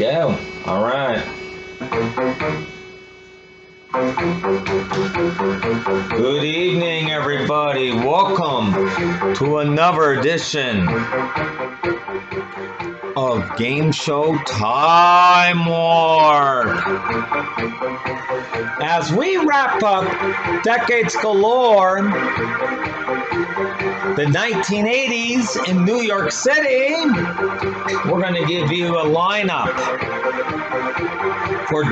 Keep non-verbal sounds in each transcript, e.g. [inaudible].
go. All right. Good evening, everybody. Welcome to another edition of Game Show Time Warp. As we wrap up Decades Galore, the 1980s in New York City, we're going to give you a lineup for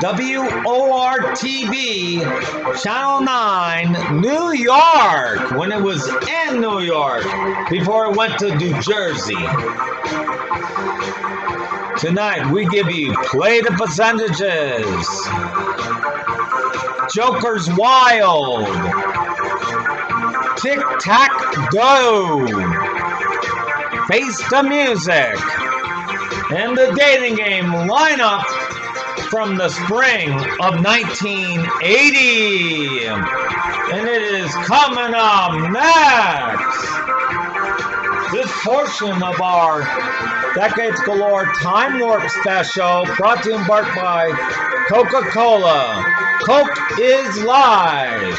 Channel 9 New York when it was in New York before it went to New Jersey. Tonight we give you play the percentages. Joker's Wild. Tic Tac Dough. Face the Music. And the dating game lineup from the spring of 1980. And it is coming up next. This portion of our Decades Galore Time Warp special brought to you in part by Coca Cola. Coke is live.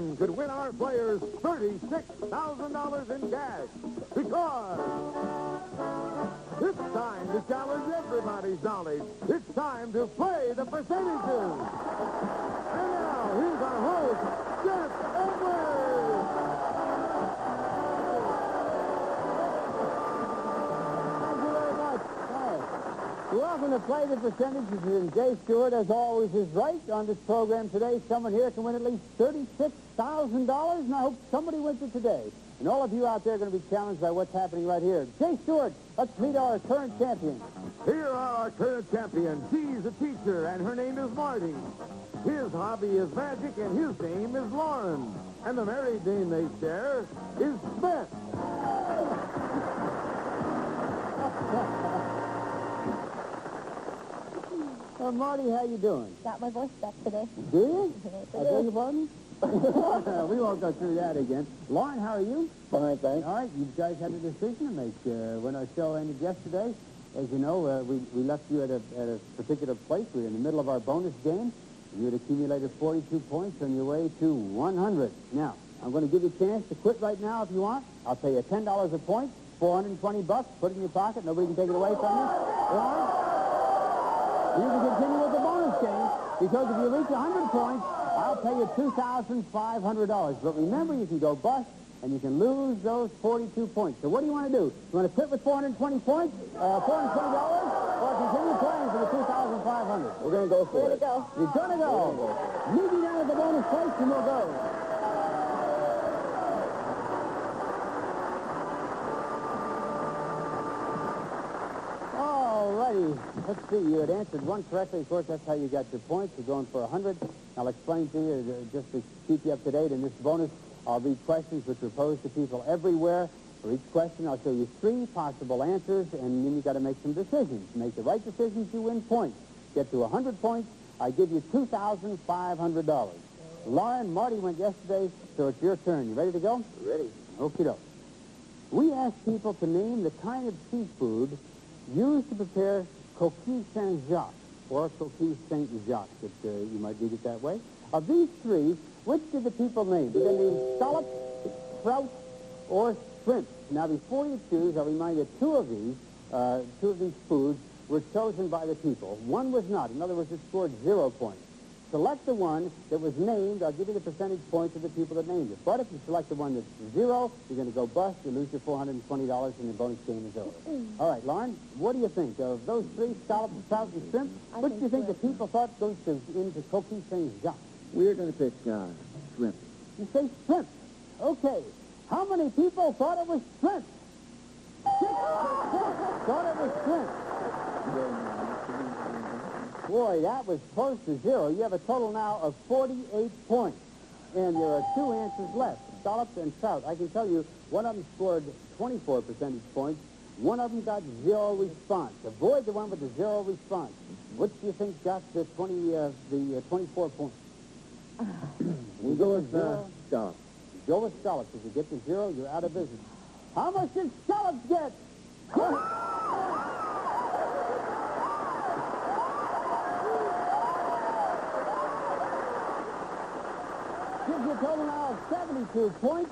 Intuition could win our The percentages, and Jay Stewart, as always, is right on this program today. Someone here can win at least $36,000, and I hope somebody wins it today. And all of you out there are going to be challenged by what's happening right here. Jay Stewart, let's meet our current champion. Here are our current champions. She's a teacher, and her name is Marty. His hobby is magic, and his name is Lauren. And the married name they share is Smith. [laughs] Uh, Marty, how you doing? Got my voice back today. Do you? [laughs] Yes, I I beg do. your pardon? [laughs] we won't go through that again. Lauren, how are you? Fine, thanks. All right, you guys had a decision to make. Uh, when our show ended yesterday, as you know, uh, we, we left you at a, at a particular place. We were in the middle of our bonus game. You had accumulated 42 points on your way to 100. Now, I'm going to give you a chance to quit right now if you want. I'll pay you $10 a point, 420 bucks. Put it in your pocket. Nobody can take it away from you. All right? You can continue with the bonus game because if you reach 100 points, I'll pay you $2,500. But remember, you can go bust and you can lose those 42 points. So what do you want to do? You want to quit with 420 points, uh, $420, or continue playing for the 2500 We're going to go for to it. go. You're going to go. Meet me down at the bonus place and we'll go. All righty. Let's see. You had answered one correctly. Of course, that's how you got your points. You're going for a 100. I'll explain to you, uh, just to keep you up to date in this bonus, I'll read questions which are posed to people everywhere. For each question, I'll show you three possible answers, and then you've got to make some decisions. Make the right decisions, you win points. Get to 100 points, I give you $2,500. Lauren, Marty went yesterday, so it's your turn. You ready to go? Ready. Okie doke. We asked people to name the kind of seafood used to prepare coquille Saint-Jacques, or coquille Saint-Jacques, if uh, you might read it that way. Of these three, which did the people name? Did they name scallop, trout, or shrimp? Now, before you choose, I'll remind you two of these uh, two of these foods were chosen by the people. One was not. In other words, it scored zero points. Select the one that was named. I'll give you the percentage points of the people that named it. But if you select the one that's zero, you're going to go bust. You lose your $420 and the bonus game is over. All right, Lauren, what do you think of those three scallops, trout, and shrimp? I Which do you think think the people thought goes to, into Coquille Saint-Jacques? We're going to pick uh, shrimp. You say shrimp. Okay. How many people thought it was shrimp? Six [laughs] thought it was shrimp. Boy, that was close to zero. You have a total now of 48 points. And there are two answers left, Dollops and trout. I can tell you, one of them scored 24 percentage points. One of them got zero response. Avoid the one with the zero response. Which do you think got the 20, uh, the uh, 24 points? [sighs] We'll go with uh, scallop. Go with scallops. If you get to zero, you're out of business. How much did scallops get? [laughs] Gives you a total now of 72 points.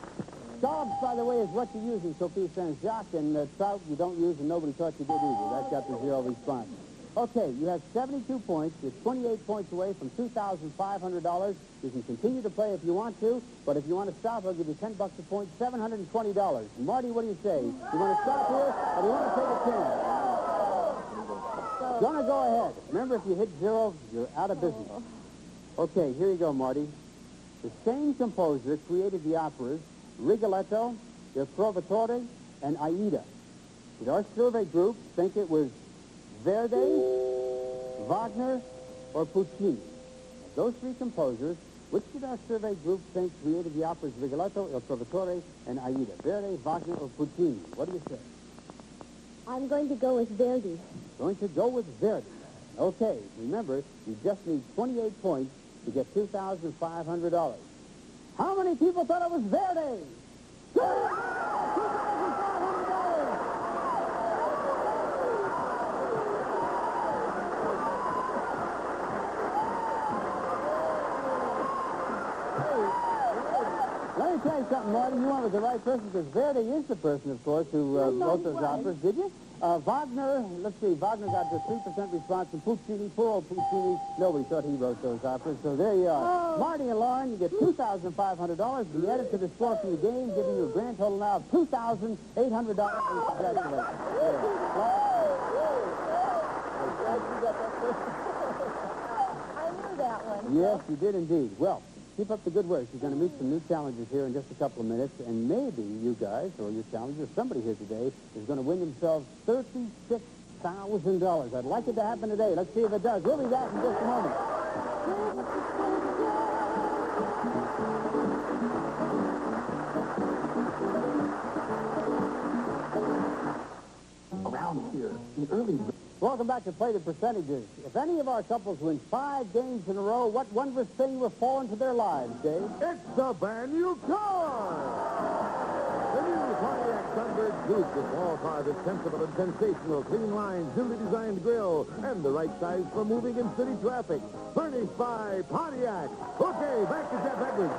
Scallops, by the way, is what you use in Coquille Saint-Jacques, and uh, trout you don't use, and nobody thought you did either. That got the zero response. Okay, you have 72 points. You're 28 points away from $2,500. You can continue to play if you want to, but if you want to stop, I'll give you 10 bucks a point, $720. Marty, what do you say? You want to stop here, or do you want to take a chance? Gonna go ahead. Remember, if you hit zero, you're out of business. Okay, here you go, Marty. The same composer created the operas Rigoletto, Il Trovatore, and Aida. Did our survey group think it was Verdi, Wagner, or Puccini? Those three composers, which did our survey group think created the operas Rigoletto, Il Trovatore, and Aida? Verdi, Wagner, or Puccini? What do you say? I'm going to go with Verdi. Going to go with Verdi. Okay, remember, you just need 28 points to get $2,500. How many people thought it was Verdi? $2,500! Let me tell you something, Marty. You went with the right person because Verdi is the person, of course, who uh, wrote those operas. Did you? Uh, Wagner, let's see, Wagner got the 3% response from Puccini. Poor old Puccini. Nobody thought he wrote those operas. So there you are. Oh. Marty and Lauren, you get $2,500. Be added to the score for your game, giving you a grand total now of $2,800. Congratulations. I knew that one. Yes, you did indeed. Well, keep up the good work. You're going to meet some new challenges here in just a couple of minutes, and maybe you guys, or your challengers, somebody here today, is going to win themselves $36,000. I'd like it to happen today. Let's see if it does. We'll be back in just a moment. Around here, the early... Welcome back to Play the Percentages. If any of our couples win five games in a row, what wondrous thing will fall into their lives, Dave? It's the brand new car! The new Pontiac Sunbird Coupe with all cars sensible and sensational, clean lines, newly designed grille, and the right size for moving in city traffic. Furnished by Pontiac. Okay, back to Geoff Edwards.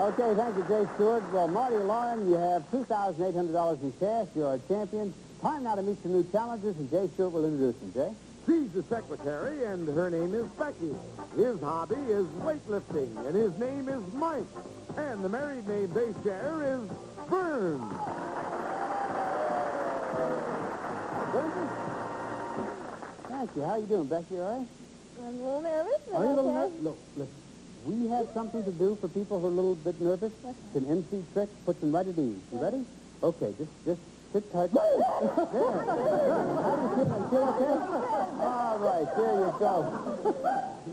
Okay, thank you, Jay Stewart. Well, Marty Lauren, you have $2,800 in cash. You're a champions. Time now to meet some new challengers, and Jay Stewart will introduce them. Jay? She's the secretary, and her name is Becky. His hobby is weightlifting, and his name is Mike. And the married name they share is Vern. Thank you. How are you doing, Becky? All right? I'm a little nervous, but Are you a little nervous? Look, listen. We have something to do for people who are a little bit nervous. It's an MC trick. Puts them right at ease. You ready? Okay, just just sit tight. there. Good. Okay? All right, there you go.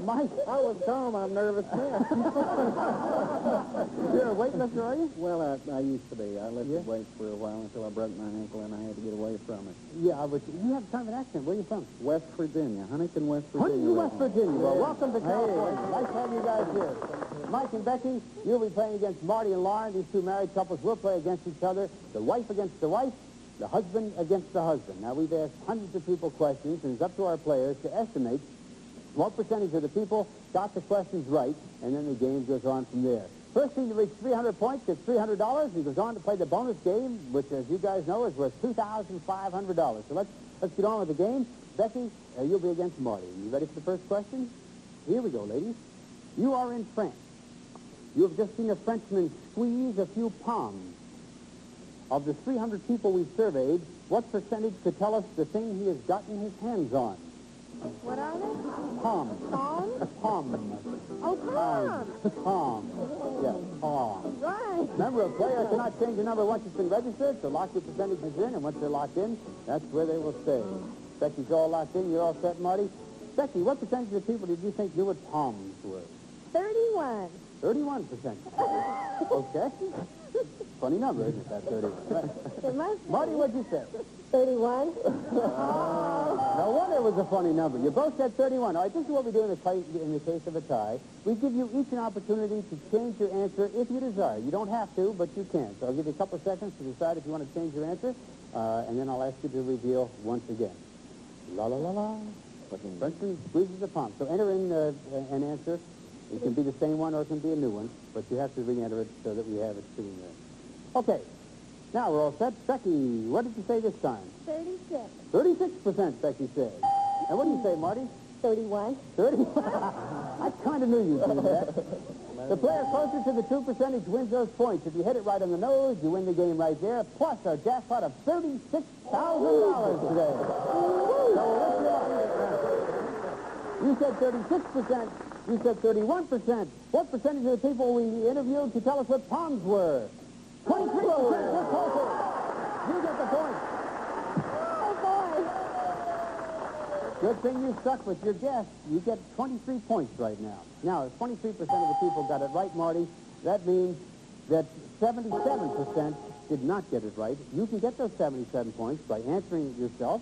Mike, I was calm. I'm nervous. You're a weightlifter, are you? Well, I, I used to be. I lifted Yeah? weights for a while until I broke my ankle and I had to get away from it. Yeah, but you have kind of an accent. Where are you from? West Virginia, Huntington, West Virginia. Huntington, West Virginia. Well, welcome to Hey. California. Nice to have you guys here. Mike and Becky, you'll be playing against Marty and Lauren. These two married couples will play against each other. The wife against the wife, the husband against the husband. Now, we've asked hundreds of people questions, and it's up to our players to estimate what percentage of the people got the questions right, and then the game goes on from there. First team to reach 300 points gets $300. He goes on to play the bonus game, which, as you guys know, is worth $2,500. So let's, let's get on with the game. Becky, uh, you'll be against Marty. You ready for the first question? Here we go, ladies. You are in France. You have just seen a Frenchman squeeze a few palms. Of the 300 people we surveyed, what percentage could tell us the thing he has gotten his hands on? What are they? Palm. Palms? Palm. Oh, palms. Palm. Yes, palm. Right. Remember, a player cannot change the number once it's been registered, so lock your percentages in, and once they're locked in, that's where they will stay. Becky's all locked in. You're all set, Marty? Becky, what percentage of people did you think knew what palms were? 31. 31%. [laughs] Okay. Funny number, isn't it, that 31? Right. It must be. Marty, what'd you say? 31. No wonder it was a funny number. You both said 31. All right, this is what we do in the, case, in the case of a tie. We give you each an opportunity to change your answer if you desire. You don't have to, but you can. So I'll give you a couple of seconds to decide if you want to change your answer, uh, and then I'll ask you to reveal once again. La la la la. Frenchman squeezes the palm. So enter in uh, an answer. It can be the same one or it can be a new one, but you have to re-enter it so that we have it sitting there. Okay. Now we're all set. Becky, what did you say this time? 36. 36%, Becky said. And what do you say, Marty? 31. 30? [laughs] I kind of knew you'd do that. The player closer to the 2 percentage wins those points. If you hit it right on the nose, you win the game right there, plus a jackpot of $36,000 today. So You said 36%. You said 31%. What percentage of the people we interviewed could tell us what palms were? 23%. You're closer. You get the point. Oh, Good thing you stuck with your guess. You get 23 points right now. Now, if 23% of the people got it right, Marty, that means that 77% did not get it right. You can get those 77 points by answering it yourself,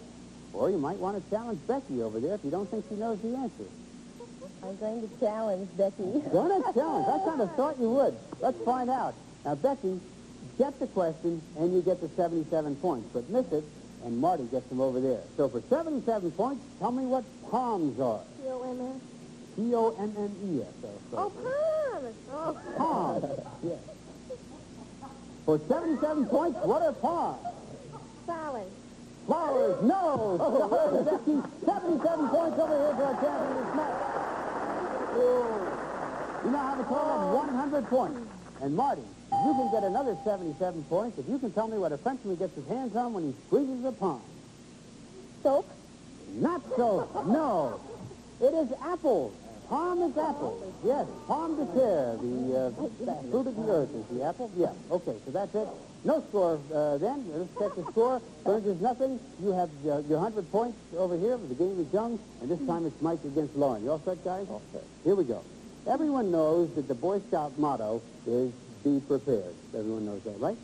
or you might want to challenge Becky over there if you don't think she knows the answer. I'm going to challenge Becky. Don't I challenge? I kind of thought you would. Let's find out. Now, Becky, get the question, and you get the 77 points. But miss it, and Marty gets them over there. So for 77 points, tell me what palms are. P-O-M-S. P-O-M-M-E-S. Oh, palms. Oh, palms. Yes. For 77 points, what are palms? flowers. Flowers, no! Oh, Becky, 77 points over here for our champion this match. You now have a total of 100 points. And Marty, you can get another 77 points if you can tell me what a Frenchman gets his hands on when he squeezes a palm. Soap. Not so. No. It is apples. Palm is apple. Yes, pomme de terre. The uh, fruit of the earth is the apple. Yeah. Okay, so that's it. No score uh, then. Let's check the score. Burns is nothing. You have uh, your 100 points over here with the game is young, and this time it's Mike against Lauren. You all set, guys? All set. Here we go. Everyone knows that the Boy Scout motto is be prepared. Everyone knows that, right?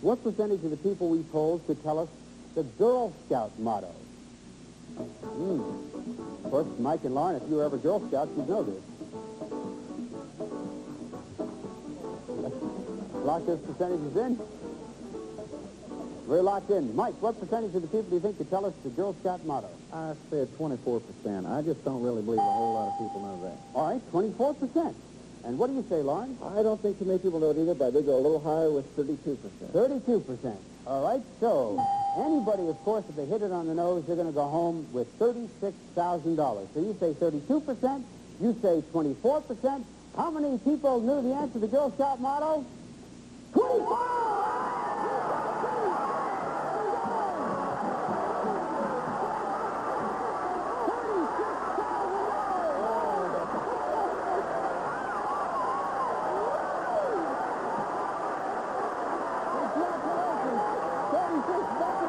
What percentage of the people we polled could tell us the Girl Scout motto? Hmm. Of course, Mike and Lauren, if you were ever Girl Scouts, you'd know this. Lock those percentages in. We're locked in. Mike, what percentage of the people do you think could tell us the Girl Scout motto? I said 24%. I just don't really believe a whole lot of people know that. All right, 24%. And what do you say, Lauren? I don't think too many people know it either, but they go a little higher with 32%. 32%. All right, so anybody, of course, if they hit it on the nose, they're going to go home with $36,000. So you say 32%, you say 24%. How many people knew the answer to the Girl Scout motto? 24! Congratulations! 36 bucks.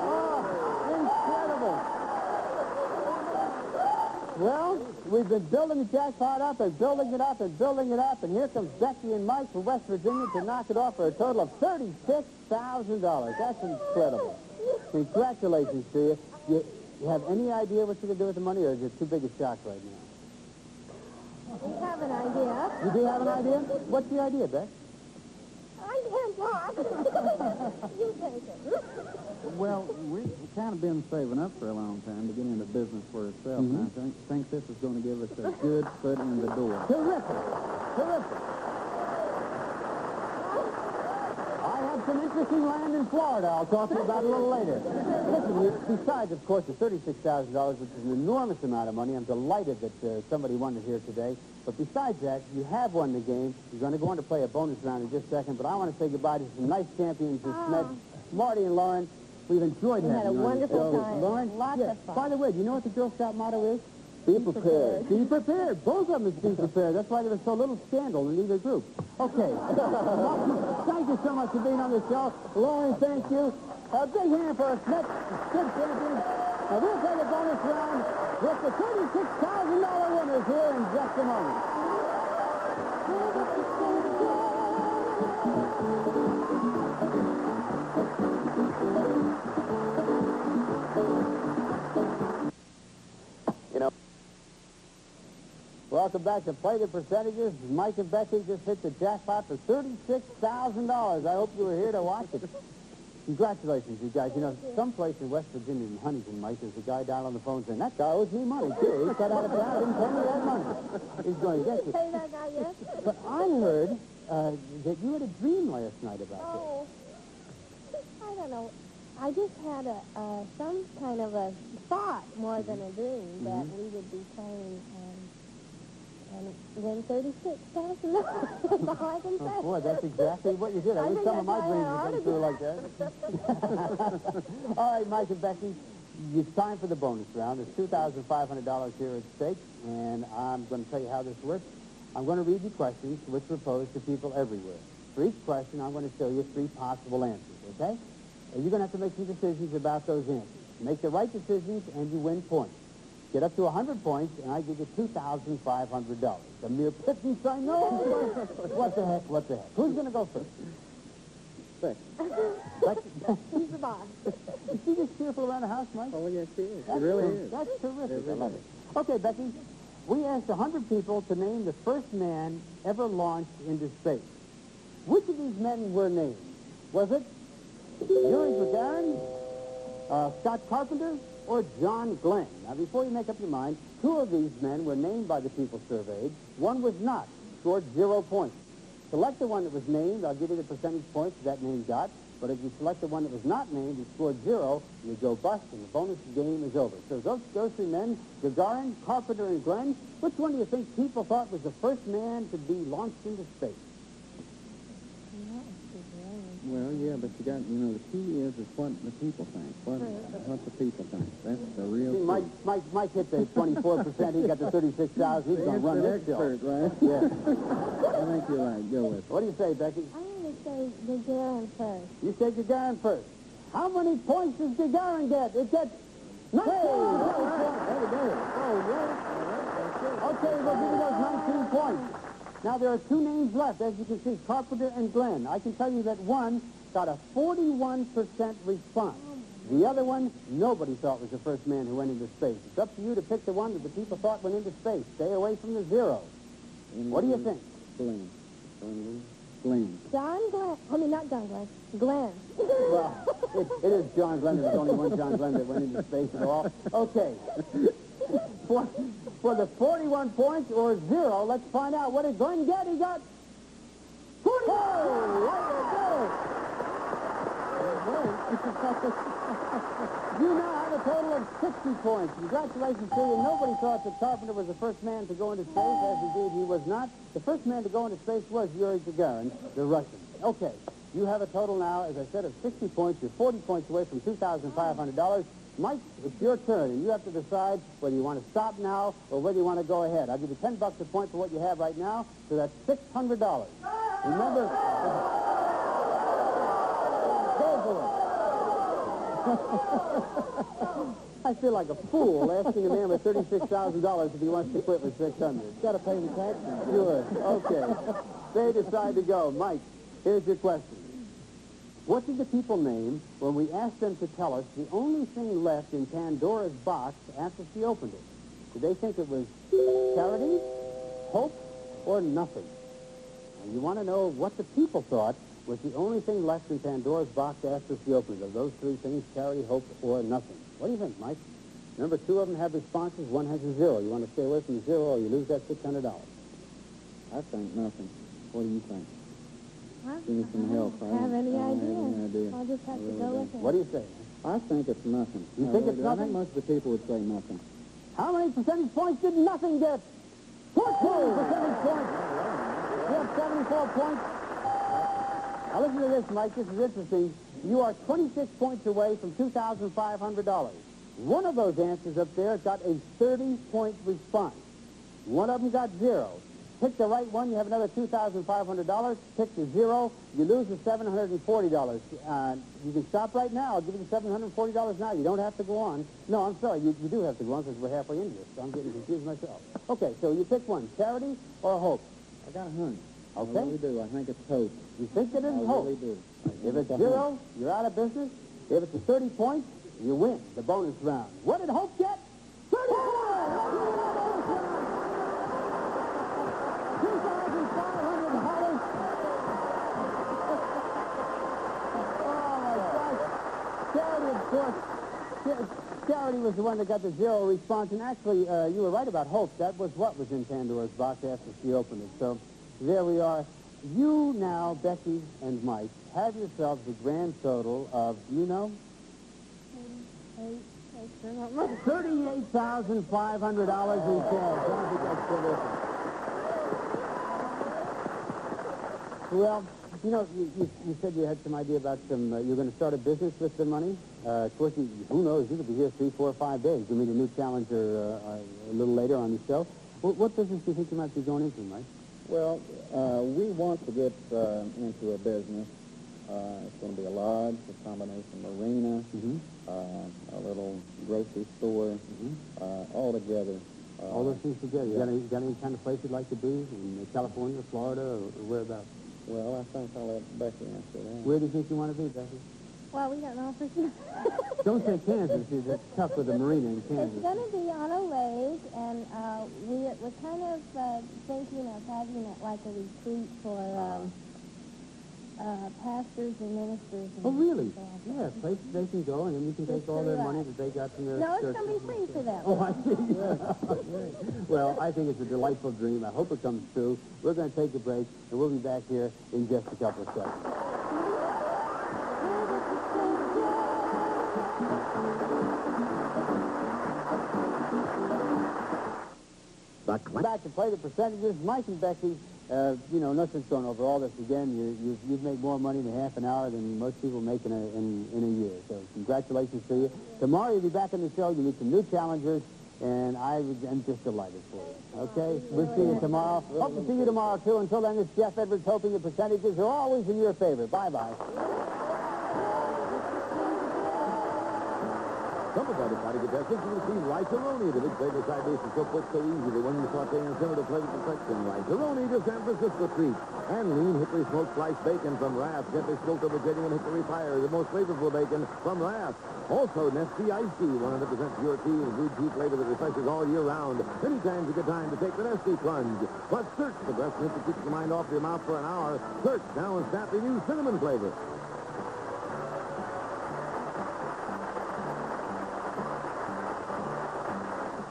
Oh, incredible. Well, we've been building the jackpot up and building it up and building it up, and here comes Becky and Mike from West Virginia to knock it off for a total of $36,000. That's incredible. Congratulations to you. you. You have any idea what you're going to do with the money, or is it too big a shock right now? We have an idea. You do have an idea? What's the idea, Beck? I can't talk. [laughs] you take it. [laughs] Well, we've kind of been saving up for a long time to get into business for itself. Mhm. and I think, think this is going to give us a good foot in the door. Terrific. Terrific. I have some interesting land in Florida I'll talk to you about a little later. Listen, besides, of course, the $36,000, which is an enormous amount of money, I'm delighted that uh, somebody won it here today. But besides that, you have won the game. You're going to go on to play a bonus round in just a second, but I want to say goodbye to some nice champions who met Marty and Lauren. We've enjoyed that. We had a you on the wonderful time. Lauren, Lots yeah, of fun. By the way, do you know what the Girl Scout motto is? Be prepared. Be prepared. Both of them is be prepared. That's why there was so little scandal in either group. Okay. [laughs] thank you so much for being on the show. Lauren, thank you. A big hand for us next good champions. Now we'll play the bonus round with the $36,000 winners here in just a moment. Welcome back to Play the Percentages. Mike and Becky just hit the jackpot for $36,000. I hope you were here to watch it. Congratulations, you guys. You know, someplace in West Virginia in Huntington, Mike, there's a guy down on the phone saying, that guy owes me money, too. He cut out of town, didn't pay me that money. He's going to get you. Pay that guy yet? But I heard uh, that you had a dream last night about Oh, I don't know. I just had a uh, some kind of a thought more than a dream that Mm-hmm. we would be playing um, and win thirty-six thousand dollars. [laughs] That's all I can oh, say. Oh, boy, that's exactly what you did. I, I wish some of my dreams would come true like that. [laughs] All right, Mike and Becky, it's time for the bonus round. There's $2,500 here at stake, and I'm going to tell you how this works. I'm going to read you questions which were posed to people everywhere. For each question, I'm going to show you three possible answers, okay? And you're going to have to make some decisions about those answers. Make the right decisions, and you win points. Get up to 100 points, and I give you $2,500. A mere pittance, I know. [laughs] what the heck, what the heck? Who's going to go first? Becky. Becky. [laughs] He's the boss. Is she just cheerful around the house, Mike? Oh, yes, she is. That's ter- That's terrific. I love it. Okay, Becky, we asked 100 people to name the first man ever launched into space. Which of these men were named? Was it Yuri Gagarin, uh, Scott Carpenter, or John Glenn? Now, before you make up your mind, two of these men were named by the people surveyed. One was not, scored zero points. Select the one that was named. I'll give you the percentage points that name got. But if you select the one that was not named and scored zero, you go bust, and the bonus game is over. So those, those three men, Gagarin, Carpenter, and Glenn, which one do you think people thought was the first man to be launched into space? Well, yeah, but you got, you know, the key is, is what the people think. What, what the people think. That's the real See. Mike, Mike, Mike hit the 24%. he got the 36,000. He's going to run He's this an show. expert, right? [laughs] Yeah. I think you're right. Go with it. What do you say, Becky? I'm going to say Gagarin first. You say Gagarin first. How many points does Gagarin get? It gets 19. Okay, we'll give you those 19 points. Now, there are two names left, as you can see, Carpenter and Glenn. I can tell you that one got a 41% response. The other one, nobody thought was the first man who went into space. It's up to you to pick the one that the people thought went into space. Stay away from the zeros. What do you think? Glenn. Glenn. Glenn. John Glenn. I mean, not John Glenn. Glenn. Well, it, it is John Glenn. There's only one John Glenn that went into space at all. Okay. [laughs] For, for the 41 points or zero, let's find out what did Glenn get. He got 40. [laughs] You now have a total of 60 points. Congratulations to you. Nobody thought that Carpenter was the first man to go into space, as indeed he was not. The first man to go into space was Yuri Gagarin, the Russian. Okay, you have a total now, as I said, of 60 points. You're 40 points away from $2,500. Mike, it's your turn, and you have to decide whether you want to stop now or whether you want to go ahead. I'll give you 10 bucks a point for what you have right now, so that's $600. Remember. [laughs] [laughs] I feel like a fool asking a man with $36,000 if he wants to quit with 600. Got to pay the taxes. Sure. Okay. They decide to go. Mike, here's your question. What did the people name when we asked them to tell us the only thing left in Pandora's box after she opened it? Did they think it was charity, hope, or nothing? And you want to know what the people thought. was the only thing left in Pandora's box after the opening. Of those three things, charity, hope, or nothing. What do you think, Mike? Remember, two of them have responses. One has a zero. You want to stay away from zero, or you lose that six hundred dollars. I think nothing. What do you think? Well, Give me some help. I have any I idea. have any idea. I'll just have I to go don't. with it. What do you say? I think it's nothing. You oh, I think really it's do. I nothing? think most of the people would say nothing. How many percentage points did nothing get? 14 percentage points. You have 74 points. Now listen to this, Mike. This is interesting. You are 26 points away from $2,500. One of those answers up there got a 30-point response. One of them got zero. Pick the right one, you have another $2,500. Pick the zero, you lose the $740. Uh, you can stop right now. I'll give you the $740 now. You don't have to go on. No, I'm sorry. You, you do have to go on because we're halfway into this. So I'm getting confused myself. Okay, so you pick one, charity or hope. I got a hunch. I Okay. really do. I think it's hope. You think it is I hope. really do. If it's a zero, you're out of business. If it's a 30 points, you win the bonus round. What did Hope get? 30 points! $2,500. Oh, my gosh. Charity, of course. Cha- Charity was the one that got the zero response. And actually, uh, you were right about Hope. That was what was in Pandora's box after she opened it. So there we are. You now, Becky and Mike, have yourselves a grand total of, you know, Eight, eight, sure not much. $38,500 in cash. I don't think that's terrific. Well, you know, you, you, you said you had some idea about some, uh, you're going to start a business with the money. Uh, of course, you, who knows, you could be here three, four, five days. You'll meet a new challenger uh, a little later on the show. What, what business do you think you might be going into, Mike? Well, uh, we want to get uh, into a business. Uh, it's going to be a lodge, a combination marina, Mm-hmm. uh, a little grocery store, uh, all together. Uh, All those things together. You got, any, got any kind of place you'd like to be? In California, Florida, or, or whereabouts? Well, I think I'll let Becky answer that. Where do you think you want to be, Becky? Well, we don't know for sure. Don't say Kansas. See, that's tough with the marina in Kansas. It's Kansas. going to be on a lake, and uh, we're, we're kind of uh, thinking of having it like a retreat for um, uh, pastors and ministers. And Oh, really? Yeah, places they can go, and then you can take all their money that they got from their No, it's going to be free for them. Oh, I see. [laughs] well, I think it's a delightful dream. I hope it comes true. We're going to take a break, and we'll be back here in just a couple of seconds. Back to play the percentages. Mike and Becky, uh, you know, no sense going over all this again. You, you've, you've made more money in half an hour than most people make in a, in, in a year. So congratulations to you. Tomorrow you'll be back on the show. You'll meet some new challengers, and I am just delighted for you. Okay? We'll see you tomorrow. Hope to see you tomorrow, too. Until then, is Geoff Edwards hoping the percentages are always in your favor. Bye-bye. Deciding contestants will receive Rice-A-Roni, the big flavor side dish is so quick, so easy. They win the saute and simmer to flavor perfection. Rice-A-Roni, the San Francisco treat. And lean hickory smoked sliced bacon from Kraft. Gently smoked over genuine hickory fire, the most flavorful bacon from Kraft. Also, Nestea Iced Tea, 100% pure tea and brewed tea flavor that refreshes all year round. Many times a good time to take the Nestea plunge. But Certs the best mint that keeps your mind off your mouth for an hour. Certs now in snappy new cinnamon flavor.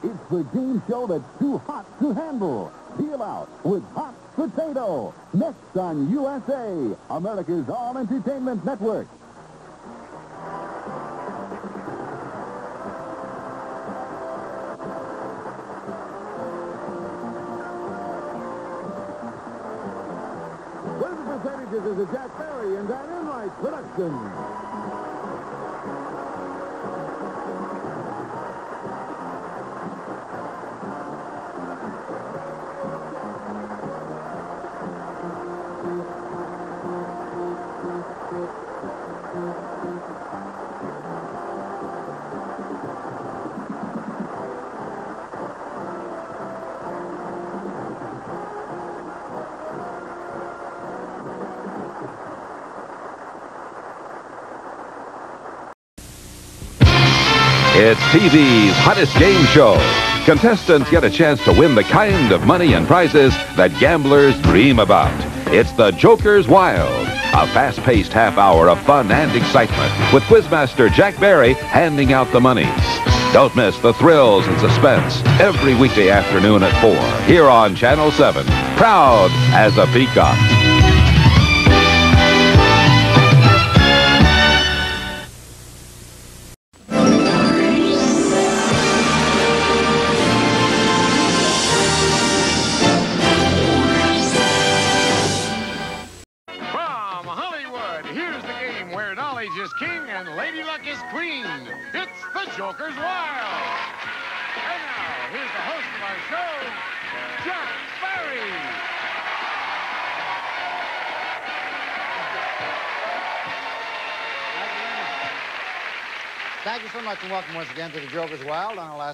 It's the game show that's too hot to handle. Peel out with Hot Potato. Next on USA, America's All Entertainment Network. With the percentages is a Jack Barry and Dan Enright production. It's TV's hottest game show. Contestants get a chance to win the kind of money and prizes that gamblers dream about. It's the Joker's Wild. A fast-paced half hour of fun and excitement with Quizmaster Jack Barry handing out the money. Don't miss the thrills and suspense every weekday afternoon at 4 here on Channel 7. Proud as a peacock.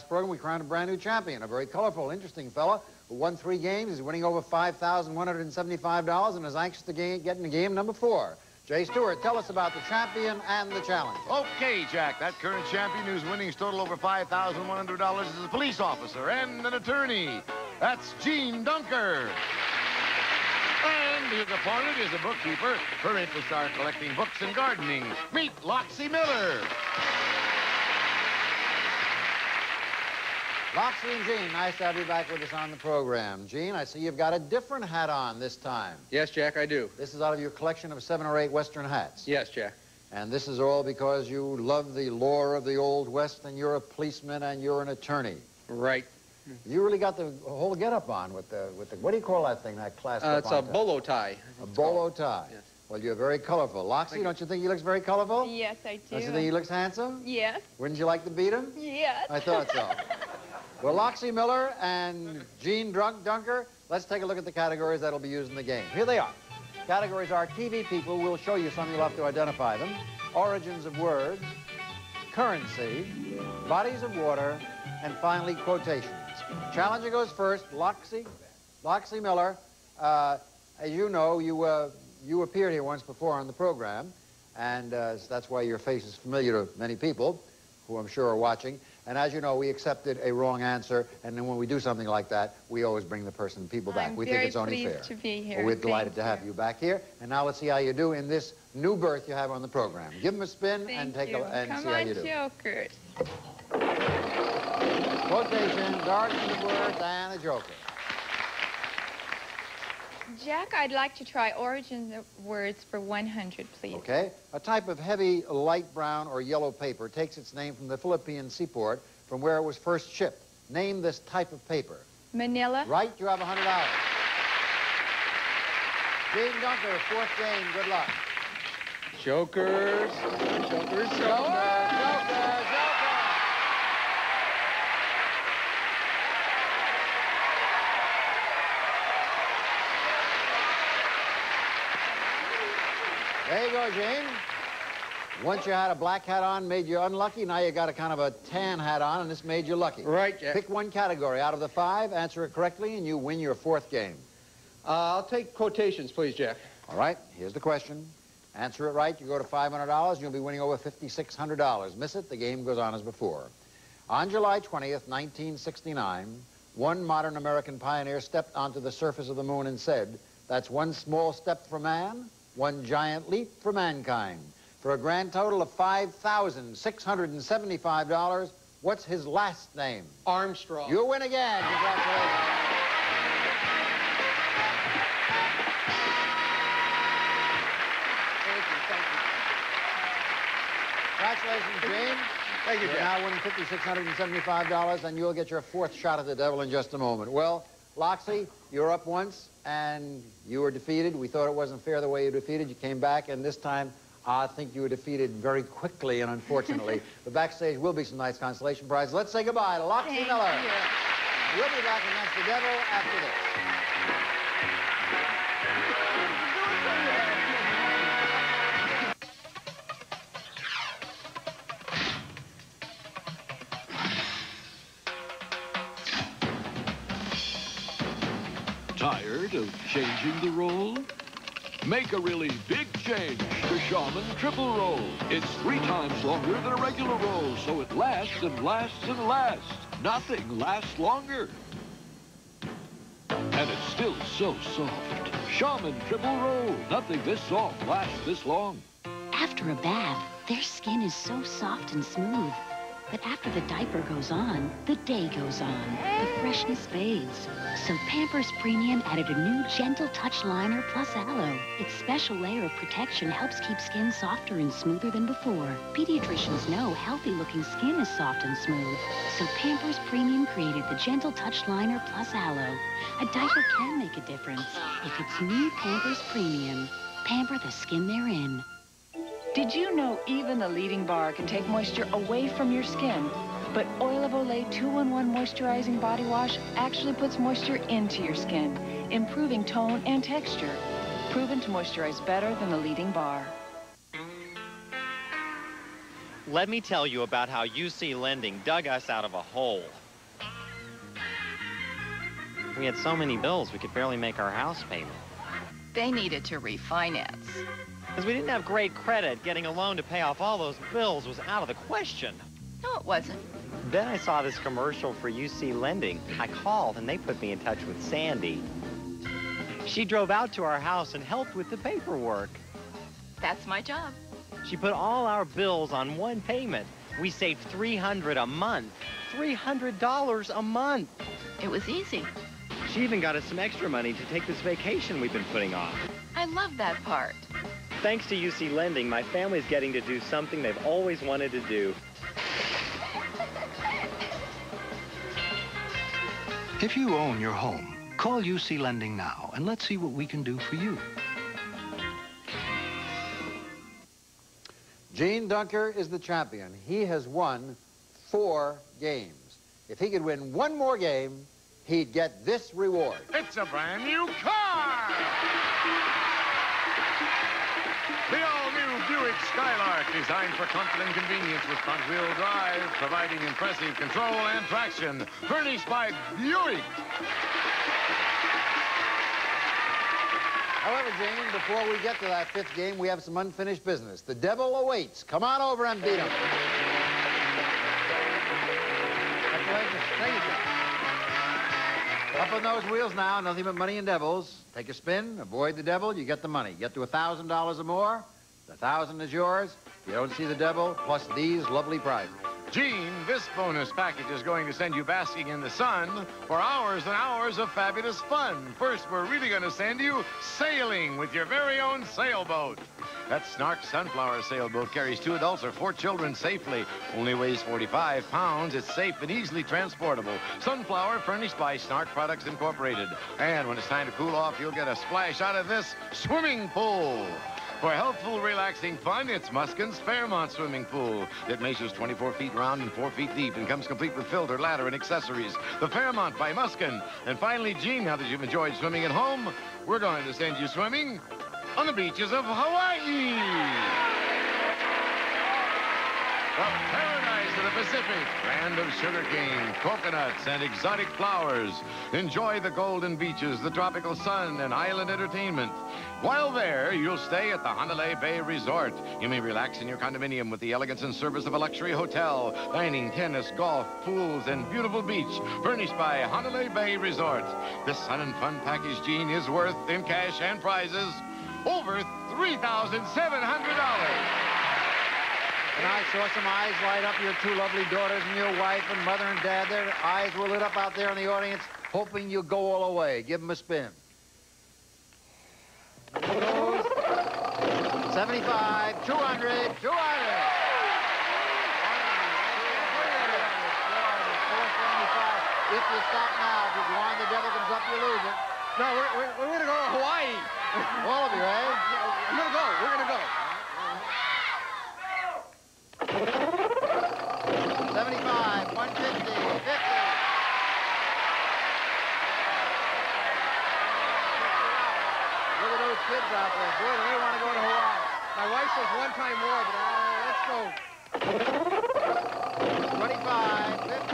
Last program, we crowned a brand new champion, a very colorful, interesting fella who won three games. He's winning over $5,175 and is anxious to ga- get into game number four. Jay Stewart, tell us about the champion and the challenge. Okay, Jack, that current champion whose winnings total over $5,100 is a police officer and an attorney. That's Gene Dunker. And his opponent is a bookkeeper. Her interests are collecting books and gardening. Meet Loxie Miller. Loxley and Gene, nice to have you back with us on the program. Gene, I see you've got a different hat on this time. Yes, Jack, I do. This is out of your collection of seven or eight Western hats. Yes, Jack. And this is all because you love the lore of the Old West and you're a policeman and you're an attorney. Right. You really got the whole get-up on with the, with the, what do you call that thing, that class Uh, it's a bolo tie. A bolo tie. Yes. Well, you're very colorful. Loxley, Thank you. don't you think he looks very colorful? Yes, I do. Don't you think he looks handsome? Yes, Wouldn't you like to beat him? yes. I thought so. [laughs] well, Loxley Miller and Gene Drunk Dunker, let's take a look at the categories that'll be used in the game. Here they are. Categories are TV people. We'll show you some. You'll have to identify them. Origins of words, currency, bodies of water, and finally quotations. Challenger goes first. Loxley, Loxley Miller. Uh, as you know, you uh, you appeared here once before on the program, and uh, that's why your face is familiar to many people, who I'm sure are watching. And as you know, we accepted a wrong answer, and then when we do something like that, we always bring the person, people back. I'm we think it's only fair. to be here. Well, we're Thank delighted to have you. you back here. And now let's see how you do in this new berth you have on the program. Give them a spin Thank and take you. a and Come see how on, you do. Jokers. Quotation, origins of words, and a joker. Jack, I'd like to try origin words for 100, please. Okay? A type of heavy light brown or yellow paper takes its name from the Philippine seaport from where it was first shipped. Name this type of paper. Manila. Right, you have $100. Gene Dunker, fourth game, good luck. Jokers. Jokers. Joker, Joker, Joker. There you go, Jane. Once you had a black hat on, made you unlucky. Now you got a kind of a tan hat on, and this made you lucky. Right, Jack. Pick one category out of the five, answer it correctly, and you win your fourth game. Uh, I'll take quotations, please, Jack. All right, here's the question. Answer it right, you go to $500, and you'll be winning over $5,600. Miss it, the game goes on as before. On July 20th, 1969, one modern American pioneer stepped onto the surface of the moon and said, that's one small step for man, one giant leap for mankind. For a grand total of $5,675, what's his last name? Armstrong. You win again. Congratulations. Thank you, thank you. Congratulations, Gene. Thank you, You're now winning $5,675, and you'll get your fourth shot at the devil in just a moment. Well, Loxley, you're up once, and you were defeated. We thought it wasn't fair the way you defeated. You came back, and this time, I think you were defeated very quickly and unfortunately. [laughs] but backstage will be some nice consolation prizes. Let's say goodbye to Thank Miller. you. We'll be back against the devil after this. Of changing the roll? Make a really big change to Charmin Triple Roll. It's three times longer than a regular roll, so it lasts and lasts and lasts. Nothing lasts longer. and it's still so soft. Charmin Triple Roll. Nothing this soft lasts this long. After a bath, their skin is so soft and smooth. But after the diaper goes on, the day goes on. The freshness fades. So Pampers Premium added a new Gentle Touch Liner plus Aloe. Its special layer of protection helps keep skin softer and smoother than before. Pediatricians know healthy-looking skin is soft and smooth. So Pampers Premium created the Gentle Touch Liner plus Aloe. A diaper can make a difference if it's new Pampers Premium. Pamper the skin they're in. Did you know even the leading bar can take moisture away from your skin? But Oil of Olay 2-in-1 Moisturizing Body Wash actually puts moisture into your skin, improving tone and texture. Proven to moisturize better than the leading bar. Let me tell you about how UC Lending dug us out of a hole. We had so many bills we could barely make our house payment. They needed to refinance. Because we didn't have great credit, getting a loan to pay off all those bills was out of the question. No, it wasn't. Then I saw this commercial for UC Lending. I called and they put me in touch with Sandy. She drove out to our house and helped with the paperwork. That's my job. She put all our bills on one payment. We saved 300 a month. $300 a month. It was easy. She even got us some extra money to take this vacation we've been putting off. I love that part. Thanks to UC Lending, my family's getting to do something they've always wanted to do. If you own your home, call UC Lending now and let's see what we can do for you. Gene Dunker is the champion. He has won four games. If he could win one more game, he'd get this reward. It's a brand new car! The all-new Buick Skylark, designed for comfort and convenience with front-wheel drive, providing impressive control and traction. Furnished by Buick. However, Gene, before we get to that fifth game, we have some unfinished business. The devil awaits. Come on over and beat him. Up on those wheels now, nothing but money and devils. Take a spin, avoid the devil, you get the money. Get to a $1,000 or more, the 1000 is yours. You don't see the devil, plus these lovely prizes. Gene, this bonus package is going to send you basking in the sun for hours and hours of fabulous fun. First, we're really going to send you sailing with your very own sailboat. That Snark Sunflower sailboat carries two adults or four children safely. Only weighs 45 pounds. It's safe and easily transportable. Sunflower furnished by Snark Products Incorporated. And when it's time to cool off, you'll get a splash out of this swimming pool. For healthful, relaxing fun, it's Muskin's Fairmont Swimming Pool. It measures 24 feet round and 4 feet deep and comes complete with filter, ladder, and accessories. The Fairmont by Muskin. And finally, Gene, now that you've enjoyed swimming at home, we're going to send you swimming on the beaches of Hawaii. The paradise of the Pacific, land of sugarcane, coconuts, and exotic flowers. Enjoy the golden beaches, the tropical sun, and island entertainment. While there, you'll stay at the Honolulu Bay Resort. You may relax in your condominium with the elegance and service of a luxury hotel, dining, tennis, golf, pools, and beautiful beach, furnished by Honolulu Bay Resort. This sun and fun package, Gene, is worth, in cash and prizes, over $3,700. And I saw some eyes light up, your two lovely daughters and your wife and mother and dad. Their eyes were lit up out there in the audience, hoping you'd go all the way. Give them a spin. 75, 200, 200. If you stop now, if you go on, the devil comes up, you lose it. No, we're, we're, we're going to go to Hawaii. All of you, eh? We're going to go. We're going to go. 75, 150, 50. Look at those kids out there. Boy, do they want to go to Hawaii. My wife says one time more, but uh, let's go. 25, 50, 150.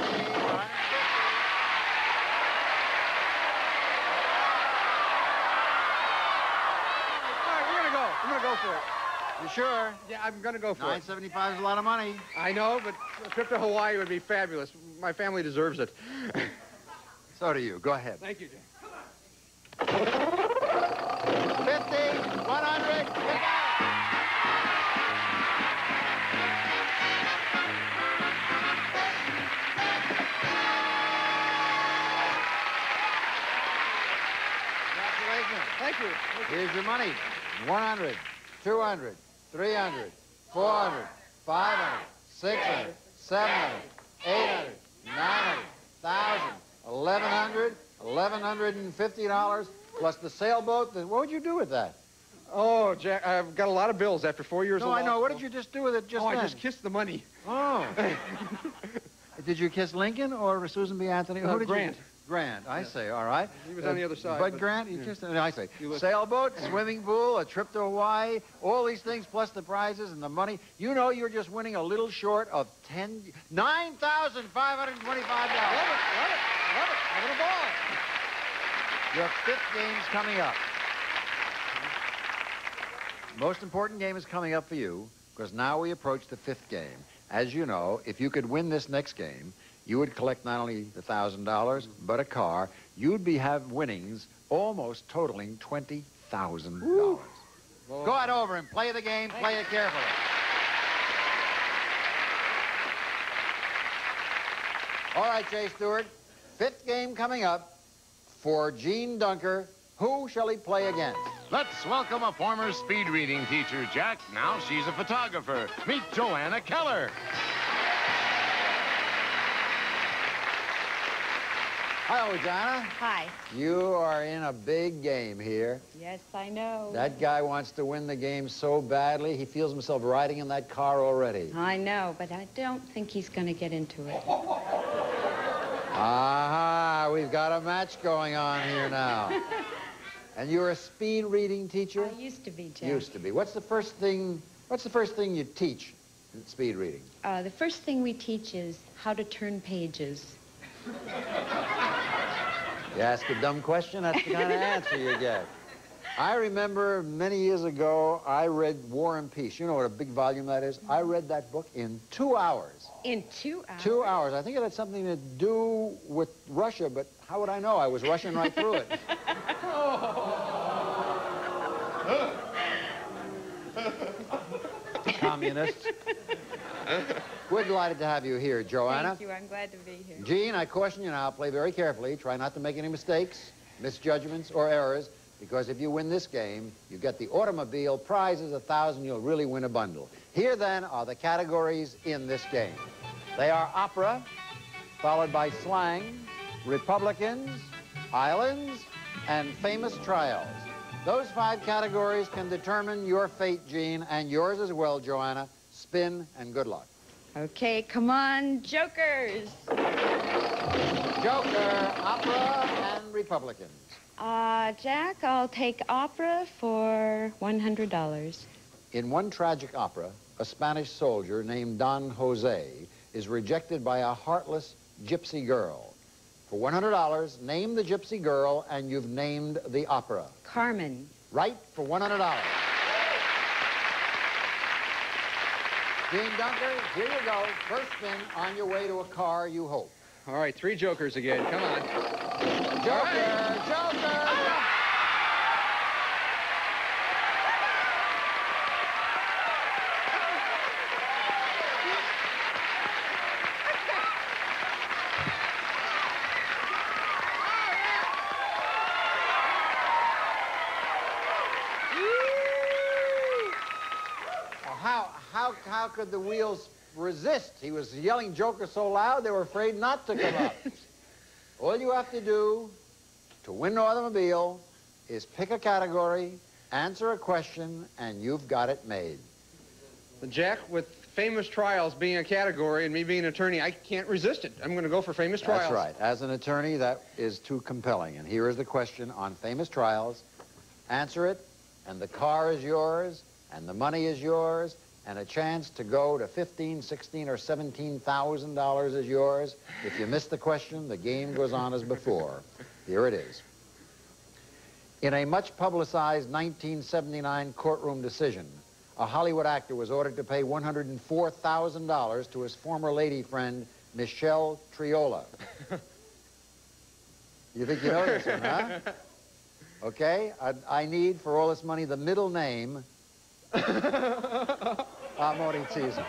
We're to go. Going to go for it. You sure? Yeah, I'm gonna go for it. 975 is a lot of money. I know, but a trip to Hawaii would be fabulous. My family deserves it. so do you. Go ahead. Thank you, Jim. 50, 100. Thank you. Here's your money. 100, 200, 300, 400, 500, 600, 700, 800, 900, 1,000, 1,100, $1,150, plus the sailboat. Then What would you do with that? Oh, Jack, I've got a lot of bills after four years No, I know. What did you just do with it just oh, I just kissed the money. Oh. [laughs] did you kiss Lincoln or Susan B. Anthony? Uh, Who did Grant. You... Grant, I say, all right. He was on the other uh, side, Bud but- Grant, you yeah. him. I say, sailboat, swimming pool, a trip to Hawaii, all these things plus the prizes and the money. You know you're just winning a little short of ten, nine thousand five hundred twenty-five dollars. Love it, love it, love it. Having a ball. Your fifth game's coming up. Most important game is coming up for you because now we approach the fifth game. As you know, if you could win this next game, you would collect not only the thousand dollars but a car. You'd be have winnings almost totaling twenty thousand dollars. Go on over and play the game. Play it carefully. All right, Jay Stewart. Fifth game coming up for Gene Dunker. Who shall he play against? Let's welcome a former speed reading teacher, Jack. Now she's a photographer. Meet Joanna Keller. Hi, Joanna. Hi. You are in a big game here. Yes, I know. That guy wants to win the game so badly, he feels himself riding in that car already. I know, but I don't think he's going to get into it. [laughs] Aha, we've got a match going on here now. [laughs] and you're a speed reading teacher? I used to be, Jack. Used to be. What's the first thing, what's the first thing you teach in speed reading? Uh, the first thing we teach is how to turn pages. You ask a dumb question, that's the kind of answer you get. I remember many years ago, I read War and Peace. You know what a big volume that is? I read that book in two hours. In two hours? Two hours. I think it had something to do with Russia, but how would I know? I was rushing right through it. [laughs] Communists. [laughs] We're delighted to have you here, Joanna. Thank you. I'm glad to be here. Gene, I caution you now, play very carefully. Try not to make any mistakes, misjudgments, or errors, because if you win this game, you get the automobile prizes, a thousand, you'll really win a bundle. Here, then, are the categories in this game. They are opera, followed by slang, Republicans, islands, and famous trials. Those five categories can determine your fate, Gene, and yours as well, Joanna. Spin and good luck. Okay, come on, jokers. Joker, opera, and Republicans. Uh, Jack, I'll take opera for $100. In one tragic opera, a Spanish soldier named Don Jose is rejected by a heartless gypsy girl. For $100, name the gypsy girl, and you've named the opera. Carmen. Right for $100. Gene Dunker, here you go. First spin on your way to a car, you hope. All right, three jokers again. Come on. Joker, Joker! Well, How, how, how could the wheels resist? He was yelling Joker so loud they were afraid not to come up. [laughs] All you have to do to win an automobile is pick a category, answer a question, and you've got it made. Jack, with famous trials being a category and me being an attorney, I can't resist it. I'm going to go for famous trials. That's right. As an attorney, that is too compelling. And here is the question on famous trials. Answer it, and the car is yours, and the money is yours, and a chance to go to fifteen, sixteen, or seventeen thousand dollars is yours. If you miss the question, the game goes on as before. Here it is. In a much publicized 1979 courtroom decision, a Hollywood actor was ordered to pay $104,000 to his former lady friend, Michelle Triola. You think you know this one, huh? Okay, I, I need for all this money the middle name. [laughs] Ah, Maurizio.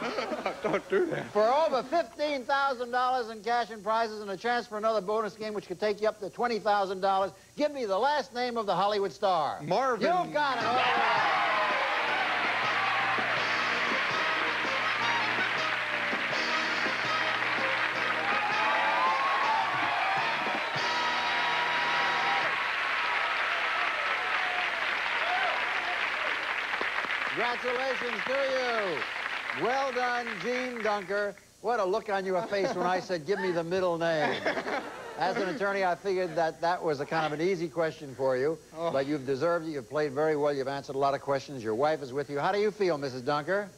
[laughs] Don't do that. For over $15,000 in cash and prizes and a chance for another bonus game which could take you up to $20,000, give me the last name of the Hollywood star. Marvin. You've got it. To you. Well done, Gene Dunker. What a look on your face when I said, give me the middle name. As an attorney, I figured that that was a kind of an easy question for you, Oh. but you've deserved it. You've played very well. You've answered a lot of questions. Your wife is with you. How do you feel, Mrs. Dunker?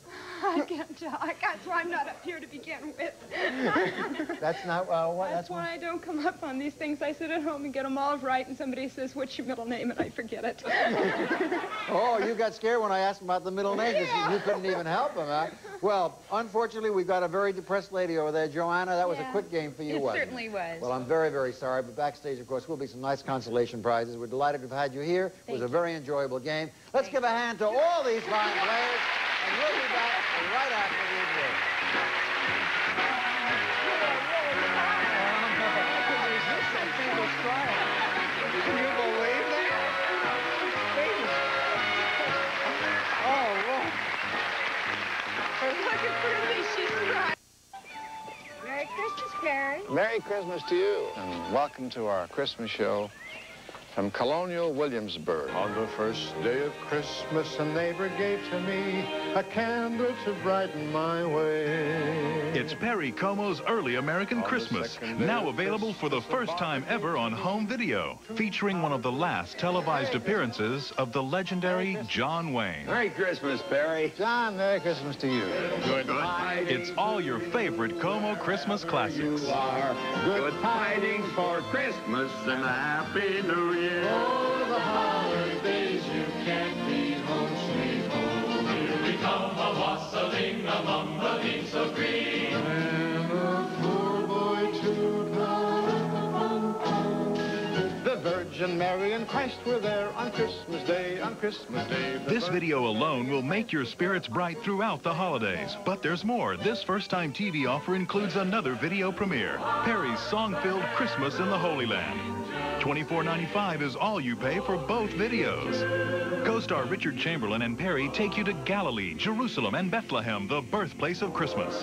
I can't tell. I- That's why I'm not up here to begin with. [laughs] That's not, uh, what, That's that's what? why I don't come up on these things. I sit at home and get them all right, and somebody says, what's your middle name? And I forget it. [laughs] Oh, you got scared when I asked about the middle name. 'cause You, you couldn't even help him, huh? Well, unfortunately, we've got a very depressed lady over there. Joanna, that was a quick game for you, It wasn't certainly was. Well, I'm very, very sorry, but backstage, of course, will be some nice consolation prizes. We're delighted to have had you here. It was a very enjoyable game. Let's give a hand to all these fine players, and we'll be back right after these words. Can you believe that? Oh, Look at Bertie. She's right. Merry Christmas, Perry. Merry Christmas to you, and welcome to our Christmas show from Colonial Williamsburg. On the first day of Christmas, a neighbor gave to me a candle to brighten my way. It's Perry Como's Early American Christmas, now available for the first time ever on home video, featuring one of the last televised appearances of the legendary John Wayne. Merry Christmas, Perry. John, Merry Christmas to you. Good. It's all your favorite Como Christmas classics. You are Good tidings for Christmas and a Happy New Year. You can't beat home, sweet home. Here we come, a wassailing among Virgin Mary and Christ were there on Christmas Day, on Christmas Day. This video alone will make your spirits bright throughout the holidays. But there's more. This first-time TV offer includes another video premiere, Perry's song-filled Christmas in the Holy Land. $24.95 is all you pay for both videos. Co-star Richard Chamberlain and Perry take you to Galilee, Jerusalem, and Bethlehem, the birthplace of Christmas.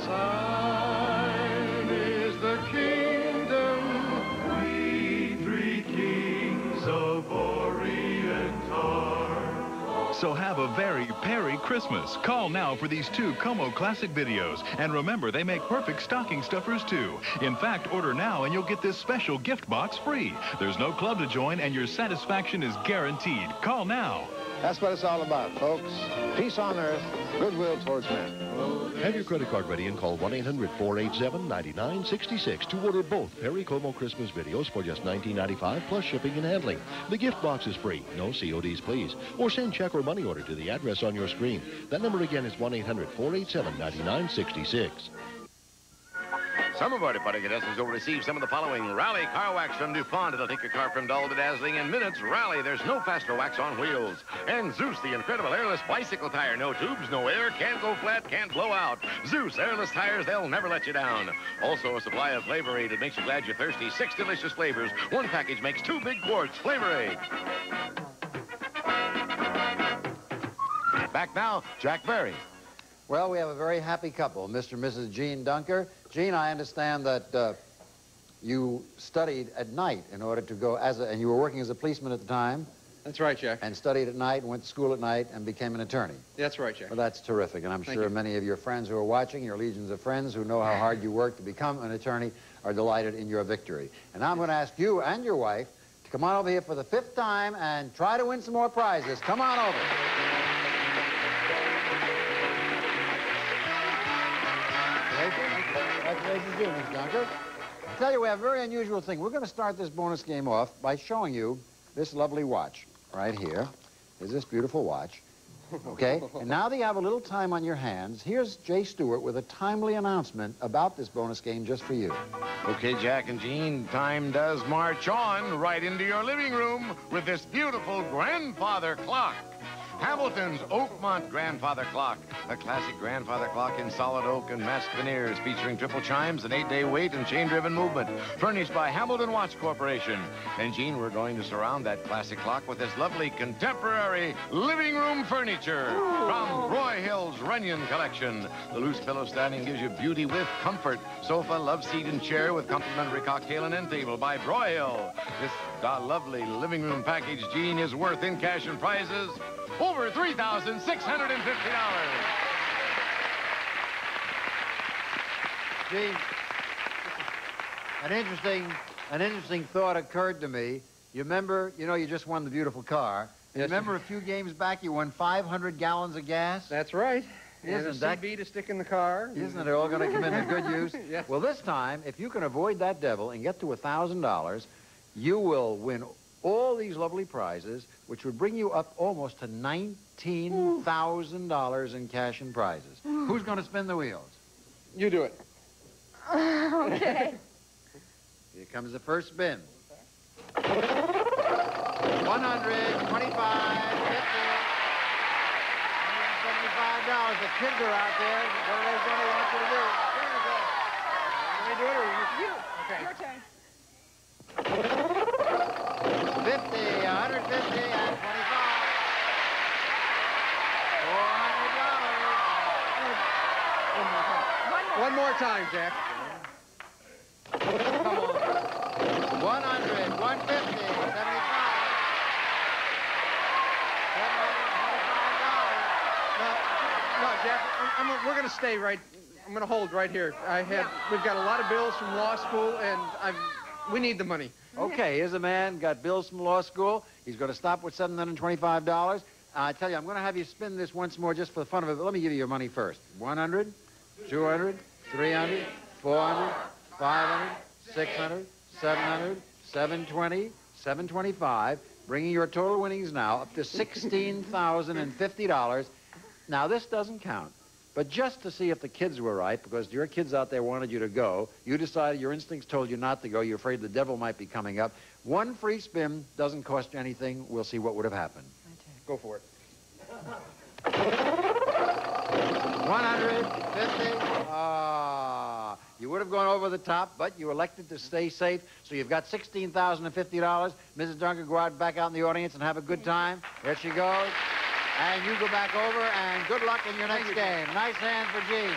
So have a very Perry Christmas. Call now for these two Como Classic videos. And remember, they make perfect stocking stuffers, too. In fact, order now and you'll get this special gift box free. There's no club to join and your satisfaction is guaranteed. Call now. That's what it's all about, folks. Peace on earth, goodwill towards men. Have your credit card ready and call 1-800-487-9966 to order both Perry Como Christmas videos for just $19.95 plus shipping and handling. The gift box is free. No CODs, please. Or send check or money order to the address on your screen. That number again is 1-800-487-9966. Some of our departing contestants will receive some of the following. Rally car wax from DuPont. It'll take your car from dull to dazzling in minutes. Rally, there's no faster wax on wheels. And Zeus, the incredible airless bicycle tire. No tubes, no air, can't go flat, can't blow out. Zeus, airless tires, they'll never let you down. Also, a supply of Flavor Aid that makes you glad you're thirsty. Six delicious flavors. One package makes two big quarts. Flavor Aid. Back now, Jack Barry. Well, we have a very happy couple, Mr. and Mrs. Gene Dunker. Gene, I understand that uh, you studied at night in order to go as a, and you were working as a policeman at the time. That's right, Jack. And studied at night, went to school at night, and became an attorney. That's right, Jack. Well, that's terrific, and I'm Thank sure you. many of your friends who are watching, your legions of friends who know how hard you work to become an attorney, are delighted in your victory. And now I'm going to ask you and your wife to come on over here for the fifth time and try to win some more prizes. Come on over. Dunker. I tell you, we have a very unusual thing. We're going to start this bonus game off by showing you this lovely watch right here. Is this beautiful watch? [laughs] Okay? and now that you have a little time on your hands, here's Jay Stewart with a timely announcement about this bonus game just for you. Okay, Jack and Gene, time does march on right into your living room with this beautiful grandfather clock. Hamilton's Oakmont Grandfather Clock. A classic grandfather clock in solid oak and masked veneers featuring triple chimes, an eight-day wait, and chain-driven movement. Furnished by Hamilton Watch Corporation. And Gene, we're going to surround that classic clock with this lovely contemporary living room furniture from Broyhill's Runyon collection. The loose pillow standing gives you beauty with comfort. Sofa, love seat, and chair with complimentary cocktail and end table by Broyhill. This uh, lovely living room package, Gene, is worth in cash and prizes over $3,650. Gene, an interesting, an interesting thought occurred to me. You remember, you know, you just won the beautiful car. You Yes, remember a few games back, you won 500 gallons of gas? That's right. And a Isn't that CB to stick in the car. Isn't it all going to come into good [laughs] use? Yes. Well, this time, if you can avoid that devil and get to $1,000, you will win all these lovely prizes, which would bring you up almost to $19,000 in cash and prizes. [sighs] Who's going to spin the wheels? You do it. [laughs] okay. Here comes the first spin. [laughs] 100, 25, 50, $175. The kids are out there. What are they going to want you to do? Here you go. Let me do it or you? Okay. Your turn. 50, 150, and 25. $400. One more time, Jack. Come on. 100, 150, 75. No, Jack, I'm, I'm, we're going to stay right. I'm going to hold right here. I had. We've got a lot of bills from law school, and I've. We need the money. Okay, here's a man, got bills from law school. He's going to stop with $725. Uh, I tell you, I'm going to have you spin this once more just for the fun of it, but let me give you your money first. 100, 200, 300, 400, 500, 600, 700, 720, 725, bringing your total winnings now up to $16,050. Now, this doesn't count. But just to see if the kids were right, because your kids out there wanted you to go, you decided your instincts told you not to go, you're afraid the devil might be coming up. One free spin doesn't cost you anything. We'll see what would have happened. Go for it. 150. Ah, you would have gone over the top, but you elected to stay safe, so you've got $16,050. Mrs. Duncan, go out back out in the audience and have a good time. There she goes. And you go back over, and good luck in your next game. Nice hand for Gene.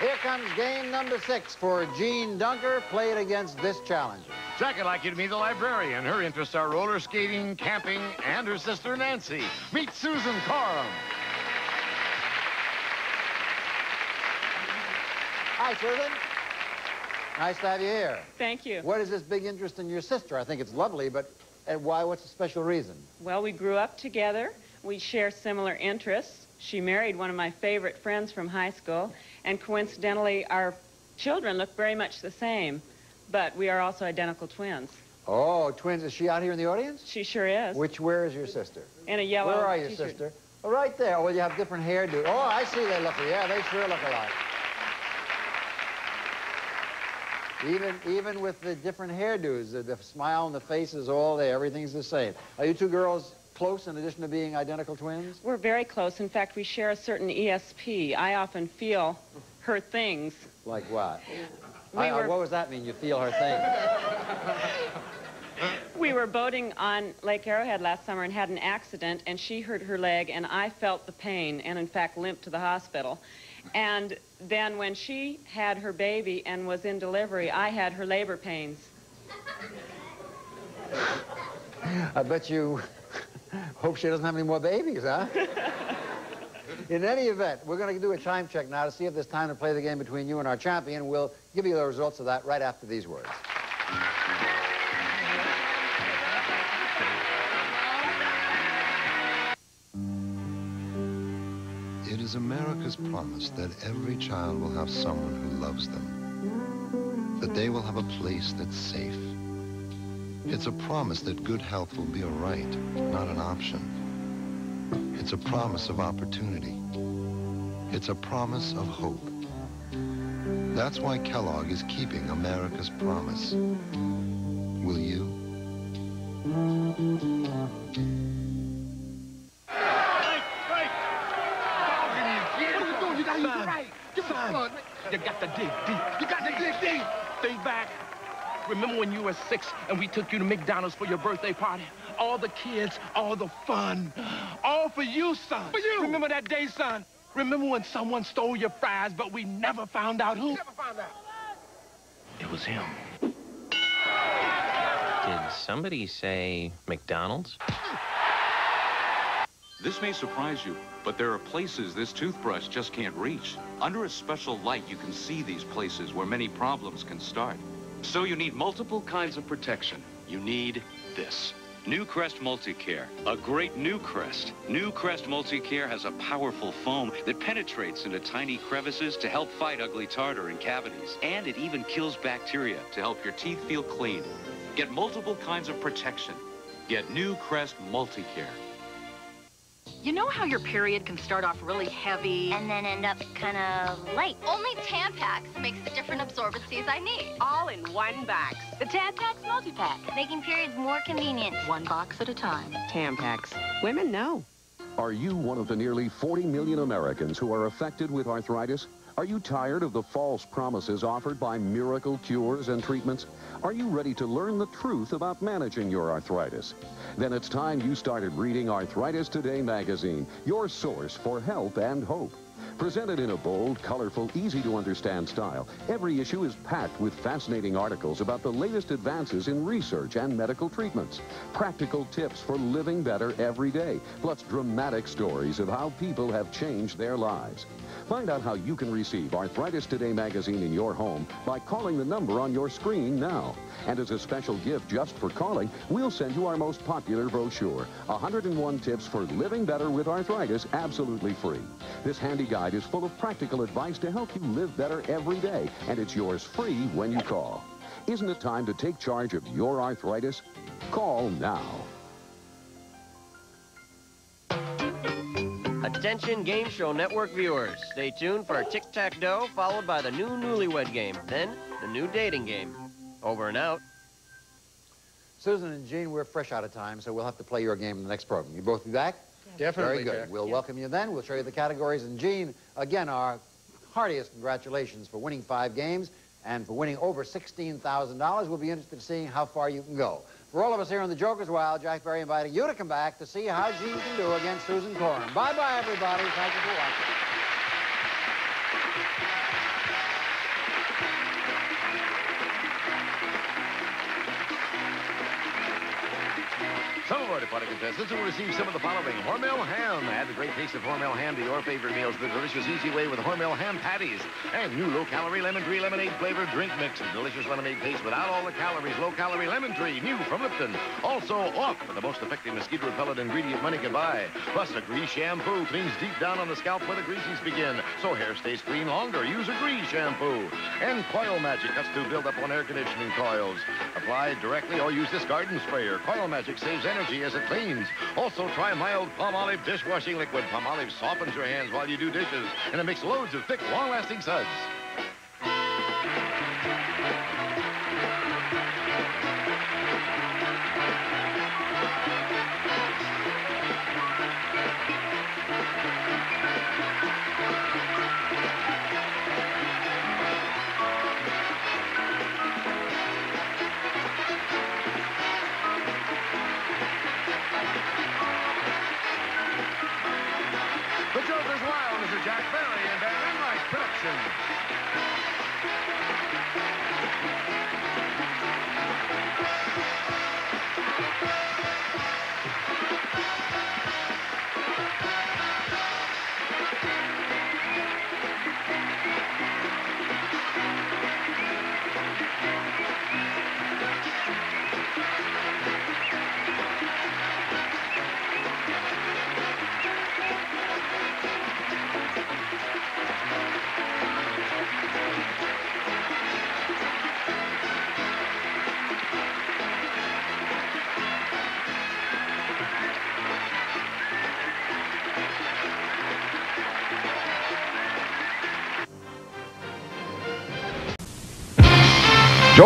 Here comes game number six for Gene Dunker, played against this challenger. Jack I'd like you to meet the librarian. Her interests are roller skating, camping, and her sister Nancy. Meet Susan Coram. Hi, Susan. Nice to have you here. Thank you. What is this big interest in your sister? I think it's lovely, but uh, why? What's the special reason? Well, we grew up together. We share similar interests. She married one of my favorite friends from high school, and coincidentally, our children look very much the same, but we are also identical twins. Oh, twins. Is she out here in the audience? She sure is. Which, where is your sister? In a yellow Where are your sister? Oh, right there. Well, you have different hairdo. Oh, I see they look, yeah, they sure look alike. Even, even with the different hairdos, the, the smile on the face is all there. Everything's the same. Are you two girls close in addition to being identical twins? We're very close. In fact, we share a certain ESP. I often feel her things. Like what? We I- were- what does that mean? You feel her things? [laughs] We were boating on Lake Arrowhead last summer and had an accident, and she hurt her leg, and I felt the pain, and in fact limped to the hospital. And then when she had her baby and was in delivery, I had her labor pains. I bet you [laughs] hope she doesn't have any more babies, huh? [laughs] In any event, we're going to do a time check now to see if there's time to play the game between you and our champion. We'll give you the results of that right after these words. Is America's promise that every child will have someone who loves them, that they will have a place that's safe. It's a promise that good health will be a right, not an option. It's a promise of opportunity. It's a promise of hope. That's why Kellogg is keeping America's promise. Will you? Give me the. You got to dig deep. You got to dig deep. Think back. Remember when you were six and we took you to McDonald's for your birthday party? All the kids, all the fun. All for you, son. For you. Remember that day, son? Remember when someone stole your fries, but we never found out who? Never found out. It was him. Did somebody say McDonald's? This may surprise you, but there are places this toothbrush just can't reach. Under a special light, you can see these places where many problems can start. So you need multiple kinds of protection. You need this. New Crest Multicare, a great New Crest. New Crest Multicare has a powerful foam that penetrates into tiny crevices to help fight ugly tartar and cavities. And it even kills bacteria to help your teeth feel clean. Get multiple kinds of protection. Get New Crest Multicare. You know how your period can start off really heavy? And then end up kind of light. Only Tampax makes the different absorbencies I need. All in one box. The Tampax multi-pack. Making periods more convenient. One box at a time. Tampax. Women know. Are you one of the nearly 40 million Americans who are affected with arthritis? Are you tired of the false promises offered by miracle cures and treatments? Are you ready to learn the truth about managing your arthritis? Then it's time you started reading Arthritis Today magazine, your source for help and hope. Presented in a bold, colorful, easy-to-understand style, every issue is packed with fascinating articles about the latest advances in research and medical treatments, practical tips for living better every day, plus dramatic stories of how people have changed their lives. Find out how you can receive Arthritis Today magazine in your home by calling the number on your screen now. And as a special gift just for calling, we'll send you our most popular brochure, 101 Tips for Living Better with Arthritis, absolutely free. This handy guide is full of practical advice to help you live better every day, and it's yours free when you call. Isn't it time to take charge of your arthritis? Call now. Attention Game Show Network viewers. Stay tuned for Tic-Tac-Dough, followed by the new Newlywed Game, then the new Dating Game. Over and out. Susan and Gene, we're fresh out of time, so we'll have to play your game in the next program. You both be back? Definitely, Very good. Jack. We'll Yeah. welcome you then. We'll show you the categories. And Gene, again, our heartiest congratulations for winning five games and for winning over $16,000. We'll be interested in seeing how far you can go. For all of us here on the Joker's Wild, Jack Barry inviting you to come back to see how Gene can do against Susan Coram. Bye-bye, everybody. Thank you for watching. Departing contestants will receive some of the following. Hormel ham. Add the great taste of Hormel ham to your favorite meals the delicious, easy way with Hormel ham patties. And new low-calorie lemon tree lemonade flavored drink mix. Delicious lemonade taste without all the calories. Low-calorie lemon tree, new from Lipton. Also off with the most effective mosquito repellent ingredient money can buy. Plus Agree shampoo cleans deep down on the scalp where the greases begin. So hair stays clean longer. Use Agree shampoo. And Coil Magic cuts to build up on air conditioning coils. Apply directly or use this garden sprayer. Coil Magic saves energy as it cleans. Also try mild Palmolive dishwashing liquid. Palmolive softens your hands while you do dishes. And it makes loads of thick, long-lasting suds.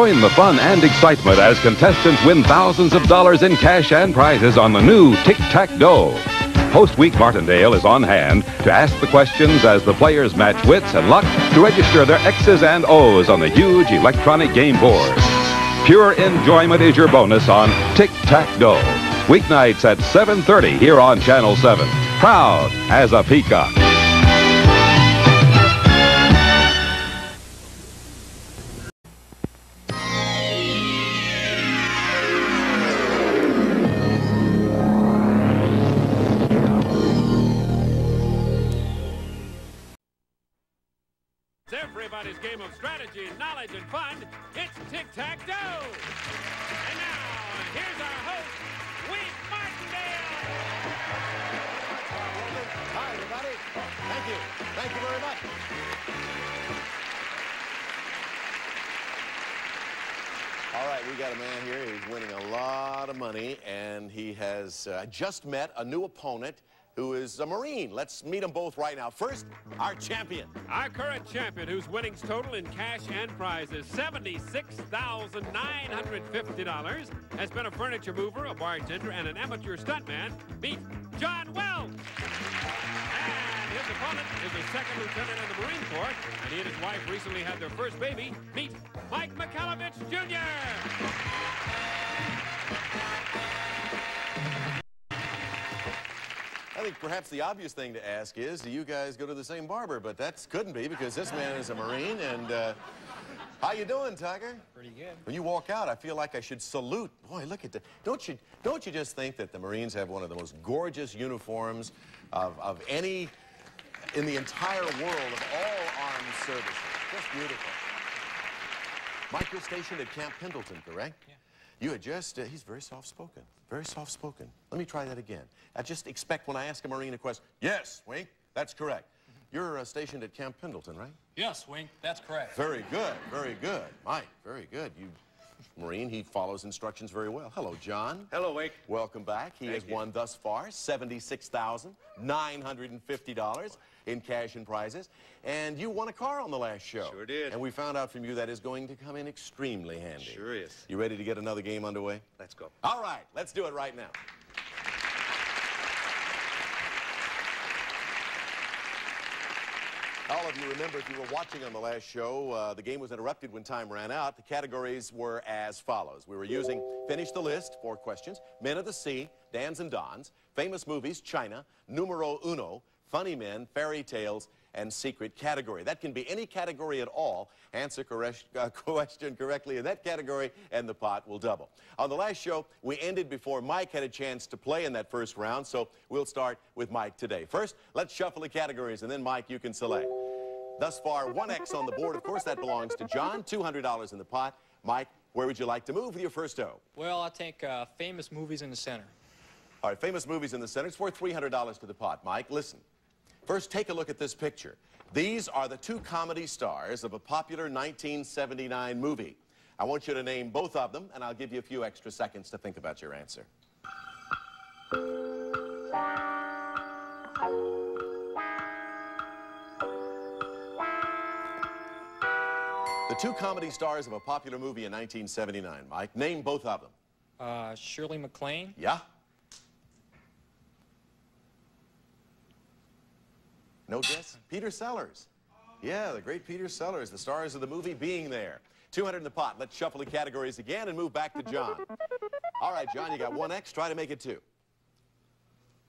Join the fun and excitement as contestants win thousands of dollars in cash and prizes on the new Tic-Tac-Dough. Host Wink Martindale is on hand to ask the questions as the players match wits and luck to register their X's and O's on the huge electronic game board. Pure enjoyment is your bonus on Tic-Tac-Dough. Weeknights at 7.30 here on Channel 7. Proud as a peacock. Has uh, just met a new opponent who is a Marine. Let's meet them both right now. First, our champion. Our current champion, whose winnings total in cash and prizes $76,950, has been a furniture mover, a bartender, and an amateur stuntman. Meet John Wells. And his opponent is a second lieutenant in the Marine Corps, and he and his wife recently had their first baby. Meet Mike McKelovich Jr. I think perhaps the obvious thing to ask is, do you guys go to the same barber? But that couldn't be because this man is a Marine. And uh, how you doing, Tiger? Pretty good. When you walk out, I feel like I should salute. Boy, look at that. Don't you, don't you just think that the Marines have one of the most gorgeous uniforms of, of any in the entire world of all armed services? Just beautiful. Mike, you're stationed at Camp Pendleton, correct? Yeah. You had just, uh, he's very soft-spoken, very soft-spoken. Let me try that again. I just expect when I ask a Marine a question, yes, Wink, that's correct. You're uh, stationed at Camp Pendleton, right? Yes, Wink, that's correct. Very good, very good. Mike, very good. You, Marine, he follows instructions very well. Hello, John. Hello, Wink. Welcome back. He Thank has you. won thus far $76,950 in cash and prizes. And you won a car on the last show. Sure did. And we found out from you that is going to come in extremely handy. Sure is. You ready to get another game underway? Let's go. All right, let's do it right now. All of you remember if you were watching on the last show, uh, the game was interrupted when time ran out. The categories were as follows. We were using Finish the List, four questions, Men of the Sea, Dans and Dons, Famous Movies, China, Numero Uno, Funny Men, Fairy Tales, and Secret Category. That can be any category at all. Answer correct, [laughs] uh, question correctly in that category, and the pot will double. On the last show, we ended before Mike had a chance to play in that first round, so we'll start with Mike today. First, let's shuffle the categories, and then, Mike, you can select. Thus far, 1X on the board. Of course, that belongs to John. $200 in the pot. Mike, where would you like to move with your first O? Well, I'll take uh, famous movies in the center. All right, famous movies in the center. It's worth $300 to the pot. Mike, listen. First, take a look at this picture. These are the two comedy stars of a popular 1979 movie. I want you to name both of them, and I'll give you a few extra seconds to think about your answer. The two comedy stars of a popular movie in 1979. Mike, name both of them. Uh, Shirley MacLaine. Yeah? No guess? Peter Sellers. Yeah, the great Peter Sellers, the stars of the movie being there. 200 in the pot. Let's shuffle the categories again and move back to John. All right, John, you got one X. Try to make it two.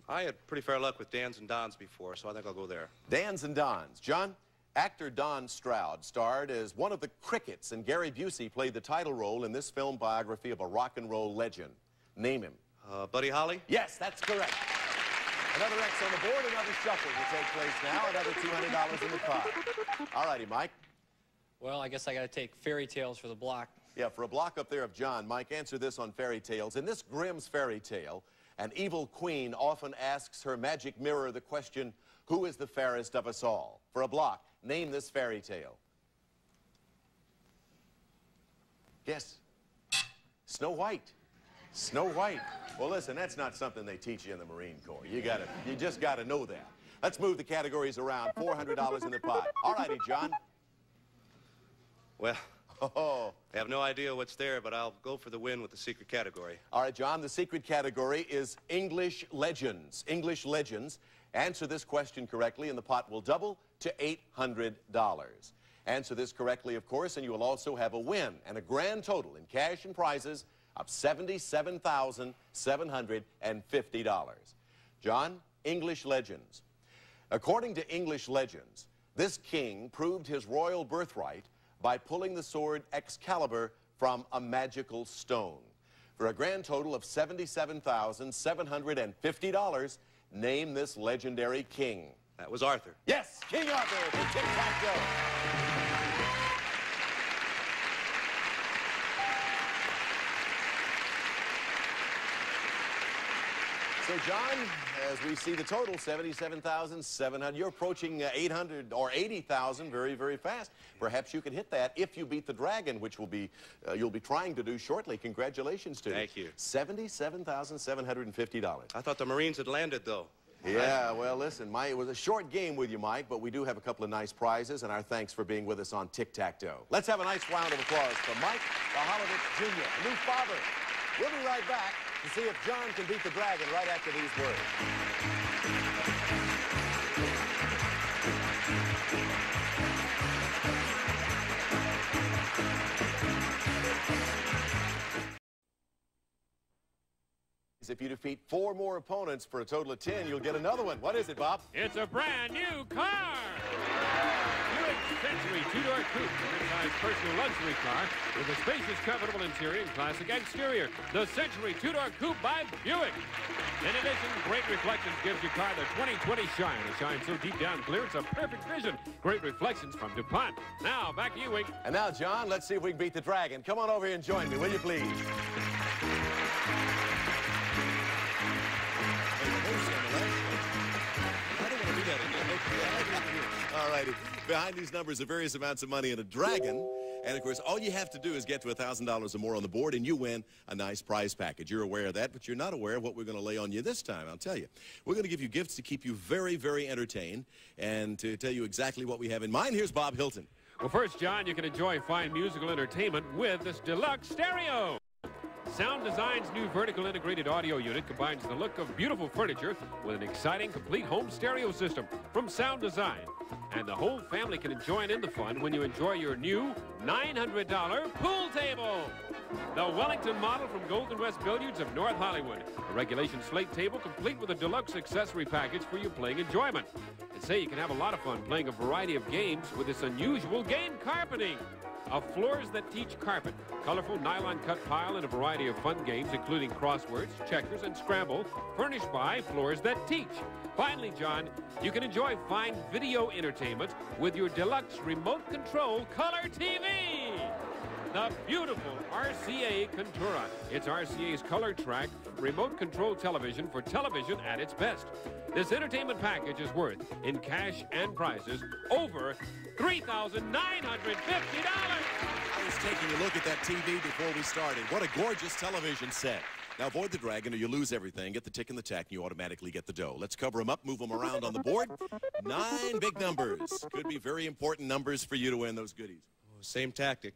I had pretty fair luck with Dan's and Don's before, so I think I'll go there. Dan's and Don's. John, actor Don Stroud starred as one of the Crickets, and Gary Busey played the title role in this film biography of a rock and roll legend. Name him. Uh, Buddy Holly? Yes, that's correct. Another X on the board, another shuffle will take place now, another $200 in the pot. All righty, Mike. Well, I guess I got to take fairy tales for the block. Yeah, for a block up there of John, Mike, answer this on fairy tales. In this Grimm's fairy tale, an evil queen often asks her magic mirror the question, who is the fairest of us all? For a block, name this fairy tale. Guess. Snow White. Snow White. Well, listen, that's not something they teach you in the Marine Corps. You gotta, you just gotta know that. Let's move the categories around. $400 in the pot. All righty, John. Well, oh, oh. I have no idea what's there, but I'll go for the win with the secret category. All right, John, the secret category is English legends. English legends. Answer this question correctly, and the pot will double to $800. Answer this correctly, of course, and you will also have a win and a grand total in cash and prizes of $77,750. John, English legends. According to English legends, this king proved his royal birthright by pulling the sword Excalibur from a magical stone. For a grand total of $77,750, name this legendary king. That was Arthur. Yes, King Arthur Tic-Tac-Dough. So, John, as we see the total, 77,700. You're approaching uh, 800 or 80,000 very, very fast. Perhaps you can hit that if you beat the dragon, which will be uh, you'll be trying to do shortly. Congratulations to you. Thank you. $77,750. I thought the Marines had landed, though. Yeah, well, listen, Mike, it was a short game with you, Mike, but we do have a couple of nice prizes, and our thanks for being with us on Tic-Tac-Dough. Let's have a nice round of applause for Mike Bahalovich Jr., new father. We'll be right back to see if John can beat the dragon right after these words. If you defeat four more opponents for a total of 10, you'll get another one. What is it, Bob? It's a brand new car! Century two-door coupe, a mid-sized personal luxury car with a spacious, comfortable interior and classic exterior. The Century two-door coupe by Buick. In addition, great reflections gives your car the 2020 shine. A shine so deep down clear, it's a perfect vision. Great reflections from DuPont. Now, back to you, Wink. And now, John, let's see if we can beat the dragon. Come on over here and join me, will you please? Righty. Behind these numbers are various amounts of money and a dragon. And of course, all you have to do is get to $1,000 or more on the board, and you win a nice prize package. You're aware of that, but you're not aware of what we're going to lay on you this time, I'll tell you. We're going to give you gifts to keep you very, very entertained. And to tell you exactly what we have in mind, here's Bob Hilton. Well, first, John, you can enjoy fine musical entertainment with this deluxe stereo. Sound Design's new vertical integrated audio unit combines the look of beautiful furniture with an exciting complete home stereo system from Sound Design. And the whole family can join in the fun when you enjoy your new $900 pool table. The Wellington model from Golden West Billiards of North Hollywood. A regulation slate table complete with a deluxe accessory package for your playing enjoyment. And say you can have a lot of fun playing a variety of games with this unusual game carpeting. Of floors that teach carpet, colorful nylon cut pile and a variety of fun games, including crosswords, checkers, and scramble, furnished by Floors That Teach. Finally, John, you can enjoy fine video entertainment with your deluxe remote control color TV. The beautiful RCA Contura. It's RCA's ColorTrak remote control television for television at its best. This entertainment package is worth, in cash and prizes, over $3,950. I was taking a look at that TV before we started. What a gorgeous television set. Now, avoid the dragon or you lose everything. Get the tick and the tack, and you automatically get the dough. Let's cover them up, move them around on the board. Nine big numbers. Could be very important numbers for you to win those goodies. Oh, same tactic.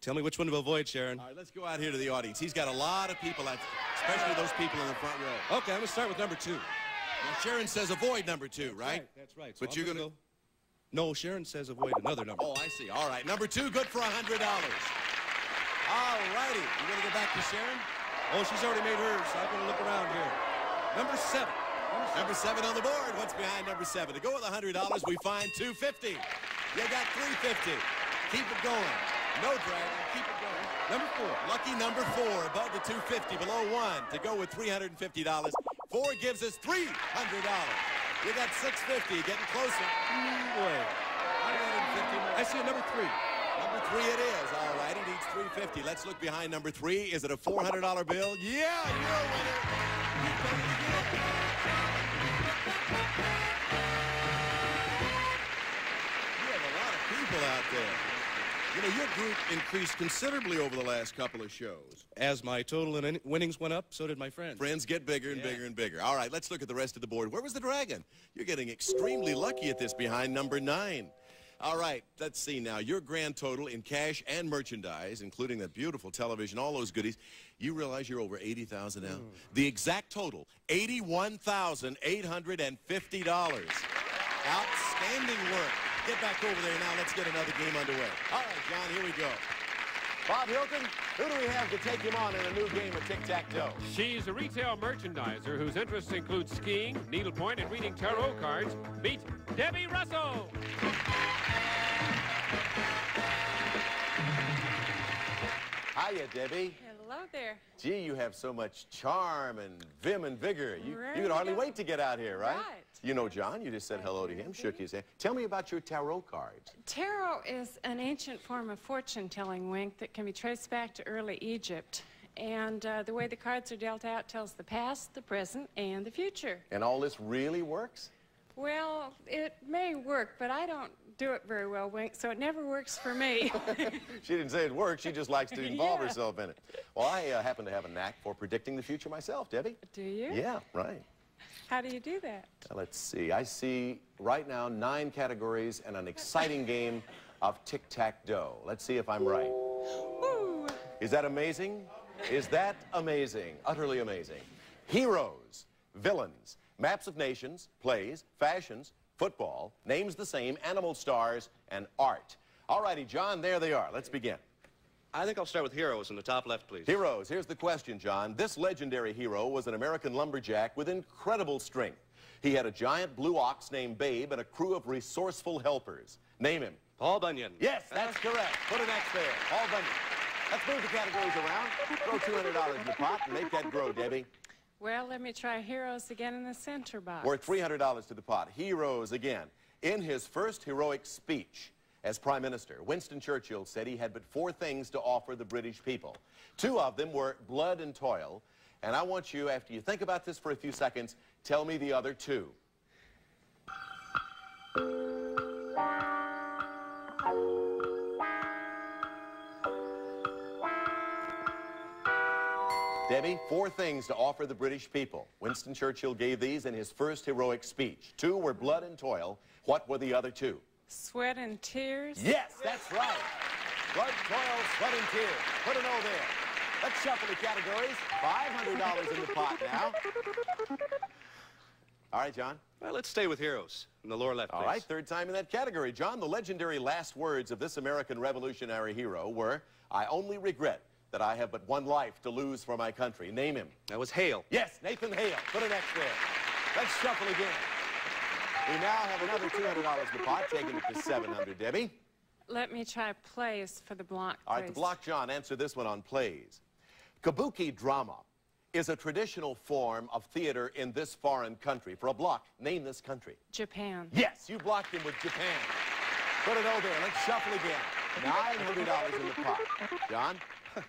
Tell me which one to avoid, Sharon. All right, let's go out here to the audience. He's got a lot of people out, especially those people in the front row. Okay, I'm going to start with number two. Now, Sharon says avoid number two, right? That's right. But I'm you're gonna go- No, Sharon says avoid another number. Oh, I see. All right, number two, good for a $100. All righty. You going to go back to Sharon? Oh, she's already made hers, I'm going to look around here. Number seven. Number seven on the board. What's behind number seven? To go with $100, we find 250 You got 350 Keep it going. No dragon. Keep it going. Number four. Lucky number four above the 250 below one to go with $350. Four gives us $300. You got 650 getting closer. Boy. 350 more. I see a number three. Number three it is. All right, he needs 350. Let's look behind number three. Is it a $400 bill? Yeah, you're a winner. You have a lot of people out there. You know, your group increased considerably over the last couple of shows. As my total in winnings went up, so did my friends. Friends get bigger and bigger and bigger. All right, let's look at the rest of the board. Where was the dragon? You're getting extremely lucky at this behind number nine. All right, let's see now. Your grand total in cash and merchandise, including that beautiful television, all those goodies, you realize you're over 80000 now? Hmm. The exact total, $81,850. Outstanding work. Get back over there now. Let's get another game underway. All right, John, here we go. Bob Hilton, who do we have to take him on in a new game of Tic-Tac-Dough? She's a retail merchandiser whose interests include skiing, needlepoint, and reading tarot cards. Meet Debbie Russell. Hiya, Debbie. Hello there. Gee, you have so much charm and vim and vigor. You, Right. you could hardly wait to get out here, right? Right. You know John. You just said hello to him, shook his hand. Tell me about your tarot cards. Tarot is an ancient form of fortune telling, Wink, that can be traced back to early Egypt. And uh, the way the cards are dealt out tells the past, the present, and the future. And all this really works? Well, it may work, but I don't do it very well, Wink, so it never works for me. [laughs] [laughs] She didn't say it works. She just likes to involve Yeah. herself in it. Well, I uh, happen to have a knack for predicting the future myself, Debbie. do you? Yeah, right. How do you do that? Now, let's see. I see right now nine categories and an exciting [laughs] game of Tic-Tac-Dough. Let's see if I'm right. Is that amazing? Is that amazing? Utterly amazing. Heroes, villains, maps of nations, plays, fashions, football, names the same, animal stars, and art. All righty, John, there they are. Let's begin. I think I'll start with heroes in the top left, please. Heroes, here's the question, John. This legendary hero was an American lumberjack with incredible strength. He had a giant blue ox named Babe and a crew of resourceful helpers. Name him. Paul Bunyan. Yes, that's correct. Put an X there. Paul Bunyan. Let's move the categories around. Throw $200 in the pot and make that grow, Debbie. Well, let me try heroes again in the center box. Worth $300 to the pot. Heroes again. In his first heroic speech as Prime Minister, Winston Churchill said he had but four things to offer the British people. Two of them were blood and toil. And I want you, after you think about this for a few seconds, tell me the other two. Debbie, four things to offer the British people. Winston Churchill gave these in his first heroic speech. Two were blood and toil. What were the other two? Sweat and tears? Yes, that's right. Blood, toil, sweat, and tears. Put an O there. Let's shuffle the categories. $500 in the pot now. All right, John. Well, let's stay with heroes in the lower left, All please. right, third time in that category. John, the legendary last words of this American revolutionary hero were, I only regret that I have but one life to lose for my country. Name him. That was Hale. Yes, Nathan Hale. Put an X there. Let's shuffle again. We now have another $200 in the pot, taking it to 700 Debbie. Let me try plays for the block, All right, the block John, answer this one on plays. Kabuki drama is a traditional form of theater in this foreign country. For a block, name this country. Japan. Yes, you blocked him with Japan. Put it over there. Let's shuffle again. $900 in the pot. John? [laughs]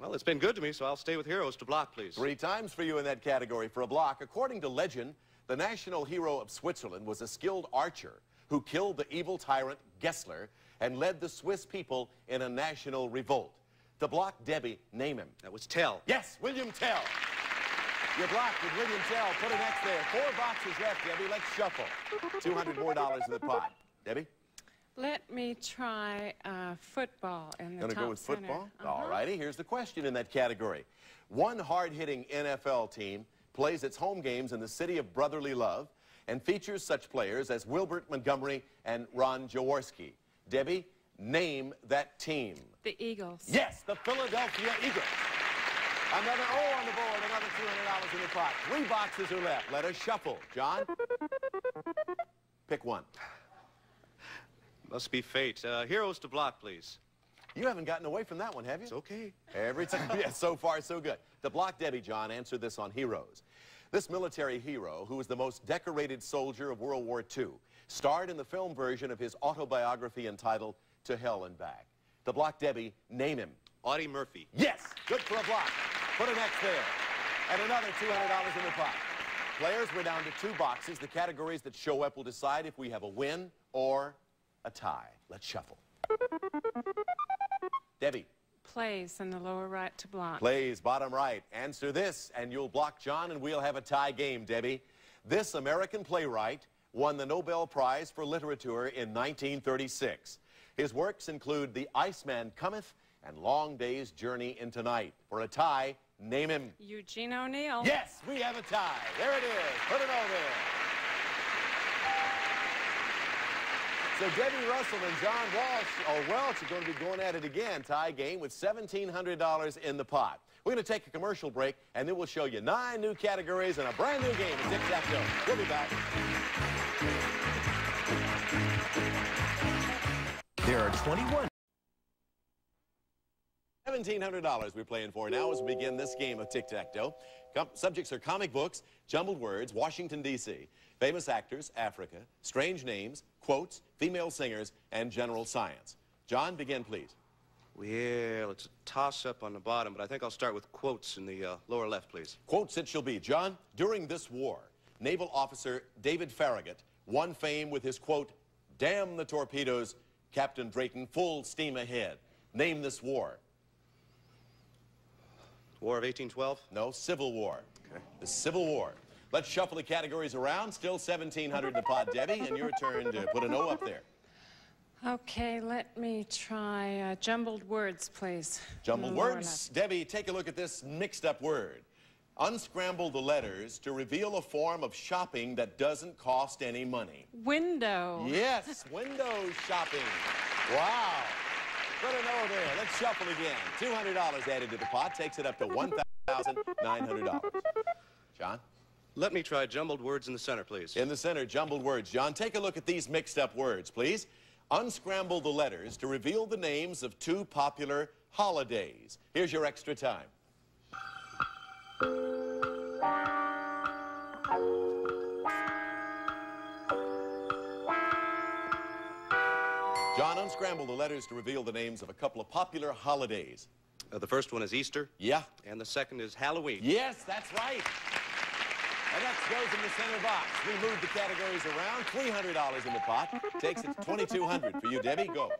Well, it's been good to me, so I'll stay with heroes to block, please. Three times for you in that category for a block. According to legend, the national hero of Switzerland was a skilled archer who killed the evil tyrant Gessler and led the Swiss people in a national revolt. To block Debbie, name him. That was Tell. Yes, William Tell. You're blocked with William Tell. Put an X there. Four boxes left, Debbie. Let's shuffle. 200 more dollars in the pot. Debbie? Let me try uh, football in the Gonna top go with center. football? Uh-huh. All righty, here's the question in that category. One hard-hitting NFL team plays its home games in the city of brotherly love and features such players as Wilbert Montgomery and Ron Jaworski. Debbie, name that team. The Eagles. Yes, the Philadelphia Eagles. Another O on the board, another $200 in the pot. Three boxes are left. Let us shuffle. John? Pick one. Must be fate. Uh, heroes to block, please. You haven't gotten away from that one, have you? It's okay. Every time. [laughs] yeah, so far, so good. To block Debbie, John, answer this on heroes. This military hero, who was the most decorated soldier of World War II, starred in the film version of his autobiography entitled To Hell and Back. To block Debbie, name him. Audie Murphy. Yes, good for a block. Put an X there. And another $200 in the pot. Players, we're down to two boxes. The categories that show up will decide if we have a win or a tie. Let's shuffle. Debbie. Plays in the lower right to block. Plays bottom right. Answer this, and you'll block John, and we'll have a tie game, Debbie. This American playwright won the Nobel Prize for Literature in 1936. His works include The Iceman Cometh and Long Day's Journey into Night. For a tie, name him. Eugene O'Neill. Yes, we have a tie. There it is. Put it over there. So Debbie Russell and John Walsh, or Welch, are going to be going at it again. Tie game with $1,700 in the pot. We're going to take a commercial break, and then we'll show you nine new categories and a brand new game of Tic Tac Dough. We'll be back. There are 21. $1,700 we're playing for now as we begin this game of Tic-Tac-Dough. Subjects are comic books, jumbled words, Washington, D.C., famous actors, Africa, strange names, quotes, female singers, and general science. John, begin, please. Well, it's a toss-up on the bottom, but I think I'll start with quotes in the uh, lower left, please. Quotes it shall be. John, during this war, naval officer David Farragut won fame with his quote, Damn the torpedoes, Captain Drayton, full steam ahead. Name this war. War of 1812? No, Civil War. Okay. The Civil War. Let's shuffle the categories around. Still 1,700 in the pot, Debbie, and your turn to put an O up there. Okay, let me try uh, jumbled words, please. Jumbled Lower words. Debbie, take a look at this mixed up word. Unscramble the letters to reveal a form of shopping that doesn't cost any money. Window. Yes, window shopping. Wow. Put an O there. Let's shuffle again. $200 added to the pot takes it up to $1,900. John? Let me try jumbled words in the center, please. In the center, jumbled words. John, take a look at these mixed up words, please. Unscramble the letters to reveal the names of two popular holidays. Here's your extra time. John, unscramble the letters to reveal the names of a couple of popular holidays. Uh, the first one is Easter. Yeah. And the second is Halloween. Yes, that's right. And that goes in the center box. We move the categories around. $300 in the pot. Takes it to 2200 for you, Debbie. Go.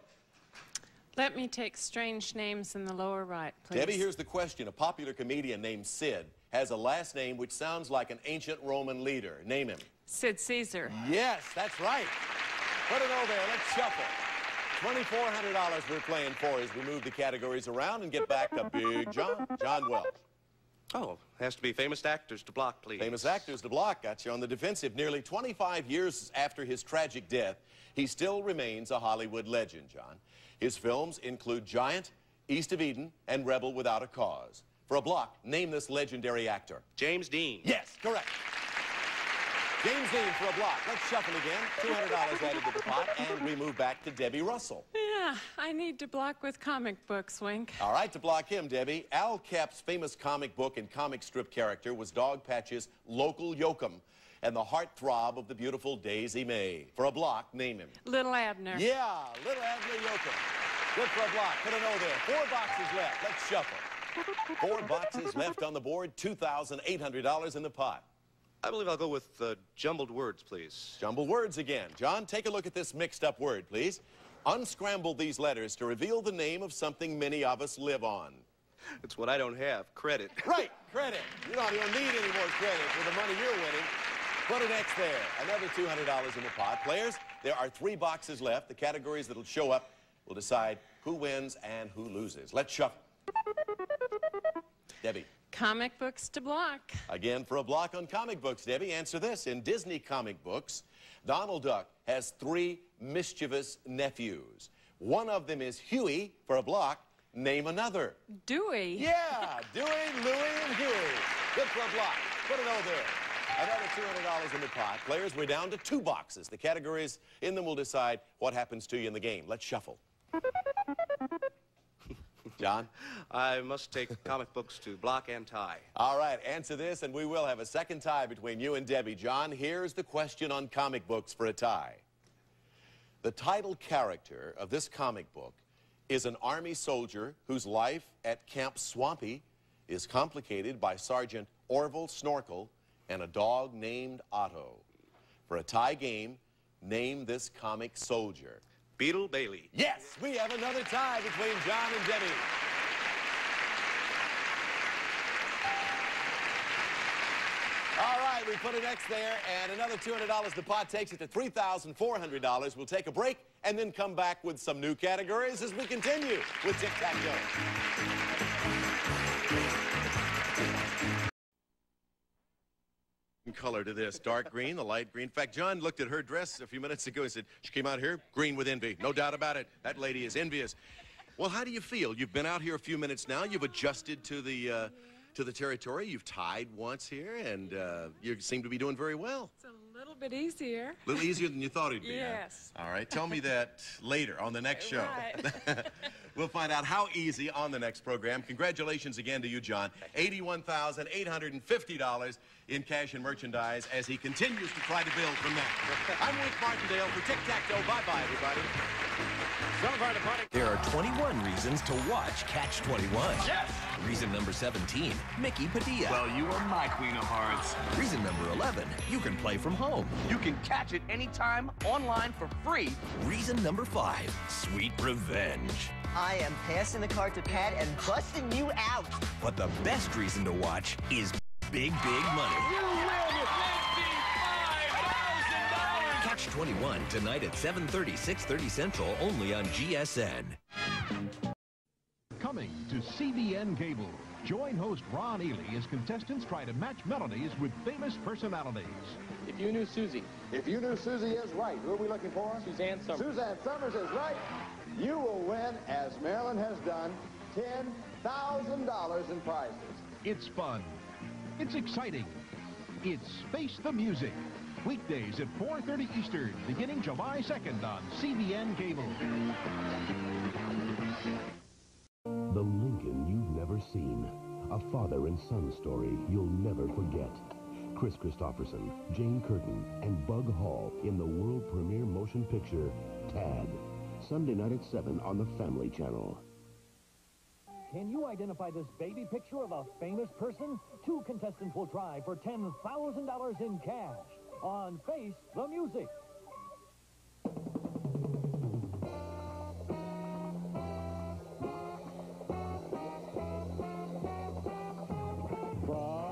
Let me take strange names in the lower right, please. Debbie, here's the question. A popular comedian named Sid has a last name which sounds like an ancient Roman leader. Name him. Sid Caesar. Yes, that's right. Put it over there. Let's shuffle. $2,400 we're playing for as we move the categories around and get back to Big John, John Welch. Oh, has to be famous actors to block, please. Famous actors to block got you on the defensive. Nearly 25 years after his tragic death, he still remains a Hollywood legend, John. His films include Giant, East of Eden, and Rebel Without a Cause. For a block, name this legendary actor. James Dean. Yes, correct. James Dean for a block. Let's shuffle again. $200 added to the pot, and we move back to Debbie Russell. Yeah, I need to block with comic books, Wink. All right, to block him, Debbie, Al Capp's famous comic book and comic strip character was Dogpatch's local Yokum and the heartthrob of the beautiful Daisy Mae. For a block, name him. Little Abner. Yeah, little Abner Yokum. Good for a block. Put a no there. Four boxes left. Let's shuffle. Four boxes left on the board, $2,800 in the pot. I believe I'll go with uh, jumbled words, please. Jumbled words again. John, take a look at this mixed up word, please. Unscramble these letters to reveal the name of something many of us live on. It's what I don't have, credit. [laughs] Right, credit. You don't, you don't need any more credit for the money you're winning. Put an X there. Another $200 in the pot. Players, there are three boxes left. The categories that'll show up will decide who wins and who loses. Let's shuffle. Debbie. Comic books to block. Again, for a block on comic books, Debbie, answer this. In Disney comic books, Donald Duck has three mischievous nephews. One of them is Huey. For a block, name another. Dewey. Yeah, Dewey, Louie, and Huey. Good for a block. Put it over there. Another $200 in the pot. Players, we're down to two boxes. The categories in them will decide what happens to you in the game. Let's shuffle. John? I must take [laughs] comic books to block and tie. All right, answer this, and we will have a second tie between you and Debbie. John, here's the question on comic books for a tie. The title character of this comic book is an Army soldier whose life at Camp Swampy is complicated by Sergeant Orville Snorkel and a dog named Otto. For a tie game, name this comic soldier. Beetle Bailey. Yes, we have another tie between John and Debbie. All right, we put an X there, and another $200 the pot takes it to $3,400. We'll take a break and then come back with some new categories as we continue with Tic-Tac-Dough. Color to this. Dark green, the light green. In fact, John looked at her dress a few minutes ago and said, she came out here green with envy. No doubt about it. That lady is envious. Well, how do you feel? You've been out here a few minutes now. You've adjusted to the, uh, to the territory. You've tied once here, and uh, you seem to be doing very well. It's a little bit easier. A little easier than you thought it'd be. huh? Yes. All right. Tell me that later on the next show. Right. [laughs] we'll find out how easy on the next program. Congratulations again to you, John. $81,850 in cash and merchandise as he continues to try to build from that. I'm Wink Martindale for Tic Tac Dough. Bye bye, everybody. There are 21 reasons to watch Catch 21. Yes! Reason number 17, Mikki Padilla. Well, you are my queen of hearts. Reason number 11, you can play from home. You can catch it anytime online for free. Reason number 5, Sweet Revenge. I am passing the card to Pat and busting you out. But the best reason to watch is Big Big Money. Catch 21 tonight at 7:30, 6:30 Central, only on GSN. Coming to CBN Cable. Join host Ron Ely as contestants try to match melodies with famous personalities. If you knew Susie. If you knew Susie is right, who are we looking for? Suzanne Somers. Suzanne Somers is right. You will win, as Marilyn has done, $10,000 in prizes. It's fun. It's exciting. It's Face the Music. Weekdays at 4.30 Eastern, beginning July 2nd on CBN Cable. The Lincoln you've never seen. A father and son story you'll never forget. Kris Kristofferson, Jane Curtin, and Bug Hall in the world premiere motion picture, Tad. Sunday night at 7 on the Family Channel. Can you identify this baby picture of a famous person? Two contestants will try for $10,000 in cash on Face the Music. From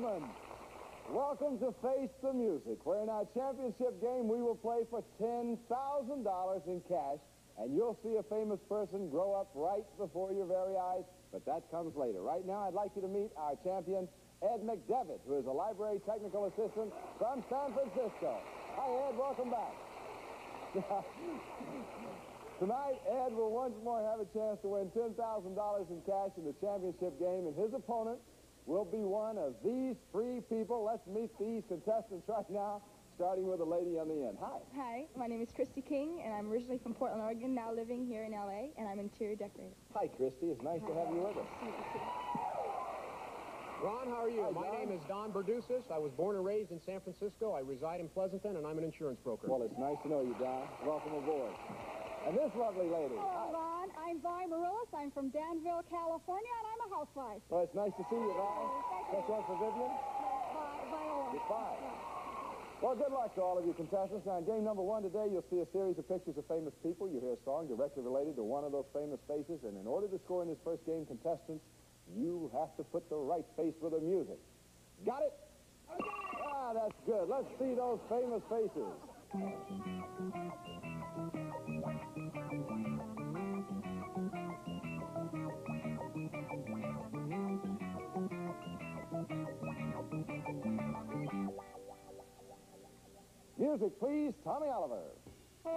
gentlemen. Welcome to Face the Music, where in our championship game we will play for $10,000 in cash, and you'll see a famous person grow up right before your very eyes, but that comes later. Right now, I'd like you to meet our champion, Ed McDevitt, who is a library technical assistant from San Francisco. Hi, Ed. Welcome back. [laughs] Tonight, Ed will once more have a chance to win $10,000 in cash in the championship game, and his opponent will be one of these three people. Let's meet these contestants right now, starting with the lady on the end. Hi. Hi, my name is Christy King, and I'm originally from Portland, Oregon, now living here in LA, and I'm interior decorator. Hi, Christy. It's nice to have you with us. Ron, how are you? My name is Don Berdusis. I was born and raised in San Francisco. I reside in Pleasanton, and I'm an insurance broker. Well, it's nice to know you, Don. Welcome aboard. And this lovely lady. Hello, Ron. I'm Vi Marillis. I'm from Danville, California, and I'm a housewife. Well, it's nice to see you, Vi. That's one for Vivian. Viola. Goodbye. Well, good luck to all of you contestants. Now, in game number one today, you'll see a series of pictures of famous people. You hear a song directly related to one of those famous faces, and in order to score in this first game, contestants, you have to put the right face with the music. Got it? Ah, that's good. Let's see those famous faces. Music, please. Tommy Oliver. What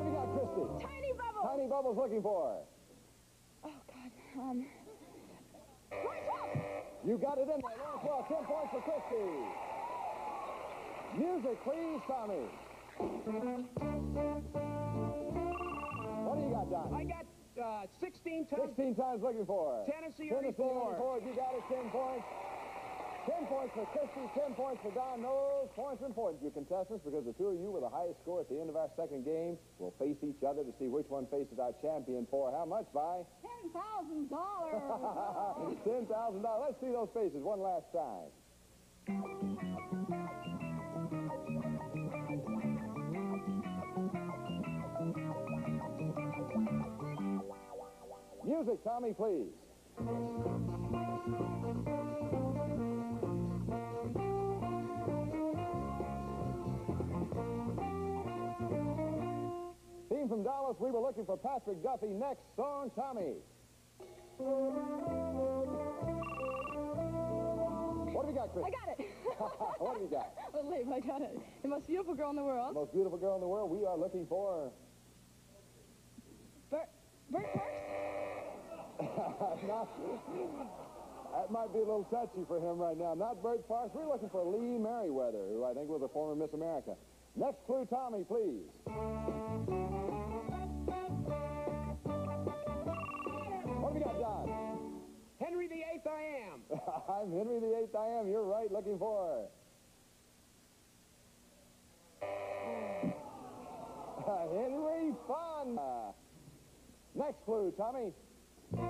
have you got, Christy? Tiny Bubbles. Tiny Bubbles looking for. Oh, God. Um. You got it in there. Lawrence Welk, 10 points for Christie. Music, please, Tommy. What do you got, Don? I got uh, 16 times. 16 times looking for. Tennessee, Tennessee Ernie Ford. 84. You got it, 10 points. 10 points for Christie, 10 points for Don Knowles. Points are important you contestants because the two of you with the highest score at the end of our second game will face each other to see which one faces our champion for how much by? $10,000. [laughs] $10,000. Let's see those faces one last time. Music, Tommy, please. Team from Dallas, we were looking for Patrick Duffy. Next song, Tommy. What have you got, Chris? I got it. [laughs] what have you got? Liv, I got it. The most beautiful girl in the world. The most beautiful girl in the world. We are looking for. Bert, Bert [laughs] Not- that might be a little touchy for him right now. Not Bert Parks. We're looking for Lee Meriwether, who I think was a former Miss America. Next clue, Tommy, please. What have you got, Don? Henry VIII I am. [laughs] I'm Henry VIII. I am. You're right. Looking for. [sighs] Henry Fonda. Next clue, Tommy. [laughs]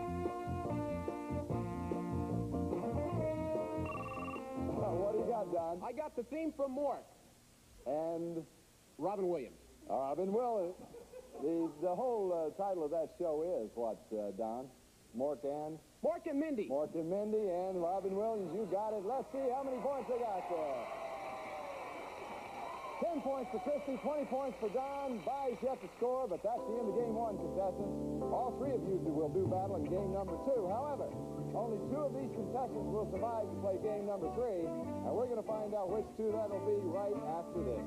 what do you got, Don? I got the theme from Mork. And Robin Williams. Robin Williams. The, the whole uh, title of that show is what, uh, Don? Mork and? Mork and Mindy. Mork and Mindy and Robin Williams. You got it. Let's see how many points they got there. 10 points for Christie, 20 points for Don. Buys yet to score, but that's the end of game one, contestants. All three of you will do battle in game number two. However, only two of these contestants will survive to play game number three, and we're going to find out which two that'll be right after this.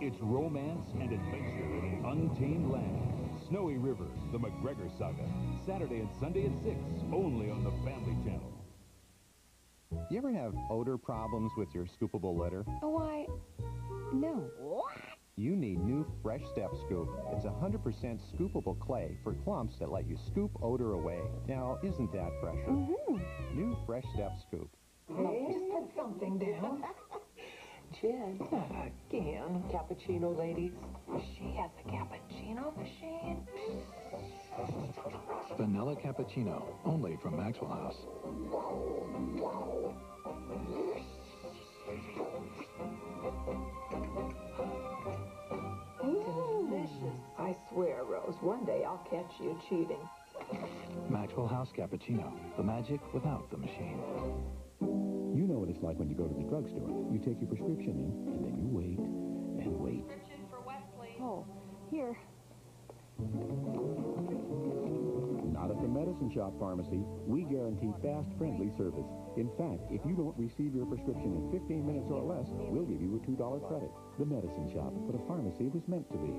It's romance and adventure in an untamed land. Snowy River, the McGregor Saga. Saturday and Sunday at 6, only on the Family Channel. You ever have odor problems with your scoopable litter? Oh, why? No. What? You need new Fresh Step Scoop. It's 100% scoopable clay for clumps that let you scoop odor away. Now, isn't that fresher? Mm-hmm. New Fresh Step Scoop. Hey, just put something down. [laughs] Jen, not again. Cappuccino, ladies. She has a cappuccino machine. Vanilla cappuccino, only from Maxwell House. Mmm, delicious. I swear, Rose, one day I'll catch you cheating. Maxwell House cappuccino, the magic without the machine. You know what it's like when you go to the drugstore. You take your prescription in, and then you wait and wait. Oh, here. Not at the Medicine Shop Pharmacy. We guarantee fast, friendly service. In fact, if you don't receive your prescription in 15 minutes or less, we'll give you a $2 credit. The Medicine Shop, but a pharmacy was meant to be.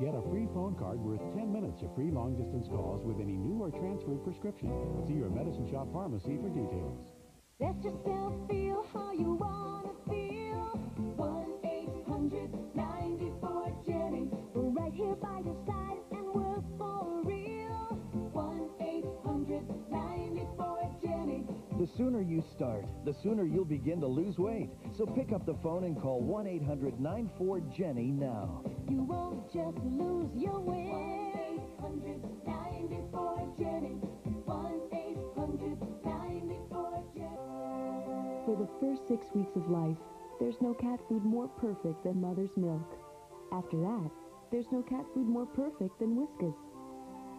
Get a free phone card worth 10 minutes of free long-distance calls with any new or transferred prescription. See your Medicine Shop Pharmacy for details. Let yourself feel how you wanna feel. 1-800-94-JENNY. We're right here by your side and we're for real. 1-800-94-JENNY. The sooner you start, the sooner you'll begin to lose weight. So pick up the phone and call 1-800-94-JENNY now. You won't just lose your weight. 1-800-94-JENNY. 1-800-94-JENNY. For the first six weeks of life, there's no cat food more perfect than mother's milk. After that, there's no cat food more perfect than Whiskas.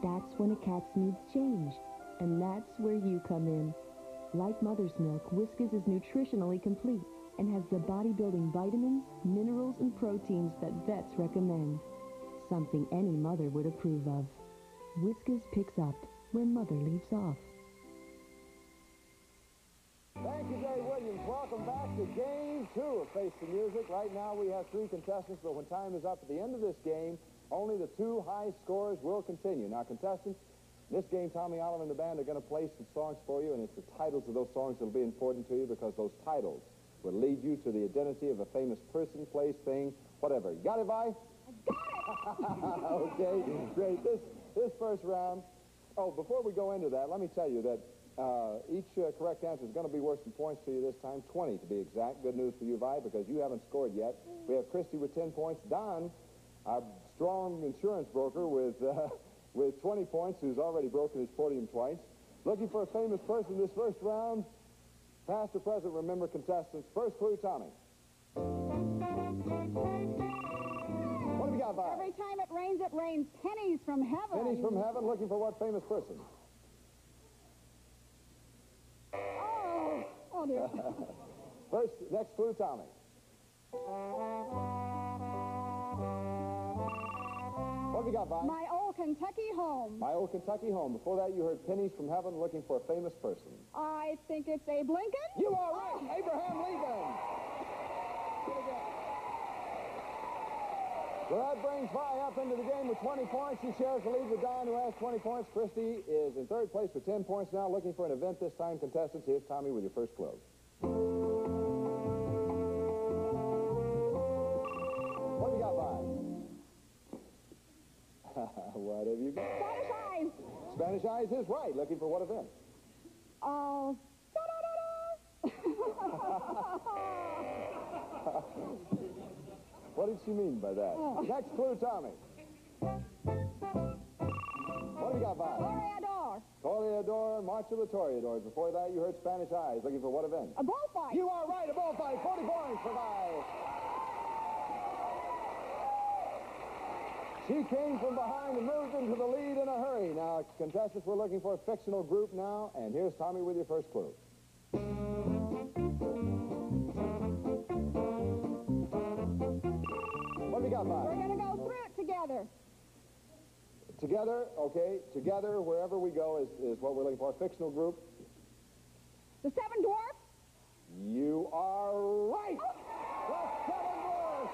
That's when a cat's needs change, and that's where you come in. Like mother's milk, Whiskas is nutritionally complete and has the bodybuilding vitamins, minerals, and proteins that vets recommend. Something any mother would approve of. Whiskas picks up where mother leaves off. Thank you, Jay Williams. Welcome back. to game two of Face the Music. Right now we have three contestants, but when time is up at the end of this game, only the two high scores will continue. Now, contestants, in this game, Tommy Oliver and the band are going to play some songs for you, and it's the titles of those songs that will be important to you because those titles will lead you to the identity of a famous person, place, thing, whatever. You got it, Vi? I got it! [laughs] okay, great. This, this first round, oh, before we go into that, let me tell you that uh, each uh, correct answer is going to be worth some points to you this time, 20 to be exact. Good news for you, Vi, because you haven't scored yet. We have Christy with 10 points. Don, our strong insurance broker with, uh, [laughs] with 20 points, who's already broken his podium twice. Looking for a famous person this first round. Past or present, remember contestants. First clue, Tommy. What have we got, Vi? Every time it rains, it rains pennies from heaven. Pennies from heaven, looking for what famous person? Dear. [laughs] First, next clue, Tommy. What have we got, Vi? My old Kentucky home. My old Kentucky home. Before that, you heard pennies from heaven looking for a famous person. I think it's Abe Lincoln. You are right, Abraham Lincoln. So that brings Vi up into the game with 20 points. She shares the lead with Don, who has 20 points. Christy is in third place with 10 points now, looking for an event this time. Contestants, here's Tommy with your first clue. What have you got, Vi? [laughs] what have you got? Spanish eyes. Spanish Eyes is right. Looking for what event? Oh, [laughs] [laughs] What did she mean by that? Oh. Next clue, Tommy. What have you got, Vi? Toreador. Toreador, March of the Toreadors. Before that, you heard Spanish Eyes. Looking for what event? A bullfight. You are right, a bullfight. 40 points for Vi. She came from behind and moved into the lead in a hurry. Now, contestants, we're looking for a fictional group now, and here's Tommy with your first clue. Have We're going to go through it together. Together, okay, together, wherever we go is, is what we're looking for. Fictional group. The Seven Dwarfs. You are right. The Seven Dwarfs.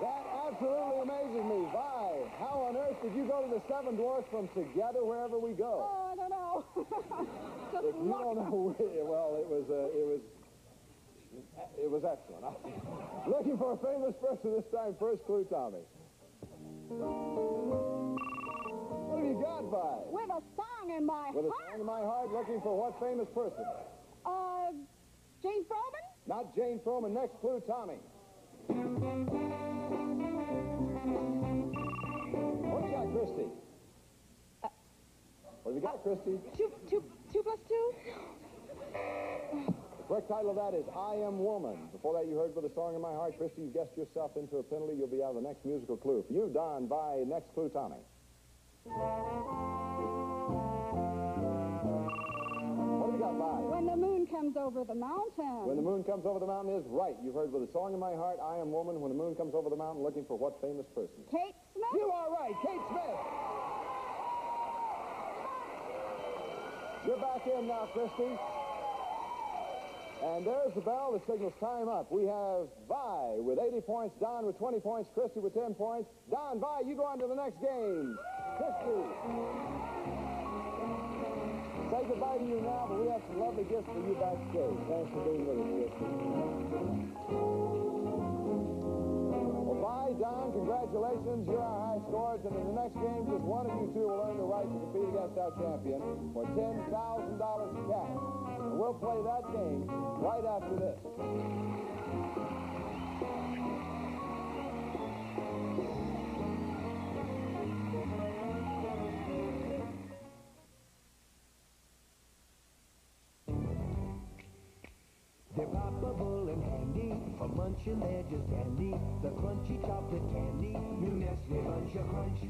That absolutely amazes me. Vi, how on earth did you go to the Seven Dwarfs from Together Wherever We Go? Oh, I don't know. [laughs] Just If you don't know, well, it was, uh, it was, it was excellent. Looking for a famous person this time. First clue, Tommy. What have you got, Vi? With a song in my heart. With a song in my heart, looking for what famous person? Uh, Jane Froman? Not Jane Froman. Next clue, Tommy. What have you got, Christy? What have you got, Christy? Two, two, two plus two? The correct title of that is I Am Woman. Before that, you heard With a Song in My Heart. Christy, you guessed yourself into a penalty. You'll be out of the next musical clue. For you, Don, by next clue, Tommy. What have you got, Vi? When the moon comes over the mountain. When the moon comes over the mountain is right. You've heard With a Song in My Heart, I Am Woman. When the moon comes over the mountain, looking for what famous person? Kate Smith? You are right, Kate Smith. You're back in now, Christy. And there's the bell that signals time up. We have Vi with 80 points, Don with 20 points, Christy with 10 points. Don, Vi, you go on to the next game. Christy. Say goodbye to you now, but we have some lovely gifts for you backstage. Thanks for being with us, Christy. Don, congratulations. You're our high scores, and in the next game, just one of you two will earn the right to compete against our champion for $10,000 in cash. And we'll play that game right after this. For munching. They're just dandy. The crunchy chocolate candy, new Nestle Bunch of Crunch.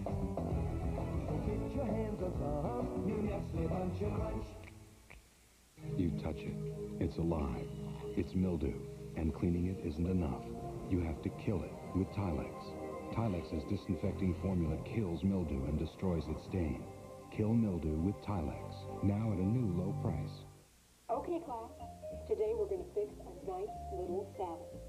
So get your hands on some uh-huh. new Nestle Bunch of Crunch. You touch it. It's alive. It's mildew. And cleaning it isn't enough. You have to kill it with Tilex. Tilex's disinfecting formula kills mildew and destroys its stain. Kill mildew with Tilex. Now at a new low price. Okay, class. Today we're going to fix a nice little salad.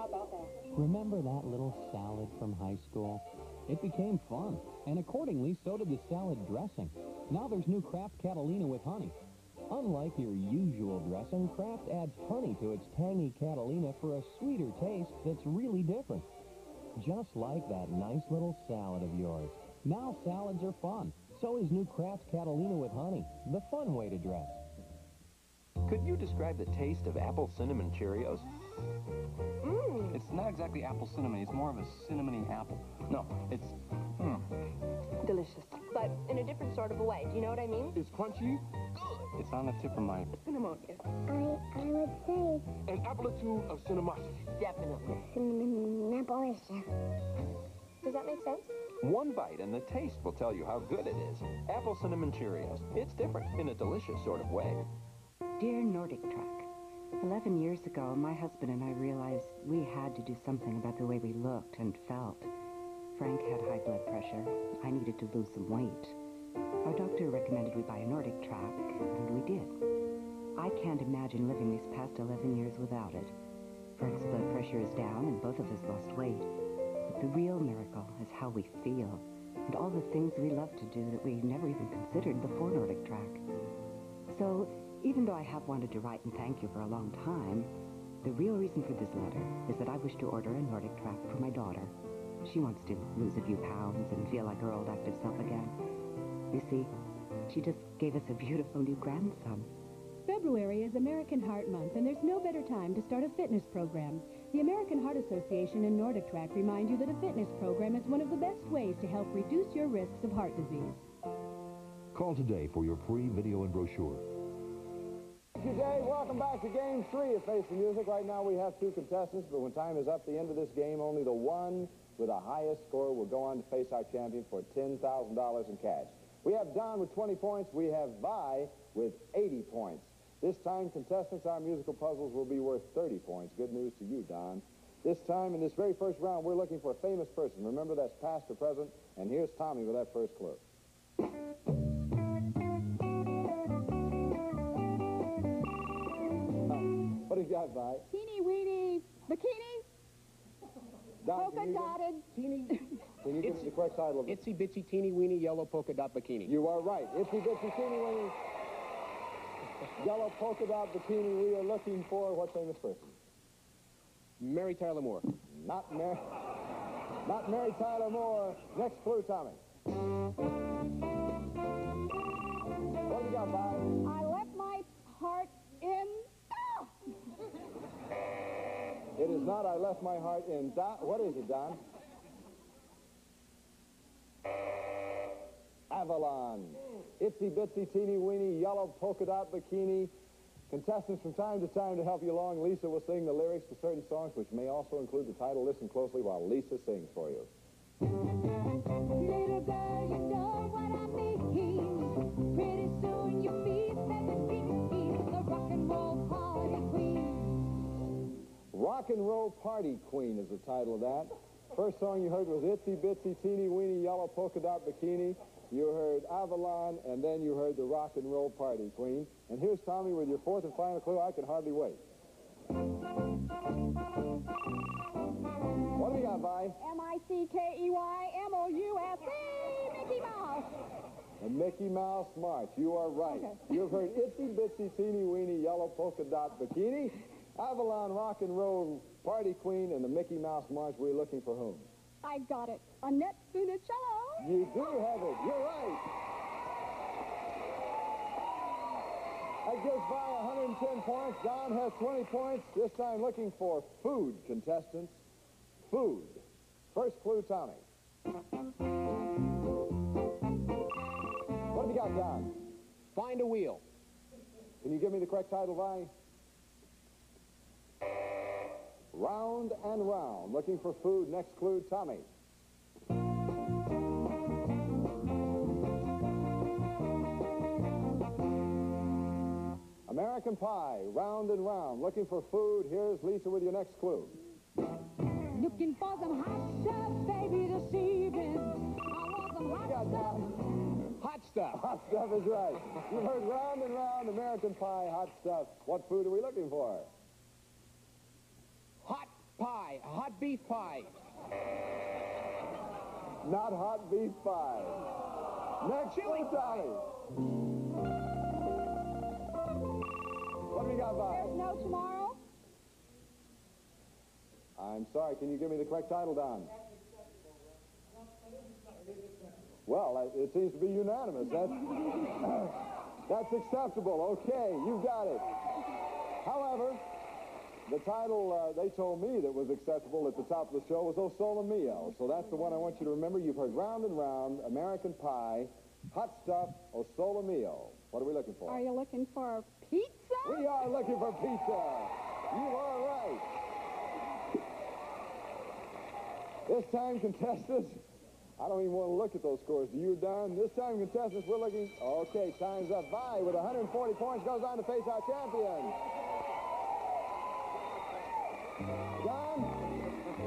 How about that? Remember that little salad from high school? It became fun, and accordingly, so did the salad dressing. Now there's new Kraft Catalina with honey. Unlike your usual dressing, Kraft adds honey to its tangy Catalina for a sweeter taste that's really different. Just like that nice little salad of yours. Now salads are fun. So is new Kraft Catalina with honey, the fun way to dress. Could you describe the taste of apple cinnamon Cheerios? Mmm. It's not exactly apple cinnamon. It's more of a cinnamony apple. No, it's... Hmm. Delicious. But in a different sort of a way. Do you know what I mean? It's crunchy. Good. It's on the tip of my... Cinnamonious. I, I would say An apple or two of cinnamosity. Definitely. cinnamon appalachia. Does that make sense? One bite and the taste will tell you how good it is. Apple cinnamon Cheerios. It's different in a delicious sort of way. Dear Nordic Track, 11 years ago, my husband and I realized we had to do something about the way we looked and felt. Frank had high blood pressure. I needed to lose some weight. Our doctor recommended we buy a Nordic Track, and we did. I can't imagine living these past 11 years without it. Frank's blood pressure is down, and both of us lost weight. But the real miracle is how we feel, and all the things we love to do that we never even considered before Nordic Track. So, even though I have wanted to write and thank you for a long time, the real reason for this letter is that I wish to order a Nordic track for my daughter. She wants to lose a few pounds and feel like her old active self again. You see, she just gave us a beautiful new grandson. February is American Heart Month, and there's no better time to start a fitness program. The American Heart Association and Nordic Track remind you that a fitness program is one of the best ways to help reduce your risks of heart disease. Call today for your free video and brochure. Thank you. Welcome back to Game 3 of Face the Music. Right now we have two contestants, but when time is up, the end of this game, only the one with the highest score will go on to face our champion for $10,000 in cash. We have Don with 20 points. We have Vi with 80 points. This time, contestants, our musical puzzles will be worth 30 points. Good news to you, Don. This time, in this very first round, we're looking for a famous person. Remember, that's past or present. And here's Tommy with that first clue. Do you got, Vi? Teeny weeny bikini. Don, Polka can you give- dotted. Teeny. Can you give us the correct title of it? Itsy bitsy teeny weeny yellow polka dot bikini. You are right. Itsy bitsy teeny weeny yellow polka dot bikini. We are looking for what famous person? Mary Tyler Moore. Not Mary. Not Mary Tyler Moore. Next clue, Tommy. What have you got, Vi? I left my heart in. Ah! It is not I left my heart in Don. What is it, Don? Avalon. Itsy bitsy teeny weeny yellow polka dot bikini. Contestants from time to time to help you along, Lisa will sing the lyrics to certain songs, which may also include the title. Listen closely while Lisa sings for you. Rock and Roll Party Queen is the title of that. First song you heard was Itsy Bitsy Teeny Weeny Yellow Polka Dot Bikini. You heard Avalon, and then you heard the Rock and Roll Party Queen. And here's Tommy with your fourth and final clue. I can hardly wait. What do we got, Vi? M-I-C-K-E-Y M-O-U-S-E Mickey Mouse. The Mickey Mouse March. You are right. You've heard Itsy Bitsy Teeny Weeny Yellow Polka Dot Bikini, Avalon Rock and Roll Party Queen, and the Mickey Mouse March. We're looking for whom? I got it. Annette Funicello. You do have it. You're right. That gives Vi 110 points. Don has 20 points. This time looking for food contestants. Food. First clue, Tommy. What have you got, Don? Find a wheel. Can you give me the correct title, Vi? Round and round. Looking for food. Next clue, Tommy. American Pie, round and round. Looking for food. Here's Lisa with your next clue. Looking for some hot stuff, baby, this evening. I want some hot stuff. Hot stuff. Hot stuff is right. You've heard round and round American pie, hot stuff. What food are we looking for? Hot pie, hot beef pie. Not hot beef pie. Next, chili Dolly. What do we got, Bob? There's no tomorrow. I'm sorry, can you give me the correct title, Don? Well, it seems to be unanimous. That's, [laughs] that's acceptable. Okay, you've got it. However, the title uh, they told me that was acceptable at the top of the show was O Sole Mio. So that's the one I want you to remember. You've heard Round and Round, American Pie, Hot Stuff, O Sole Mio. What are we looking for? Are you looking for pizza? We are looking for pizza. You are right. This time, contestants, I don't even want to look at those scores. Do you, Don? This time, contestants, we're looking... Okay, time's up. Vi, with 140 points, goes on to face our champion. Don,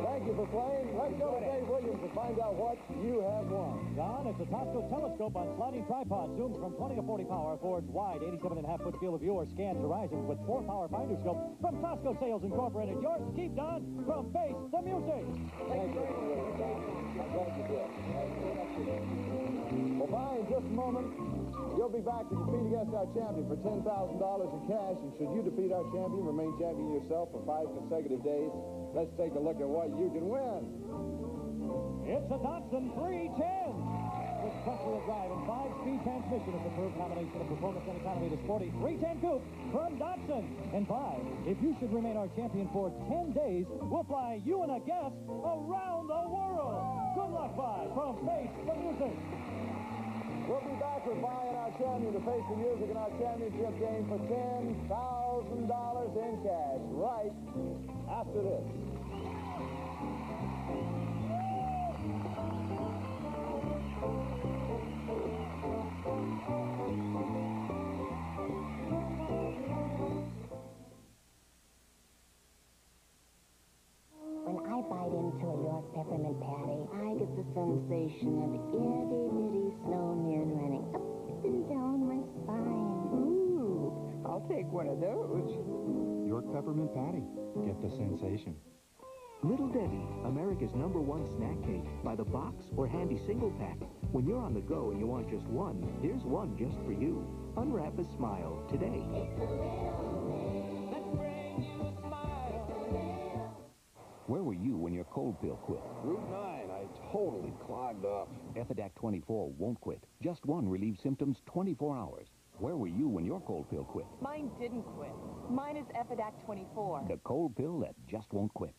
thank you for playing. Let's go to Dave Williams to find out what you have won. Don, it's a Tasco telescope on sliding tripod. Zooms from 20 to 40 power. Affords wide 87 and a half foot field of view or scans horizons with four power finder scope from Tasco Sales Incorporated. Yours to keep, Don, from Face the Music. Thank you. Glad you moment. You'll be back to compete against our champion for $10,000 in cash. And should you defeat our champion, remain champion yourself for five consecutive days, let's take a look at what you can win. It's a Datsun 310 with front-wheel drive and Vi-speed transmission is the proved combination of performance and economy. The sporty 310 coupe from Datsun. And Vi, if you should remain our champion for 10 days, we'll fly you and a guest around the world. Good luck, five, from the Music. We'll be back with our champion to face the music in our championship game for $10,000 in cash right after this. Sensation of itty bitty snowmen running up and down my spine. Ooh, I'll take one of those. York Peppermint Patty. Get the sensation. Little Debbie, America's number one snack cake. By the box or handy single pack. When you're on the go and you want just one, here's one just for you. Unwrap a smile today. Where were you when your cold pill quit? Route 9, I totally clogged up. Efidac 24 won't quit. Just one relieves symptoms 24 hours. Where were you when your cold pill quit? Mine didn't quit. Mine is Efidac 24. The cold pill that just won't quit.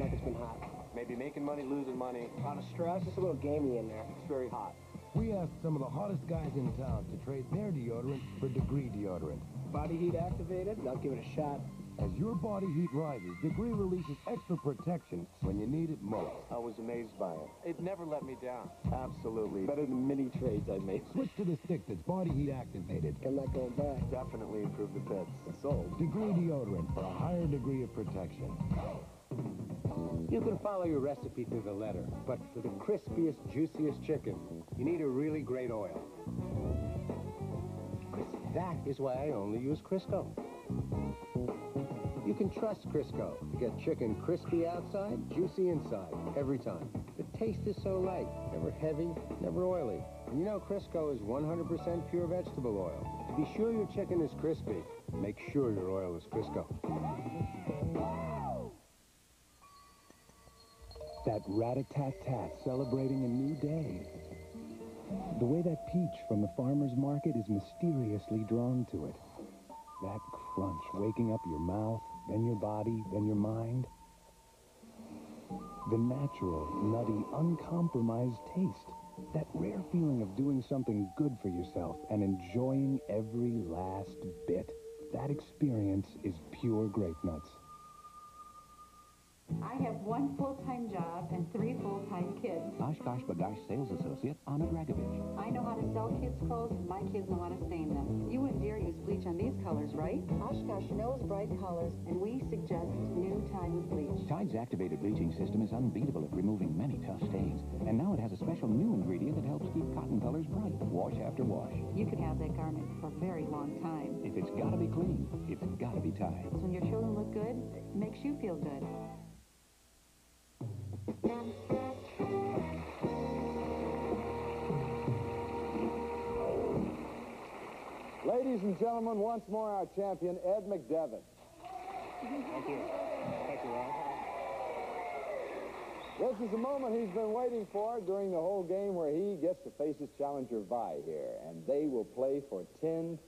Like it's been hot. Maybe making money, losing money. A lot of stress. It's a little gamey in there. It's very hot. We asked some of the hottest guys in town to trade their deodorant for Degree deodorant. Body heat activated. I'll give it a shot. As your body heat rises, Degree releases extra protection when you need it most. I was amazed by it. It never let me down. Absolutely. Better than many trades I made. Switch to the stick that's body heat activated. I'm not going back. Definitely improved the pits. Sold. Degree deodorant for a higher degree of protection. You can follow your recipe to the letter, but for the crispiest, juiciest chicken, you need a really great oil. That is why I only use Crisco. You can trust Crisco to get chicken crispy outside, juicy inside, every time. The taste is so light, never heavy, never oily. And you know Crisco is 100% pure vegetable oil. To be sure your chicken is crispy, make sure your oil is Crisco. That rat-a-tat-tat celebrating a new day. The way that peach from the farmer's market is mysteriously drawn to it. That crunch waking up your mouth, then your body, then your mind. The natural, nutty, uncompromised taste. That rare feeling of doing something good for yourself and enjoying every last bit. That experience is pure grape nuts. I have one full-time job and three full-time kids. OshKosh B'gosh Sales Associate Anna Dragovich. I know how to sell kids' clothes, and my kids know how to stain them. You and Dear use bleach on these colors, right? Oshkosh knows bright colors, and we suggest new Tide with bleach. Tide's activated bleaching system is unbeatable at removing many tough stains. And now it has a special new ingredient that helps keep cotton colors bright, wash after wash. You could have that garment for a very long time. If it's gotta be clean, it's gotta be Tide. So when your children look good, it makes you feel good. Ladies and gentlemen, once more our champion, Ed McDevitt. Thank you. Thank you, Ron. This is the moment he's been waiting for during the whole game where he gets to face his challenger Vi here, and they will play for $10,000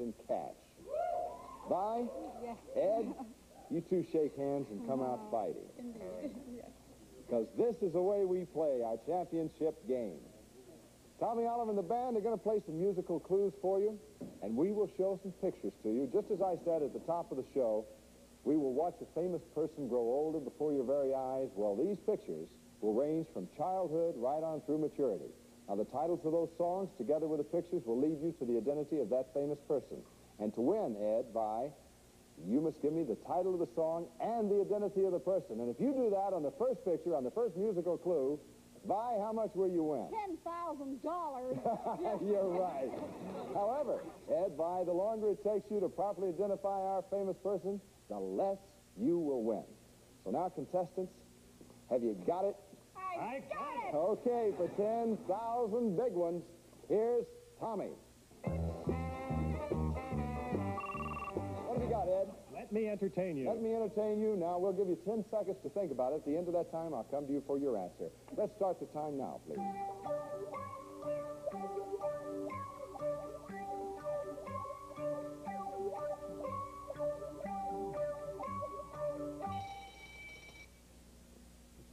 in cash. Vi, Ed, [laughs] you two shake hands and come out fighting. Because this is the way we play our championship game. Tommy Olive and the band are going to play some musical clues for you, and we will show some pictures to you. Just as I said at the top of the show, we will watch a famous person grow older before your very eyes. Well, these pictures will range from childhood right on through maturity. Now, the titles of those songs, together with the pictures, will lead you to the identity of that famous person. And to win, Ed, by you must give me the title of the song and the identity of the person. And if you do that on the first picture, on the first musical clue, Vi how much will you win? Ten thousand dollars. [laughs] You're right. However, Ed, Vi the longer it takes you to properly identify our famous person, the less you will win. So now, contestants, have you got it? I got it. Okay, for 10,000 big ones, here's Tommy. Let me entertain you. Let me entertain you. Now, we'll give you 10 seconds to think about it. At the end of that time, I'll come to you for your answer. Let's start the time now, please.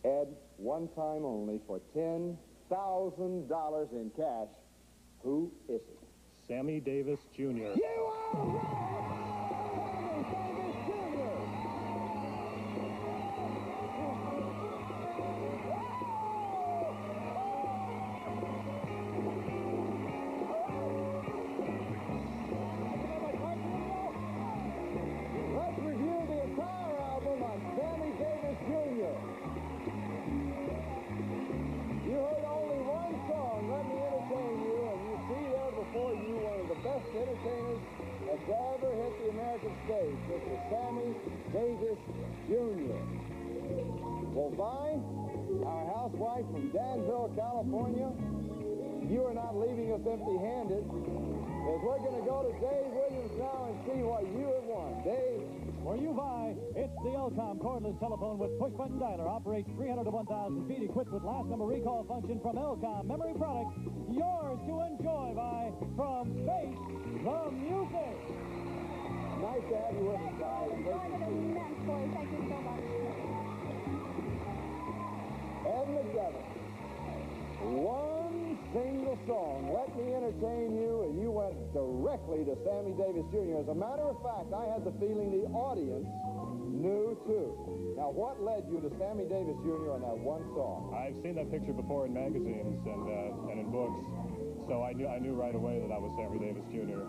Ed, one time only for $10,000 in cash. Who is it? Sammy Davis Jr. You are right! Dave Williams now and see what you have won. Dave? For you, Vi, it's the Elcom cordless telephone with push-button dialer. Operates 300 to 1,000 feet, equipped with last number recall function from Elcom memory products. Yours to enjoy, Vi from Face the Music. Nice to have you with us, guys. Enjoyed it immensely. Thank you so much. Ed McDevitt. One single song, Let Me Entertain You, and you went directly to Sammy Davis Jr. As a matter of fact, I had the feeling the audience knew too. Now, what led you to Sammy Davis Jr. on that one song? I've seen that picture before in magazines and uh, and in books, so I knew I knew right away that I was Sammy Davis Jr.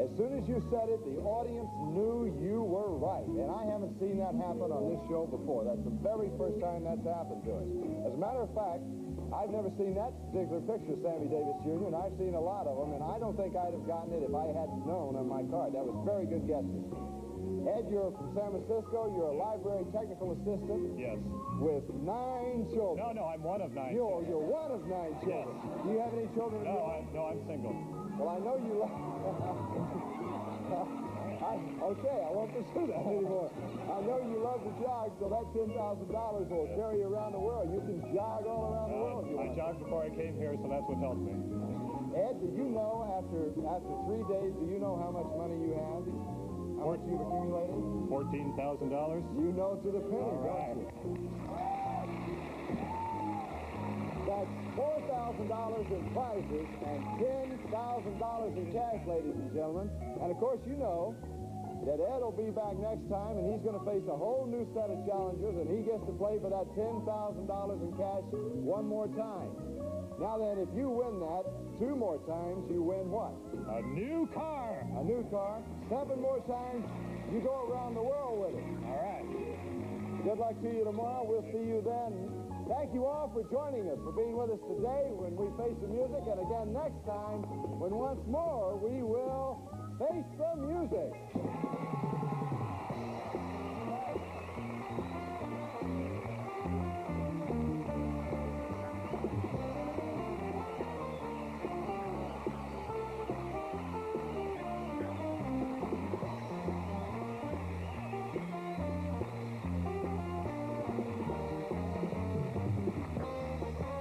As soon as you said it, the audience knew you were right. And I haven't seen that happen on this show before. That's the very first time that's happened to us. As a matter of fact, I've never seen that particular picture of Sammy Davis Jr., and I've seen a lot of them, and I don't think I'd have gotten it if I hadn't known on my card. That was very good guessing. Ed, you're from San Francisco. You're a library technical assistant. Yes. With nine children. No, no, I'm one of nine. You're, you're one of nine children. Yes. Do you have any children? No, I, no, I'm single. Well, I know you love... [laughs] I, okay, I won't pursue that anymore. I know you love to jog, so that $10,000 will carry you around the world. You can jog all around the uh, world if you I jogged before I came here, so that's what helped me. Ed, do you know after after three days, do you know how much money you have? How much you've accumulated? Fourteen thousand dollars. You know to the penny, All right. That's four thousand dollars in prizes and ten thousand dollars in cash, ladies and gentlemen. And of course, you know that Ed will be back next time, and he's going to face a whole new set of challengers, and he gets to play for that $10,000 in cash one more time. Now then, if you win that two more times, you win what? A new car. A new car. Seven more times, you go around the world with it. All right. Good luck to you tomorrow. We'll see you then. Thank you all for joining us, for being with us today when we face the music, and again next time when once more we will face the music.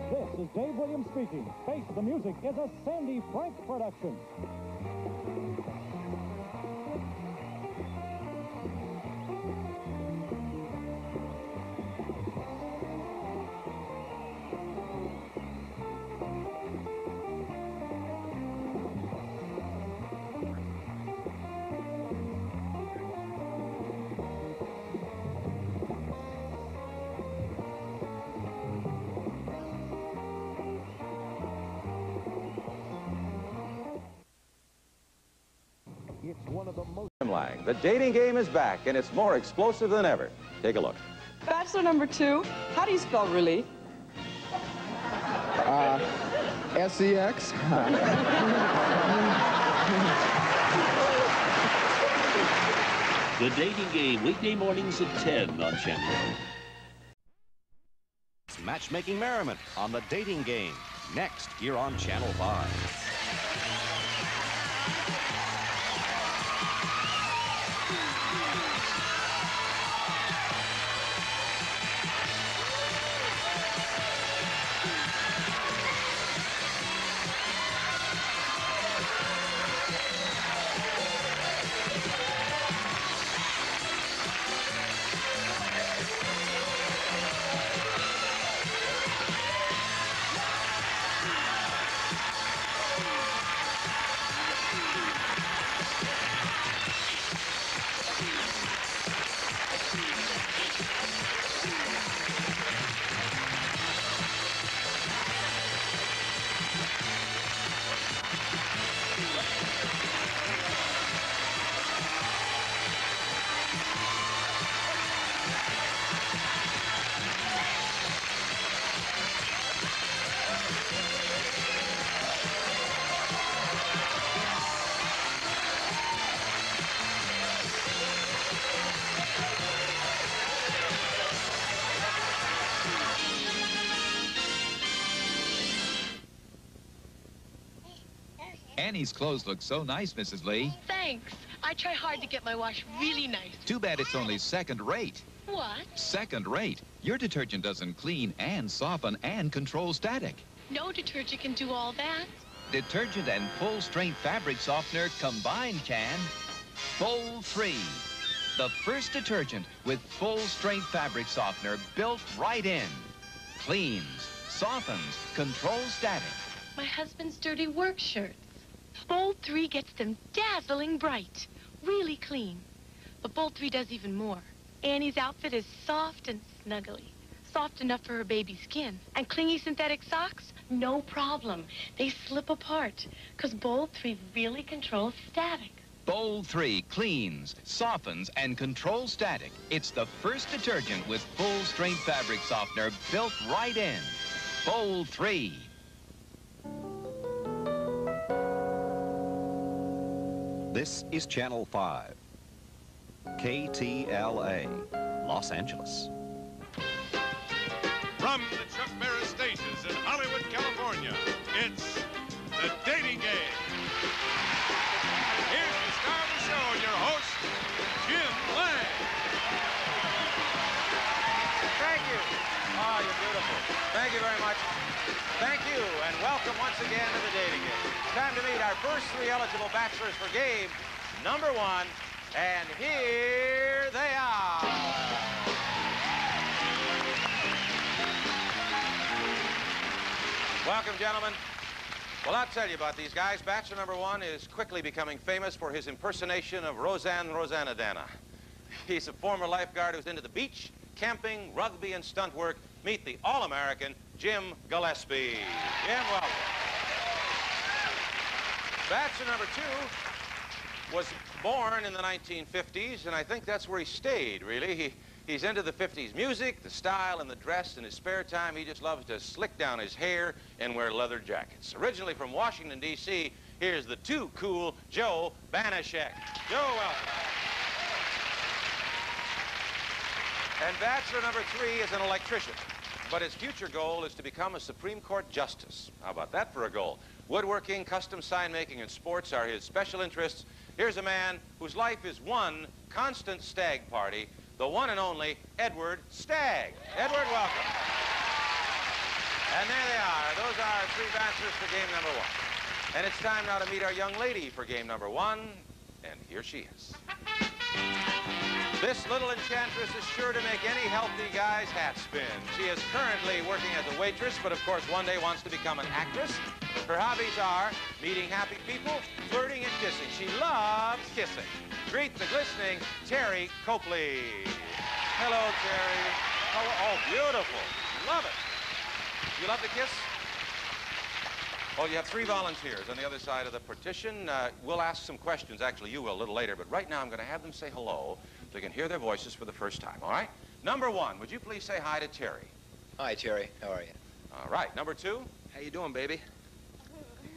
This is Dave Williams speaking. Face the Music is a Sandy Frank production. The dating game is back, and it's more explosive than ever. Take a look. Bachelor number two, how do you spell really? Uh, S-E-X. The Dating Game, weekday mornings at 10 on Channel. It's matchmaking merriment on the dating game. Next, here on Channel 5. Annie's clothes look so nice, Mrs. Lee. Thanks. I try hard to get my wash really nice. Too bad it's only second rate. What? Second rate. Your detergent doesn't clean and soften and control static. No detergent can do all that. Detergent and full-strength fabric softener combined can. Bold 3. The first detergent with full-strength fabric softener built right in. Cleans, softens, controls static. My husband's dirty work shirts. Bold 3 gets them dazzling bright. Really clean. But Bold 3 does even more. Annie's outfit is soft and snuggly. Soft enough for her baby skin. And clingy synthetic socks? No problem. They slip apart. Because Bold 3 really controls static. Bold 3 cleans, softens, and controls static. It's the first detergent with full-strength fabric softener built right in. Bold 3. This is Channel 5. KTLA, Los Angeles. From the Chuck Barris stages in Hollywood, California, it's The Dating Game. Here's the star of the show, your host, Jim Lange. Thank you. Oh, you're beautiful. Thank you very much. Thank you, and welcome once again to the dating game. Time to meet our first three eligible bachelors for game number one, and here they are. Welcome, gentlemen. Well, I'll tell you about these guys. Bachelor number one is quickly becoming famous for his impersonation of Roseanne Roseannadanna. He's a former lifeguard who's into the beach, camping, rugby, and stunt work. Meet the All-American Jim Gillespie. Jim, welcome. Bachelor number two was born in the 1950s, and I think that's where he stayed, really. He, he's into the 50s music, the style, and the dress. In his spare time, he just loves to slick down his hair and wear leather jackets. Originally from Washington, D.C., here's the too cool Joe Banashek. Joe, welcome. And bachelor number three is an electrician. But his future goal is to become a Supreme Court justice. How about that for a goal? Woodworking, custom sign making, and sports are his special interests. Here's a man whose life is one constant stag party, the one and only Edward Stagg. Edward, welcome. And there they are. Those are our three bachelors for game number one. And it's time now to meet our young lady for game number one. And here she is. This little enchantress is sure to make any healthy guy's hat spin. She is currently working as a waitress, but of course one day wants to become an actress. Her hobbies are meeting happy people, flirting, and kissing. She loves kissing. Greet the glistening Terry Copley. Hello, Terry. Oh, oh, beautiful. Love it. You love to kiss? Well, you have three volunteers on the other side of the partition. Uh, we'll ask some questions. Actually, you will a little later. But right now, I'm going to have them say hello so you can hear their voices for the first time, all right? Number one, would you please say hi to Terry? Hi, Terry. How are you? All right. Number two? How you doing, baby?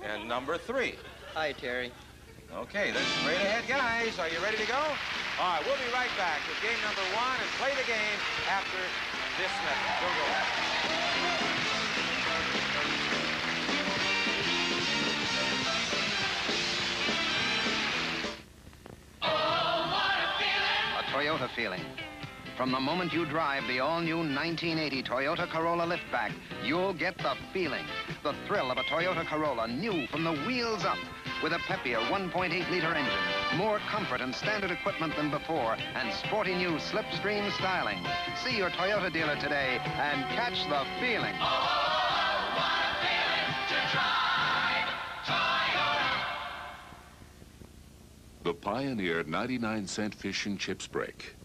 And number three? Hi, Terry. Okay, then straight ahead, guys. Are you ready to go? All right, we'll be right back with game number one and play the game after this message. Go, go. A Toyota feeling. From the moment you drive the all-new 1980 Toyota Corolla liftback, you'll get the feeling. The thrill of a Toyota Corolla new from the wheels up with a peppier 1.8-liter engine, more comfort and standard equipment than before, and sporty new slipstream styling. See your Toyota dealer today and catch the feeling. The Pioneer 99 cent fish and chips break.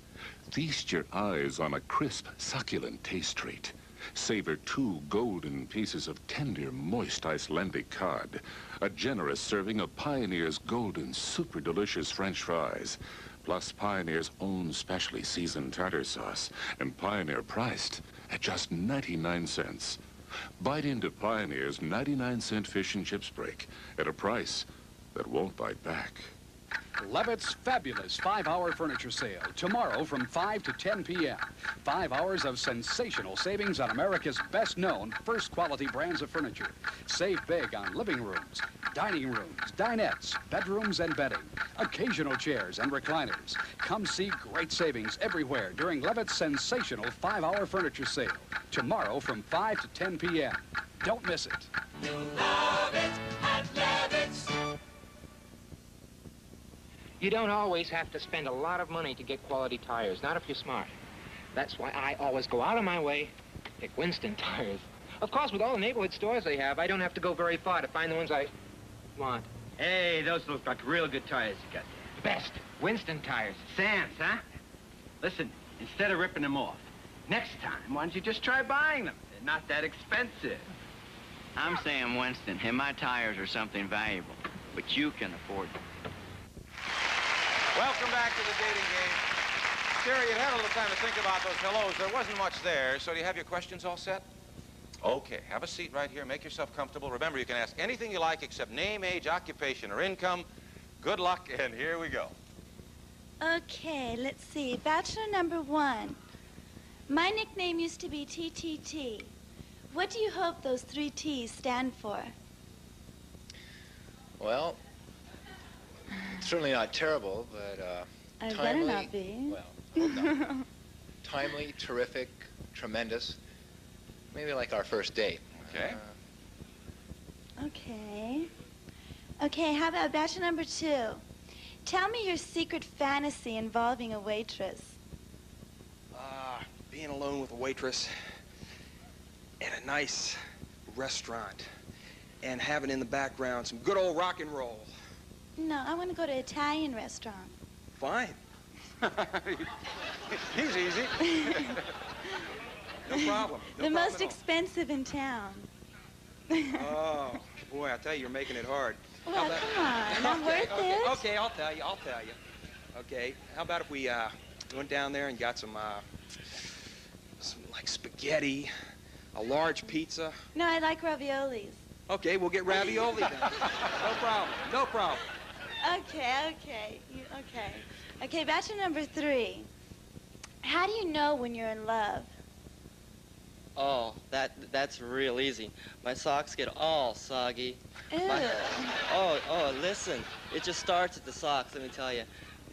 Feast your eyes on a crisp, succulent taste treat. Savor two golden pieces of tender, moist Icelandic cod. A generous serving of Pioneer's golden, super delicious French fries. Plus Pioneer's own specially seasoned tartar sauce. And Pioneer priced at just 99 cents. Bite into Pioneer's 99 cent fish and chips break at a price that won't bite back. Levitz fabulous five-hour furniture sale tomorrow from 5 to 10 p.m. Five hours of sensational savings on America's best-known first-quality brands of furniture. Save big on living rooms, dining rooms, dinettes, bedrooms, and bedding. Occasional chairs and recliners. Come see great savings everywhere during Levitz sensational five-hour furniture sale tomorrow from 5 to 10 p.m. Don't miss it. You Love it at Levitz. You don't always have to spend a lot of money to get quality tires, not if you're smart. That's why I always go out of my way to pick Winston [laughs] tires. Of course, with all the neighborhood stores they have, I don't have to go very far to find the ones I want. Hey, those look like real good tires you got there. Best, Winston tires. Sans, huh? Listen, instead of ripping them off, next time, why don't you just try buying them? They're not that expensive. I'm Sam Winston, and my tires are something valuable, but you can afford them. Welcome back to the dating game. Terry, you had a little time to think about those hellos. There wasn't much there, so do you have your questions all set? Okay, have a seat right here. Make yourself comfortable. Remember, you can ask anything you like except name, age, occupation, or income. Good luck, [laughs] and here we go. Okay, let's see. Bachelor number one. My nickname used to be TTT. What do you hope those three T's stand for? Well, certainly not terrible, but uh, I better timely. not be. Well, hold on. [laughs] timely, terrific, tremendous. Maybe like our first date. Okay. Okay. Okay, how about bachelor number two? Tell me your secret fantasy involving a waitress. Ah, being alone with a waitress at a nice restaurant. and having in the background some good old rock and roll. No, I want to go to an Italian restaurant. Fine. [laughs] He's easy. no problem. No the problem most expensive in town. Oh, boy, I tell you, you're making it hard. Well, about- come on, I'm okay, worth okay, it. Okay, I'll tell you, I'll tell you. Okay, how about if we uh, went down there and got some, uh, some like spaghetti, a large pizza? No, I like raviolis. Okay, we'll get ravioli then. [laughs] no problem, no problem. Okay, okay, you, okay. Okay, bachelor number three. How do you know when you're in love? Oh, that that's real easy. My socks get all soggy. My- oh, oh, listen. It just starts at the socks, let me tell you.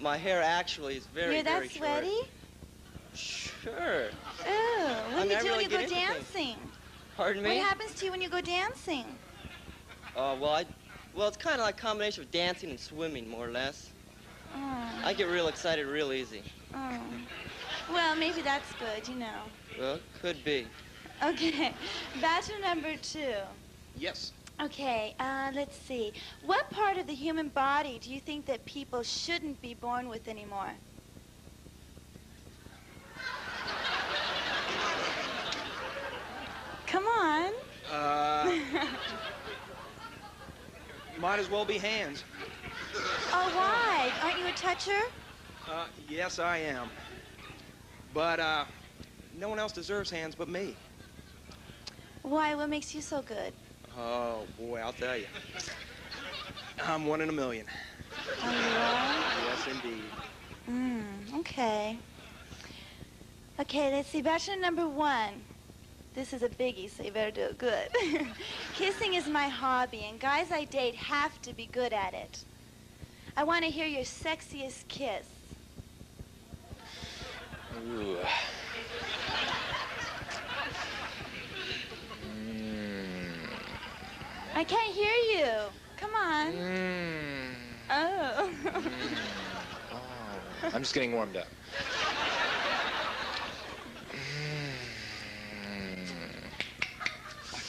My hair actually is very, you're that very sweaty? short. Sure. Ew. What I do you do when really you go things. dancing? Pardon me? What happens to you when you go dancing? Oh, well, I, well, it's kind of like a combination of dancing and swimming, more or less. Oh, I get real excited real easy. oh. Well, maybe that's good, you know. Well, could be. Okay, [laughs] bachelor number two. Yes. Okay, uh, let's see. What part of the human body do you think that people shouldn't be born with anymore? [laughs] Come on. Uh, [laughs] might as well be hands. Oh, why? Aren't you a toucher? Uh, yes, I am. But uh, no one else deserves hands but me. Why? What makes you so good? Oh, boy, I'll tell you. I'm one in a million. Oh, you are? Yes, indeed. Mm, okay. Okay, let's see. Bachelor number one. This is a biggie, so you better do it good. [laughs] Kissing is my hobby, and guys I date have to be good at it. I want to hear your sexiest kiss. Ooh. Mm. I can't hear you. Come on. Mm. Oh. [laughs] Oh. I'm just getting warmed up.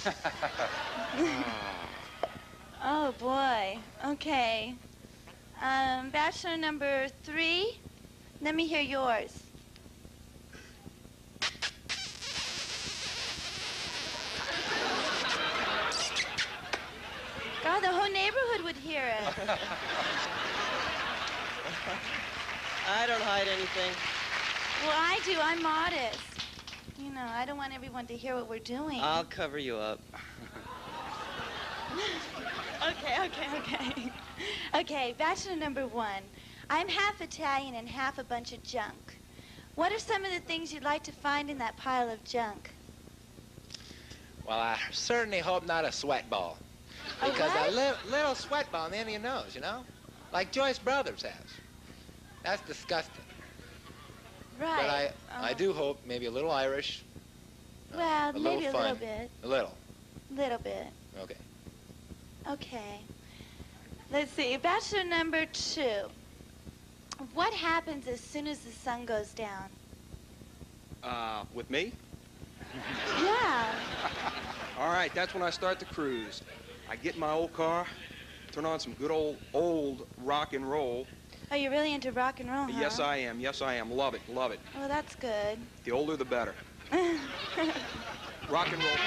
[laughs] oh, boy. Okay. Um, bachelor number three. Let me hear yours. God, the whole neighborhood would hear it. [laughs] I don't hide anything. Well, I do. I'm modest. You know, I don't want everyone to hear what we're doing. I'll cover you up. [laughs] Okay, okay, okay. Okay, bachelor number one. I'm half Italian and half a bunch of junk. What are some of the things you'd like to find in that pile of junk? Well, I certainly hope not a sweat ball. Because what? a li- little sweat ball in the end of your nose, you know? Like Joyce Brothers has. That's disgusting. Right. But I, I Oh. do hope maybe a little Irish, Well, a maybe little a fun. little bit. a little. Little bit. Okay. Okay. Let's see. Bachelor number two. What happens as soon as the sun goes down? Uh, with me? Yeah. [laughs] All right, that's when I start the cruise. I get in my old car, turn on some good old, old rock and roll. Oh, you're really into rock and roll, huh? Yes, I am. Yes, I am. Love it. Love it. Well, that's good. The older, the better. [laughs] Rock and roll.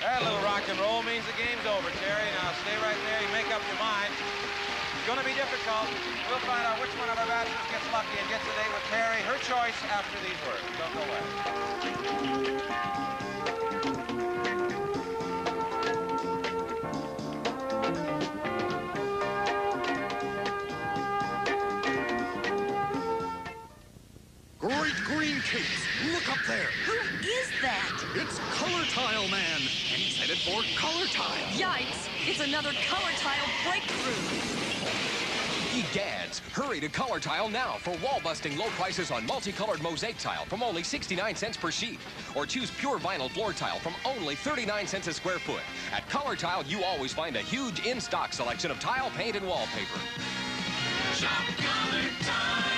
That little rock and roll means the game's over, Terry. Now stay right there. You make up your mind. It's going to be difficult. We'll find out which one of our bachelors gets lucky and gets a date with Terry. Her choice after these words. Don't go away. Look up there! Who is that? It's Color Tile Man, and he's headed for Color Tile. Yikes! It's another color tile breakthrough. Egads, hurry to Color Tile now for wall-busting low prices on multicolored mosaic tile from only 69 cents per sheet. Or choose pure vinyl floor tile from only 39 cents a square foot. At Color Tile, you always find a huge in-stock selection of tile, paint, and wallpaper. Shop Color Tile now.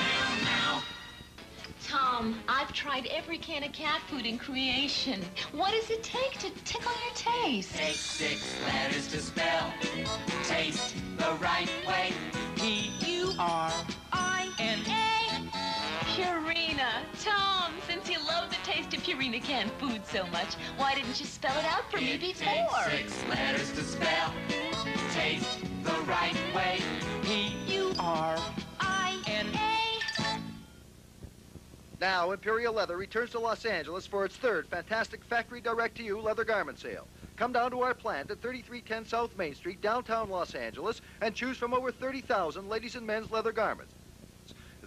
Tom, I've tried every can of cat food in creation. What does it take to tickle your taste? Take six letters to spell. Taste the right way. P-U-R-I-N-A. Purina. Tom, since you love the taste of Purina canned food so much, why didn't you spell it out for me before? takes six letters to spell. Taste the right way. P-U-R-I-N-A. Now, Imperial Leather returns to Los Angeles for its third fantastic factory direct-to-you leather garment sale. Come down to our plant at 3310 South Main Street, downtown Los Angeles, and choose from over 30,000 ladies and men's leather garments.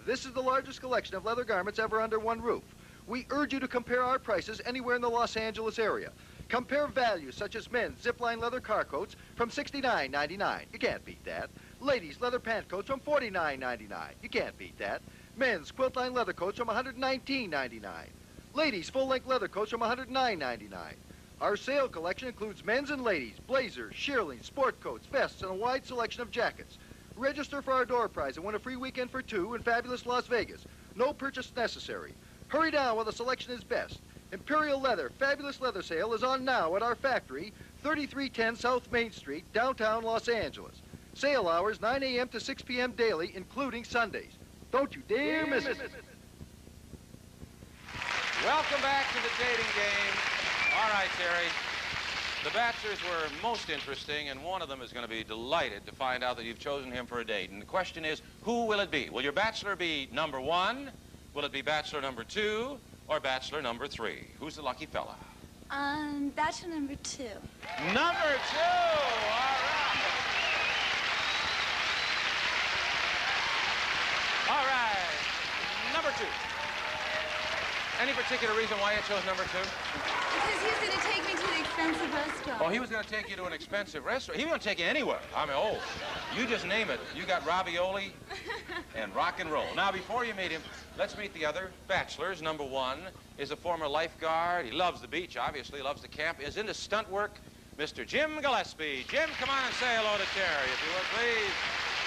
This is the largest collection of leather garments ever under one roof. We urge you to compare our prices anywhere in the Los Angeles area. Compare values such as men's zipline leather car coats from $69.99. You can't beat that. Ladies' leather pant coats from $49.99. You can't beat that. Men's quilt line leather coats from $119.99. Ladies' full-length leather coats from $109.99. Our sale collection includes men's and ladies, blazers, shearlings, sport coats, vests, and a wide selection of jackets. Register for our door prize and win a free weekend for two in fabulous Las Vegas. No purchase necessary. Hurry down while the selection is best. Imperial Leather Fabulous Leather Sale is on now at our factory, 3310 South Main Street, downtown Los Angeles. Sale hours 9 a.m. to 6 p.m. daily, including Sundays. Don't you dare miss it. Welcome back to the dating game. All right, Terry. The bachelors were most interesting, and one of them is going to be delighted to find out that you've chosen him for a date. And the question is, who will it be? Will your bachelor be number one? Will it be bachelor number two? Or bachelor number three? Who's the lucky fella? Um, bachelor number two. Number two! All right. All right. Number two. Any particular reason why you chose number two? Because he's going to take me to an expensive restaurant. Oh, he was going to take you to an expensive restaurant. He was going to take you anywhere. I mean, oh, you just name it. You got ravioli [laughs] and rock and roll. Now, before you meet him, let's meet the other bachelors. Number one is a former lifeguard. He loves the beach, obviously, loves the camp, is into stunt work. Mr. Jim Gillespie. Jim, come on and say hello to Terry, if you will, please.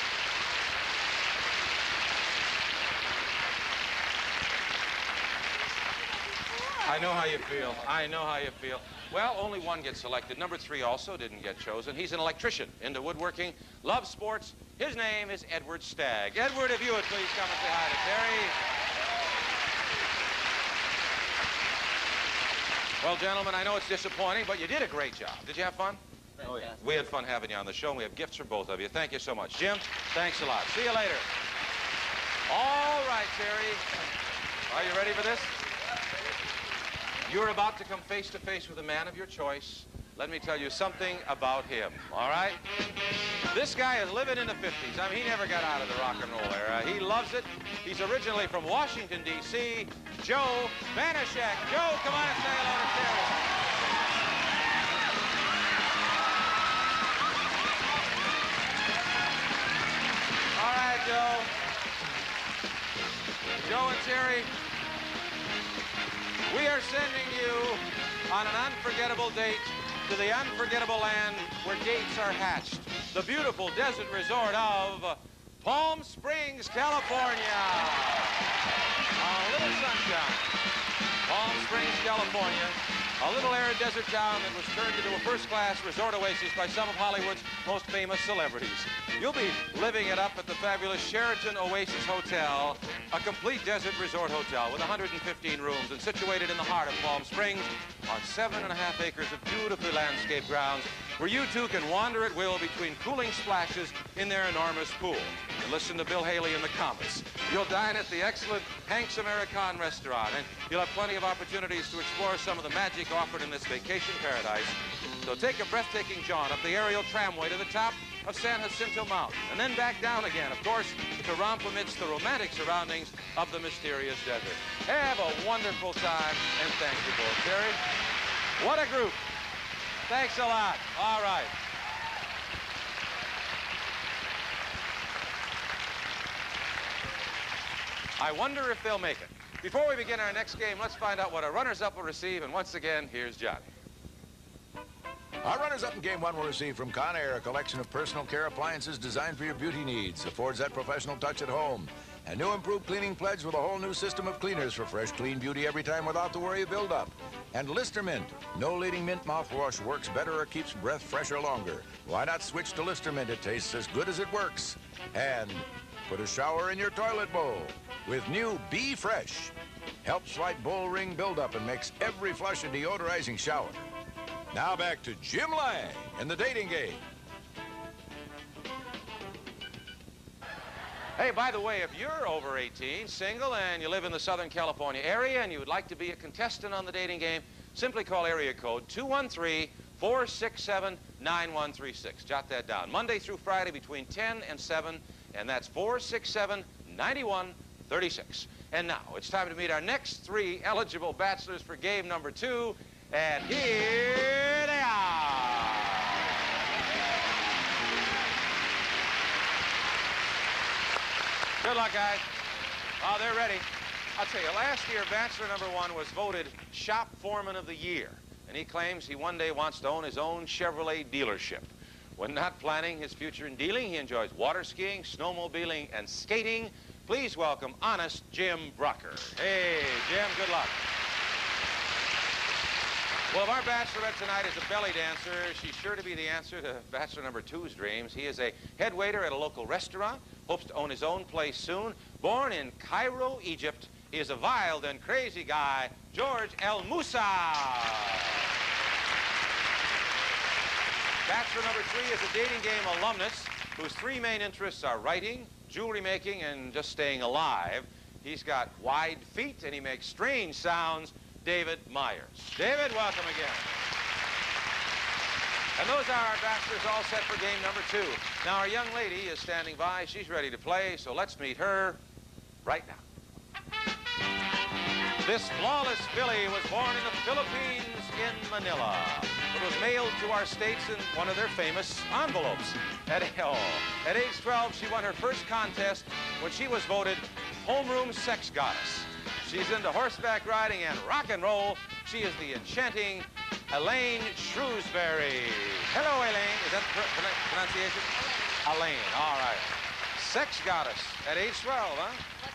I know how you feel. I know how you feel. Well, only one gets selected. Number three also didn't get chosen. He's an electrician into woodworking, loves sports. His name is Edward Stagg. Edward, if you would please come and say hi to Terry. Well, gentlemen, I know it's disappointing, but you did a great job. Did you have fun? Oh, yeah. We had fun having you on the show, and we have gifts for both of you. Thank you so much. Jim, thanks a lot. See you later. All right, Terry. Are you ready for this? You're about to come face to face with a man of your choice. Let me tell you something about him, all right? This guy is living in the 50s. I mean, he never got out of the rock and roll era. He loves it. He's originally from Washington, D.C. Joe Banashek. Joe, come on and say hello to Terry. All right, Joe. Joe and Terry, we are sending you on an unforgettable date to the unforgettable land where dates are hatched. The beautiful desert resort of Palm Springs, California. A little sunshine. Palm Springs, California. A little arid desert town that was turned into a first-class resort oasis by some of Hollywood's most famous celebrities. You'll be living it up at the fabulous Sheraton Oasis Hotel, a complete desert resort hotel with 115 rooms and situated in the heart of Palm Springs on seven and a half acres of beautifully landscaped grounds where you too can wander at will between cooling splashes in their enormous pool listen to Bill Haley and the Comets. You'll dine at the excellent Hank's American restaurant and you'll have plenty of opportunities to explore some of the magic offered in this vacation paradise. So take a breathtaking jaunt up the aerial tramway to the top of San Jacinto Mountain, and then back down again, of course, to romp amidst the romantic surroundings of the mysterious desert. Have a wonderful time, and thank you both. Terry, what a group. Thanks a lot. All right. I wonder if they'll make it. Before we begin our next game, let's find out what our runners-up will receive, and once again, here's Johnny. Our runners-up in Game 1 will receive from Conair a collection of personal care appliances designed for your beauty needs. Affords that professional touch at home. A new improved cleaning pledge with a whole new system of cleaners for fresh, clean beauty every time without the worry of buildup. And Listermint. No leading mint mouthwash works better or keeps breath fresher longer. Why not switch to Listermint? It tastes as good as it works. And put a shower in your toilet bowl with new Be Fresh. Helps fight bowl ring buildup and makes every flush a deodorizing shower. Now back to Jim Lange and the dating game. Hey, by the way, if you're over 18, single, and you live in the Southern California area and you would like to be a contestant on the dating game, simply call area code 213-467-9136. Jot that down. Monday through Friday between 10 and 7, and that's 467-9136. And now, it's time to meet our next three eligible bachelors for game number two, and here they are. Good luck, guys. Oh, they're ready. I'll tell you, last year, Bachelor number one was voted Shop Foreman of the Year, and he claims he one day wants to own his own Chevrolet dealership. When not planning his future in dealing, he enjoys water skiing, snowmobiling, and skating. Please welcome honest Jim Brucker. Hey, Jim, good luck. Well, if our bachelorette tonight is a belly dancer, she's sure to be the answer to bachelor number two's dreams. He is a head waiter at a local restaurant, hopes to own his own place soon. Born in Cairo, Egypt, he is a wild and crazy guy, George El Musa. Bachelor number three is a dating game alumnus whose three main interests are writing, jewelry making, and just staying alive. He's got wide feet and he makes strange sounds. David Myers. David, welcome again. And those are our bachelors all set for game number two. Now, our young lady is standing by. She's ready to play, so let's meet her right now. This flawless filly was born in the Philippines in Manila. It was mailed to our states in one of their famous envelopes. At, [laughs] oh, at age 12, she won her first contest when she was voted homeroom sex goddess. She's into horseback riding and rock and roll. She is the enchanting Elaine Shrewsbury. Hello, Elaine. Is that the pr pr pronunciation? Elaine. Elaine. All right. Sex goddess at age 12, huh?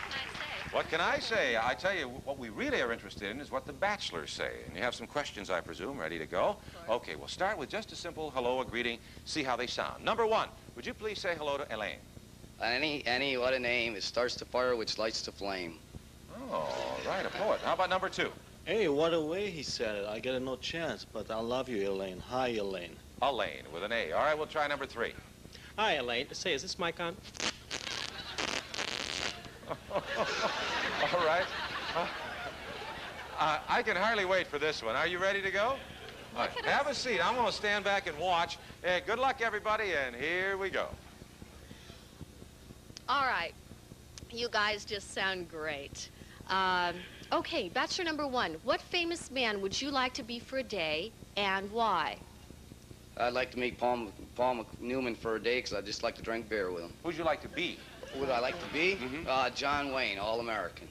What can I say? I tell you, what we really are interested in is what the bachelors say. And you have some questions, I presume, ready to go? Okay, we'll start with just a simple hello, a greeting, see how they sound. Number one, would you please say hello to Elaine? Any, Annie, what a name. It starts the fire which lights the flame. Oh, right, a poet. How about number two? Hey, what a way he said it. I get no chance, but I love you, Elaine. Hi, Elaine. Elaine, with an A. All right, we'll try number three. Hi, Elaine. Say, is this mic on? [laughs] All right. Uh, uh, I can hardly wait for this one. Are you ready to go? All right, have a seat. I'm going to stand back and watch. Hey, good luck, everybody, and here we go. All right. You guys just sound great. Um, okay, bachelor number one. What famous man would you like to be for a day, and why? I'd like to meet Paul, Paul Newman for a day because I'd just like to drink beer with him. Who'd you like to be? Who would I like to be? Mm -hmm. uh, John Wayne, All-American.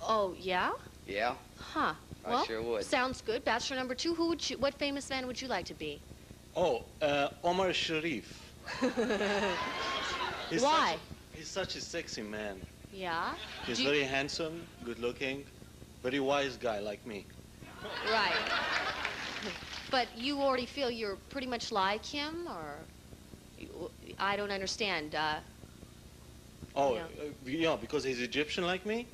Oh, yeah? Yeah. Huh. I well, sure would. Sounds good. Bachelor number two, who would you, what famous man would you like to be? Oh, uh, Omar Sharif. [laughs] Why? Such, he's such a sexy man. Yeah? He's Do very handsome, good looking, very wise guy like me. Right. But you already feel you're pretty much like him, or? I don't understand. Uh, Oh, Yeah. uh, yeah, because he's Egyptian like me?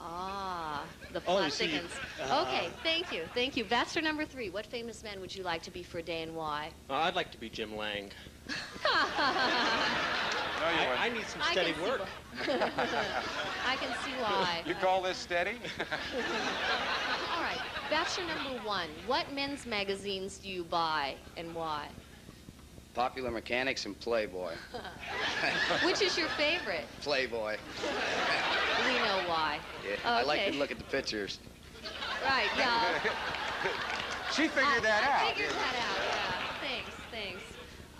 ah, the Oh, plot you see, thickens. uh, okay, thank you, thank you. Bachelor number three, what famous man would you like to be for a day and why? Uh, I'd like to be Jim Lange. [laughs] No, you I. I need some steady can see work. [laughs] I can see why. You call this steady? [laughs] All right, Bachelor number one, what men's magazines do you buy and why? Popular Mechanics and Playboy. [laughs] Which is your favorite? Playboy. We know why. Yeah, I like to look at the pictures. Right, yeah. [laughs] she figured that I out. figured that out, yeah. Thanks, thanks.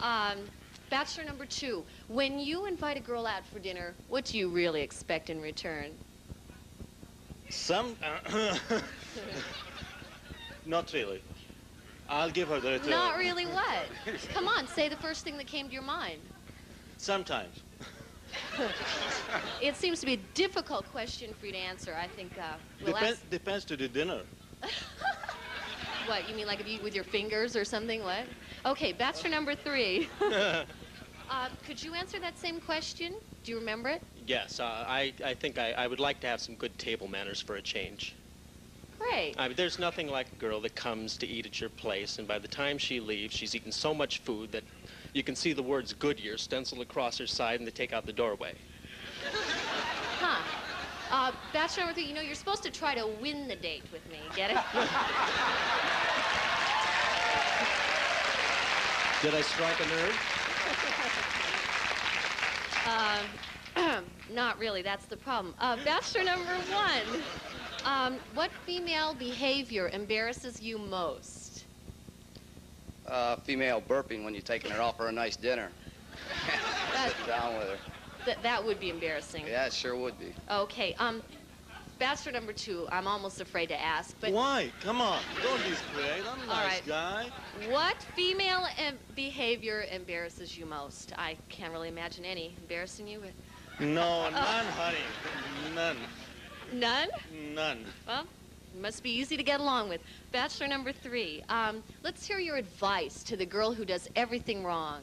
Um, bachelor number two, when you invite a girl out for dinner, what do you really expect in return? Some... [coughs] Not really. I'll give her the return. Not really what? Come on, say the first thing that came to your mind. Sometimes. it seems to be a difficult question for you to answer. I think uh, we'll Depend, ask. depends to the dinner. [laughs] What you mean, like if you with your fingers or something? What? Okay, bachelor number three. [laughs] uh, could you answer that same question? Do you remember it? Yes, uh, I, I think I, I would like to have some good table manners for a change. Great. I mean, there's nothing like a girl that comes to eat at your place, and by the time she leaves, she's eaten so much food that you can see the words Goodyear stenciled across her side, and they take out the doorway. Huh. Uh, bachelor number three, you know, you're supposed to try to win the date with me. Get it? Did I strike a nerve? Um, [clears throat] not really. That's the problem. Uh, bachelor number one. Um, what female behavior embarrasses you most? Uh, female burping when you're taking her out for a nice dinner. [laughs] That, Sit down with her. that, that would be embarrassing. Yeah, it sure would be. Okay. Um, bachelor number two. I'm almost afraid to ask, but Why? Come on. Don't be afraid. I'm a All nice right. guy. what female em- behavior embarrasses you most? I can't really imagine any embarrassing you. But No, [laughs] none, honey. None. None. None. Well, it must be easy to get along with. Bachelor number three. Um, let's hear your advice to the girl who does everything wrong.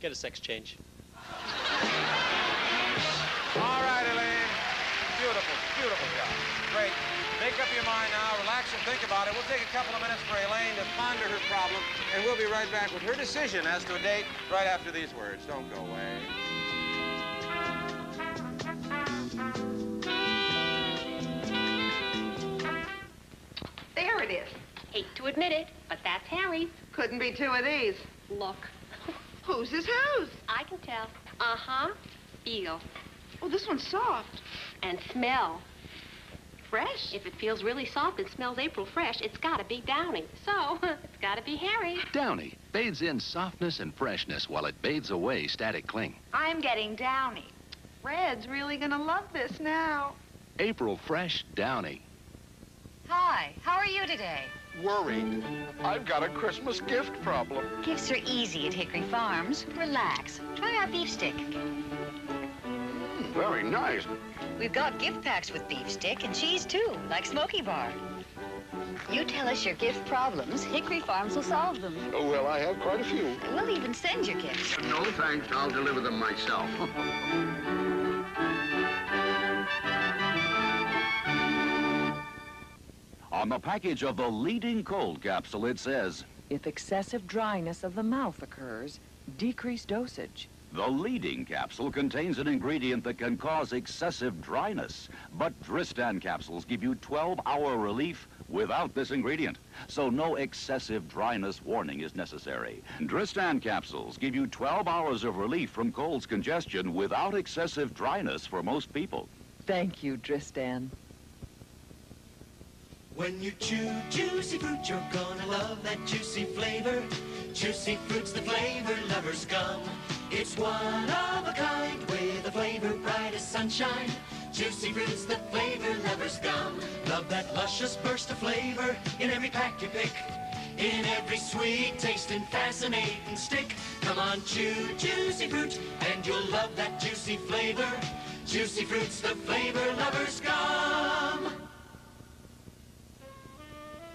Get a sex change. All right, Elaine. Beautiful, beautiful job. Great. Make up your mind now. Relax and think about it. We'll take a couple of minutes for Elaine to ponder her problem, and we'll be right back with her decision as to a date right after these words. Don't go away. There it is. Hate to admit it, but that's Harry's. Couldn't be two of these. Look. Whose is whose? I can tell. Uh-huh. Feel. Oh, this one's soft. And smell. Fresh? If it feels really soft and smells April fresh, it's gotta be Downy. So, [laughs] it's gotta be Harry. Downy bathes in softness and freshness while it bathes away static cling. I'm getting downy. Fred's really gonna love this now. April Fresh Downy. Hi, how are you today? Worried. I've got a Christmas gift problem. Gifts are easy at Hickory Farms. Relax. Try our beef stick. Hmm, very nice. We've got gift packs with beef stick and cheese too, like Smoky Bar. You tell us your gift problems, Hickory Farms will solve them. Oh, well, I have quite a few. We'll even send your gifts. No, thanks. I'll deliver them myself. [laughs] On the package of the leading cold capsule, it says, If excessive dryness of the mouth occurs, decrease dosage. the leading capsule contains an ingredient that can cause excessive dryness. But Dristan capsules give you 12-hour relief without this ingredient. So no excessive dryness warning is necessary. Dristan capsules give you 12 hours of relief from cold's congestion without excessive dryness for most people. Thank you, Dristan. When you chew juicy fruit, you're gonna love that juicy flavor. Juicy fruit's the flavor lover's gum. It's one of a kind with a flavor bright as sunshine. Juicy fruit's the flavor lover's gum. Love that luscious burst of flavor in every pack you pick. In every sweet, tasting, fascinating stick. Come on, chew juicy fruit, and you'll love that juicy flavor. Juicy fruit's the flavor lover's gum.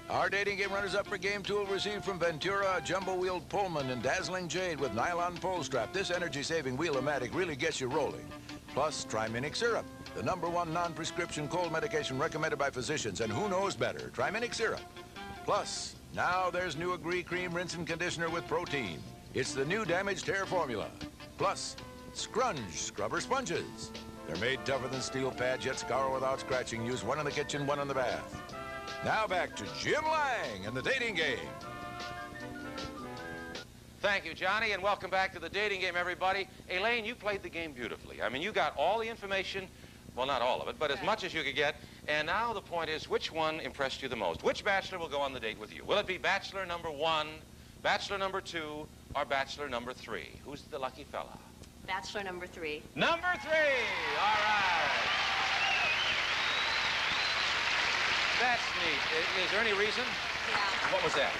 Our dating game runners-up for game two will receive from Ventura a jumbo-wheeled Pullman and dazzling jade with nylon pole strap. This energy-saving wheel-o-matic really gets you rolling. Plus, Triaminic syrup, the number one non-prescription cold medication recommended by physicians. And who knows better? Triaminic syrup. Plus, now there's new Agree Cream Rinse and Conditioner with protein. It's the new damaged hair formula. Plus, Scrunge Scrubber Sponges. They're made tougher than steel pads, yet scour without scratching. Use one in the kitchen, one in the bath. Now back to Jim Lange and the dating game. Thank you, Johnny, and welcome back to the dating game, everybody. Elaine, you played the game beautifully. I mean, you got all the information, well, not all of it, but as much as you could get. And now the point is, which one impressed you the most? Which bachelor will go on the date with you? Will it be bachelor number one, bachelor number two, or bachelor number three? Who's the lucky fella? Bachelor number three. Number three. All right. That's neat. Is there any reason? Yeah. What was that?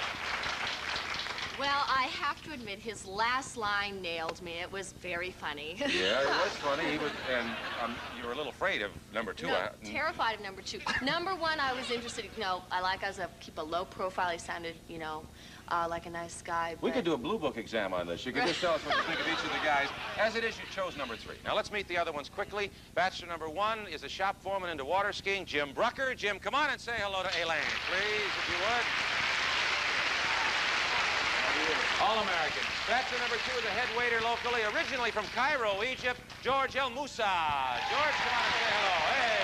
Well, I have to admit, his last line nailed me. It was very funny. Yeah, it was [laughs] funny. He was, and um, you were a little afraid of number two. No, I- terrified of number two. Number one, I was interested. You know, I like as a keep a low profile. He sounded, you know, uh, like a nice guy. We could do a blue book exam on this. You could just tell us what you think of each of the guys. As it is, you chose number three. Now let's meet the other ones quickly. Bachelor number one is a shop foreman into water skiing, Jim Brucker. Jim, come on and say hello to Elaine, please, if you would. All American. Bachelor number two a head waiter locally, originally from Cairo, Egypt, George El Moussa. George, come on and say hello. Hey.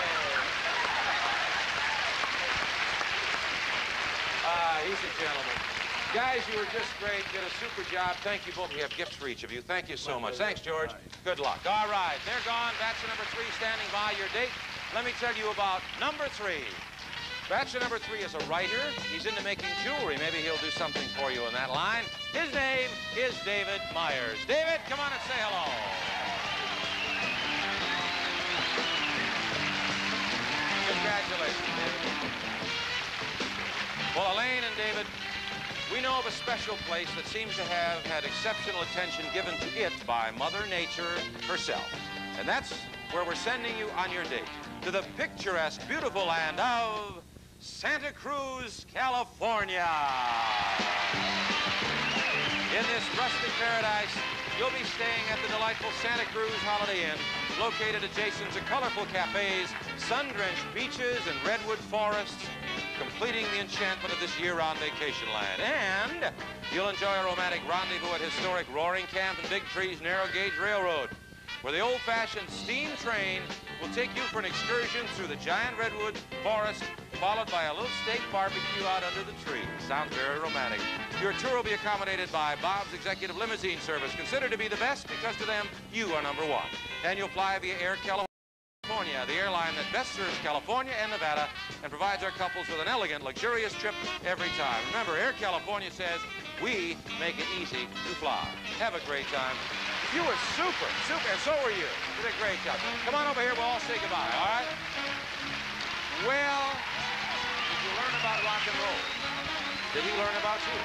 Ah, he's a gentleman. Guys, you were just great. Did a super job. Thank you both. We have gifts for each of you. Thank you so much. Thanks, George. Good luck. All right, they're gone. Bachelor number three standing by your date. Let me tell you about number three. Bachelor number three is a writer. He's into making jewelry. Maybe he'll do something for you in that line. His name is David Myers. David, come on and say hello. Congratulations, David. Well, Elaine and David, we know of a special place that seems to have had exceptional attention given to it by Mother Nature herself. And that's where we're sending you on your date, to the picturesque, beautiful land of Santa Cruz, California. In this rustic paradise, you'll be staying at the delightful Santa Cruz Holiday Inn, located adjacent to colorful cafes, sun-drenched beaches, and redwood forests, completing the enchantment of this year-round vacation land. And you'll enjoy a romantic rendezvous at historic Roaring Camp and Big Trees Narrow Gauge Railroad, where the old-fashioned steam train will take you for an excursion through the giant redwood forest, followed by a little steak barbecue out under the tree. Sounds very romantic. Your tour will be accommodated by Bob's Executive Limousine Service, considered to be the best because to them, you are number one. And you'll fly via Air California. The airline that best serves California and Nevada and provides our couples with an elegant, luxurious trip every time. Remember, Air California says, we make it easy to fly. Have a great time. You were super, super, and so were you. You did a great job. Come on over here, we'll all say goodbye, all right? Well, did you learn about rock and roll? Did he learn about you?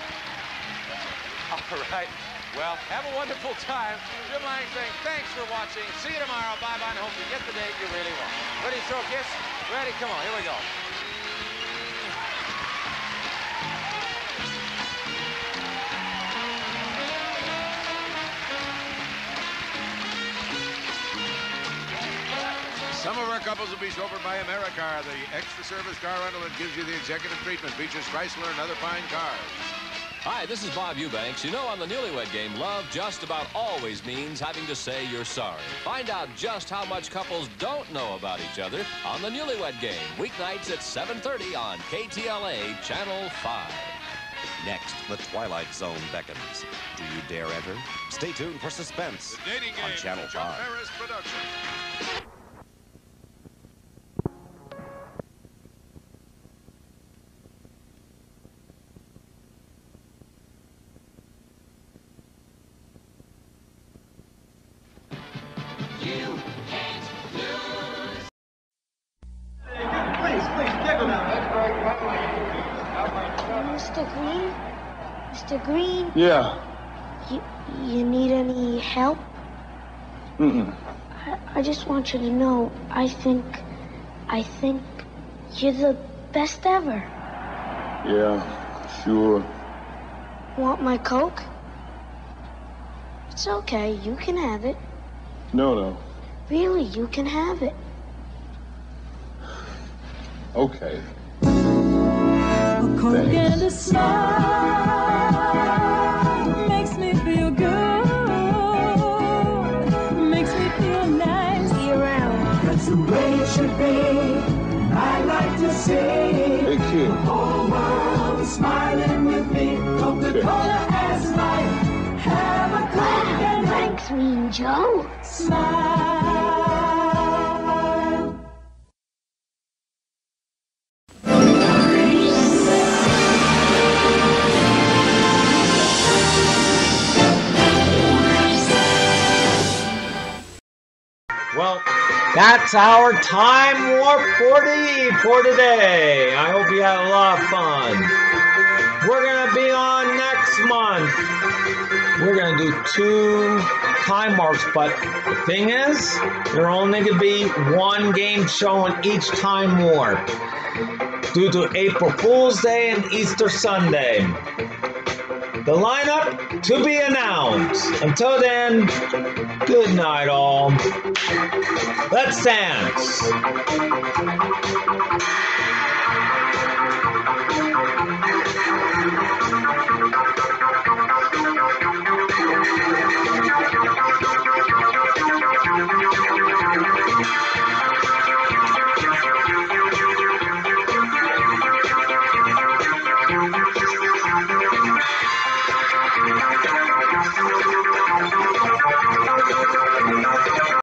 [laughs] All right. Well, have a wonderful time. Jim Lange saying thanks for watching. See you tomorrow. Bye-bye, and hope you get the date you really want. Ready throw a kiss? Ready? Come on, here we go. Some of our couples will be chauffeured by Americar, the extra service car rental that gives you the executive treatment. Features Chrysler and other fine cars. Hi, this is Bob Eubanks. You know, on the Newlywed Game, love just about always means having to say you're sorry. Find out just how much couples don't know about each other on the Newlywed Game, weeknights at 7.30 on KTLA Channel 5. Next, the Twilight Zone beckons. Do you dare enter? Stay tuned for suspense The dating game on Channel Chuck 5. Mr. Greene? Mr. Greene, Yeah. you, you need any help? Mm-mm. I, I just want you to know, I think, I think you're the best ever. Yeah, sure. Want my Coke? It's okay, you can have it. No, no. Really, you can have it. Okay. A Coke and a smile makes me feel good. Makes me feel nice. Be around. That's the way it should be. I like to see Hey, kid. the whole world is smiling with me. Coca-Cola as life. Have a Coke and Thanks, Mean Joe. smile. Well, That's our time warp for the for today. I hope you had a lot of fun. We're gonna be on next month. We're going to do two time marks, but the thing is, there only could be one game shown each time war due to April Fool's Day and Easter Sunday. The lineup to be announced. Until then, good night, all. Let's dance. you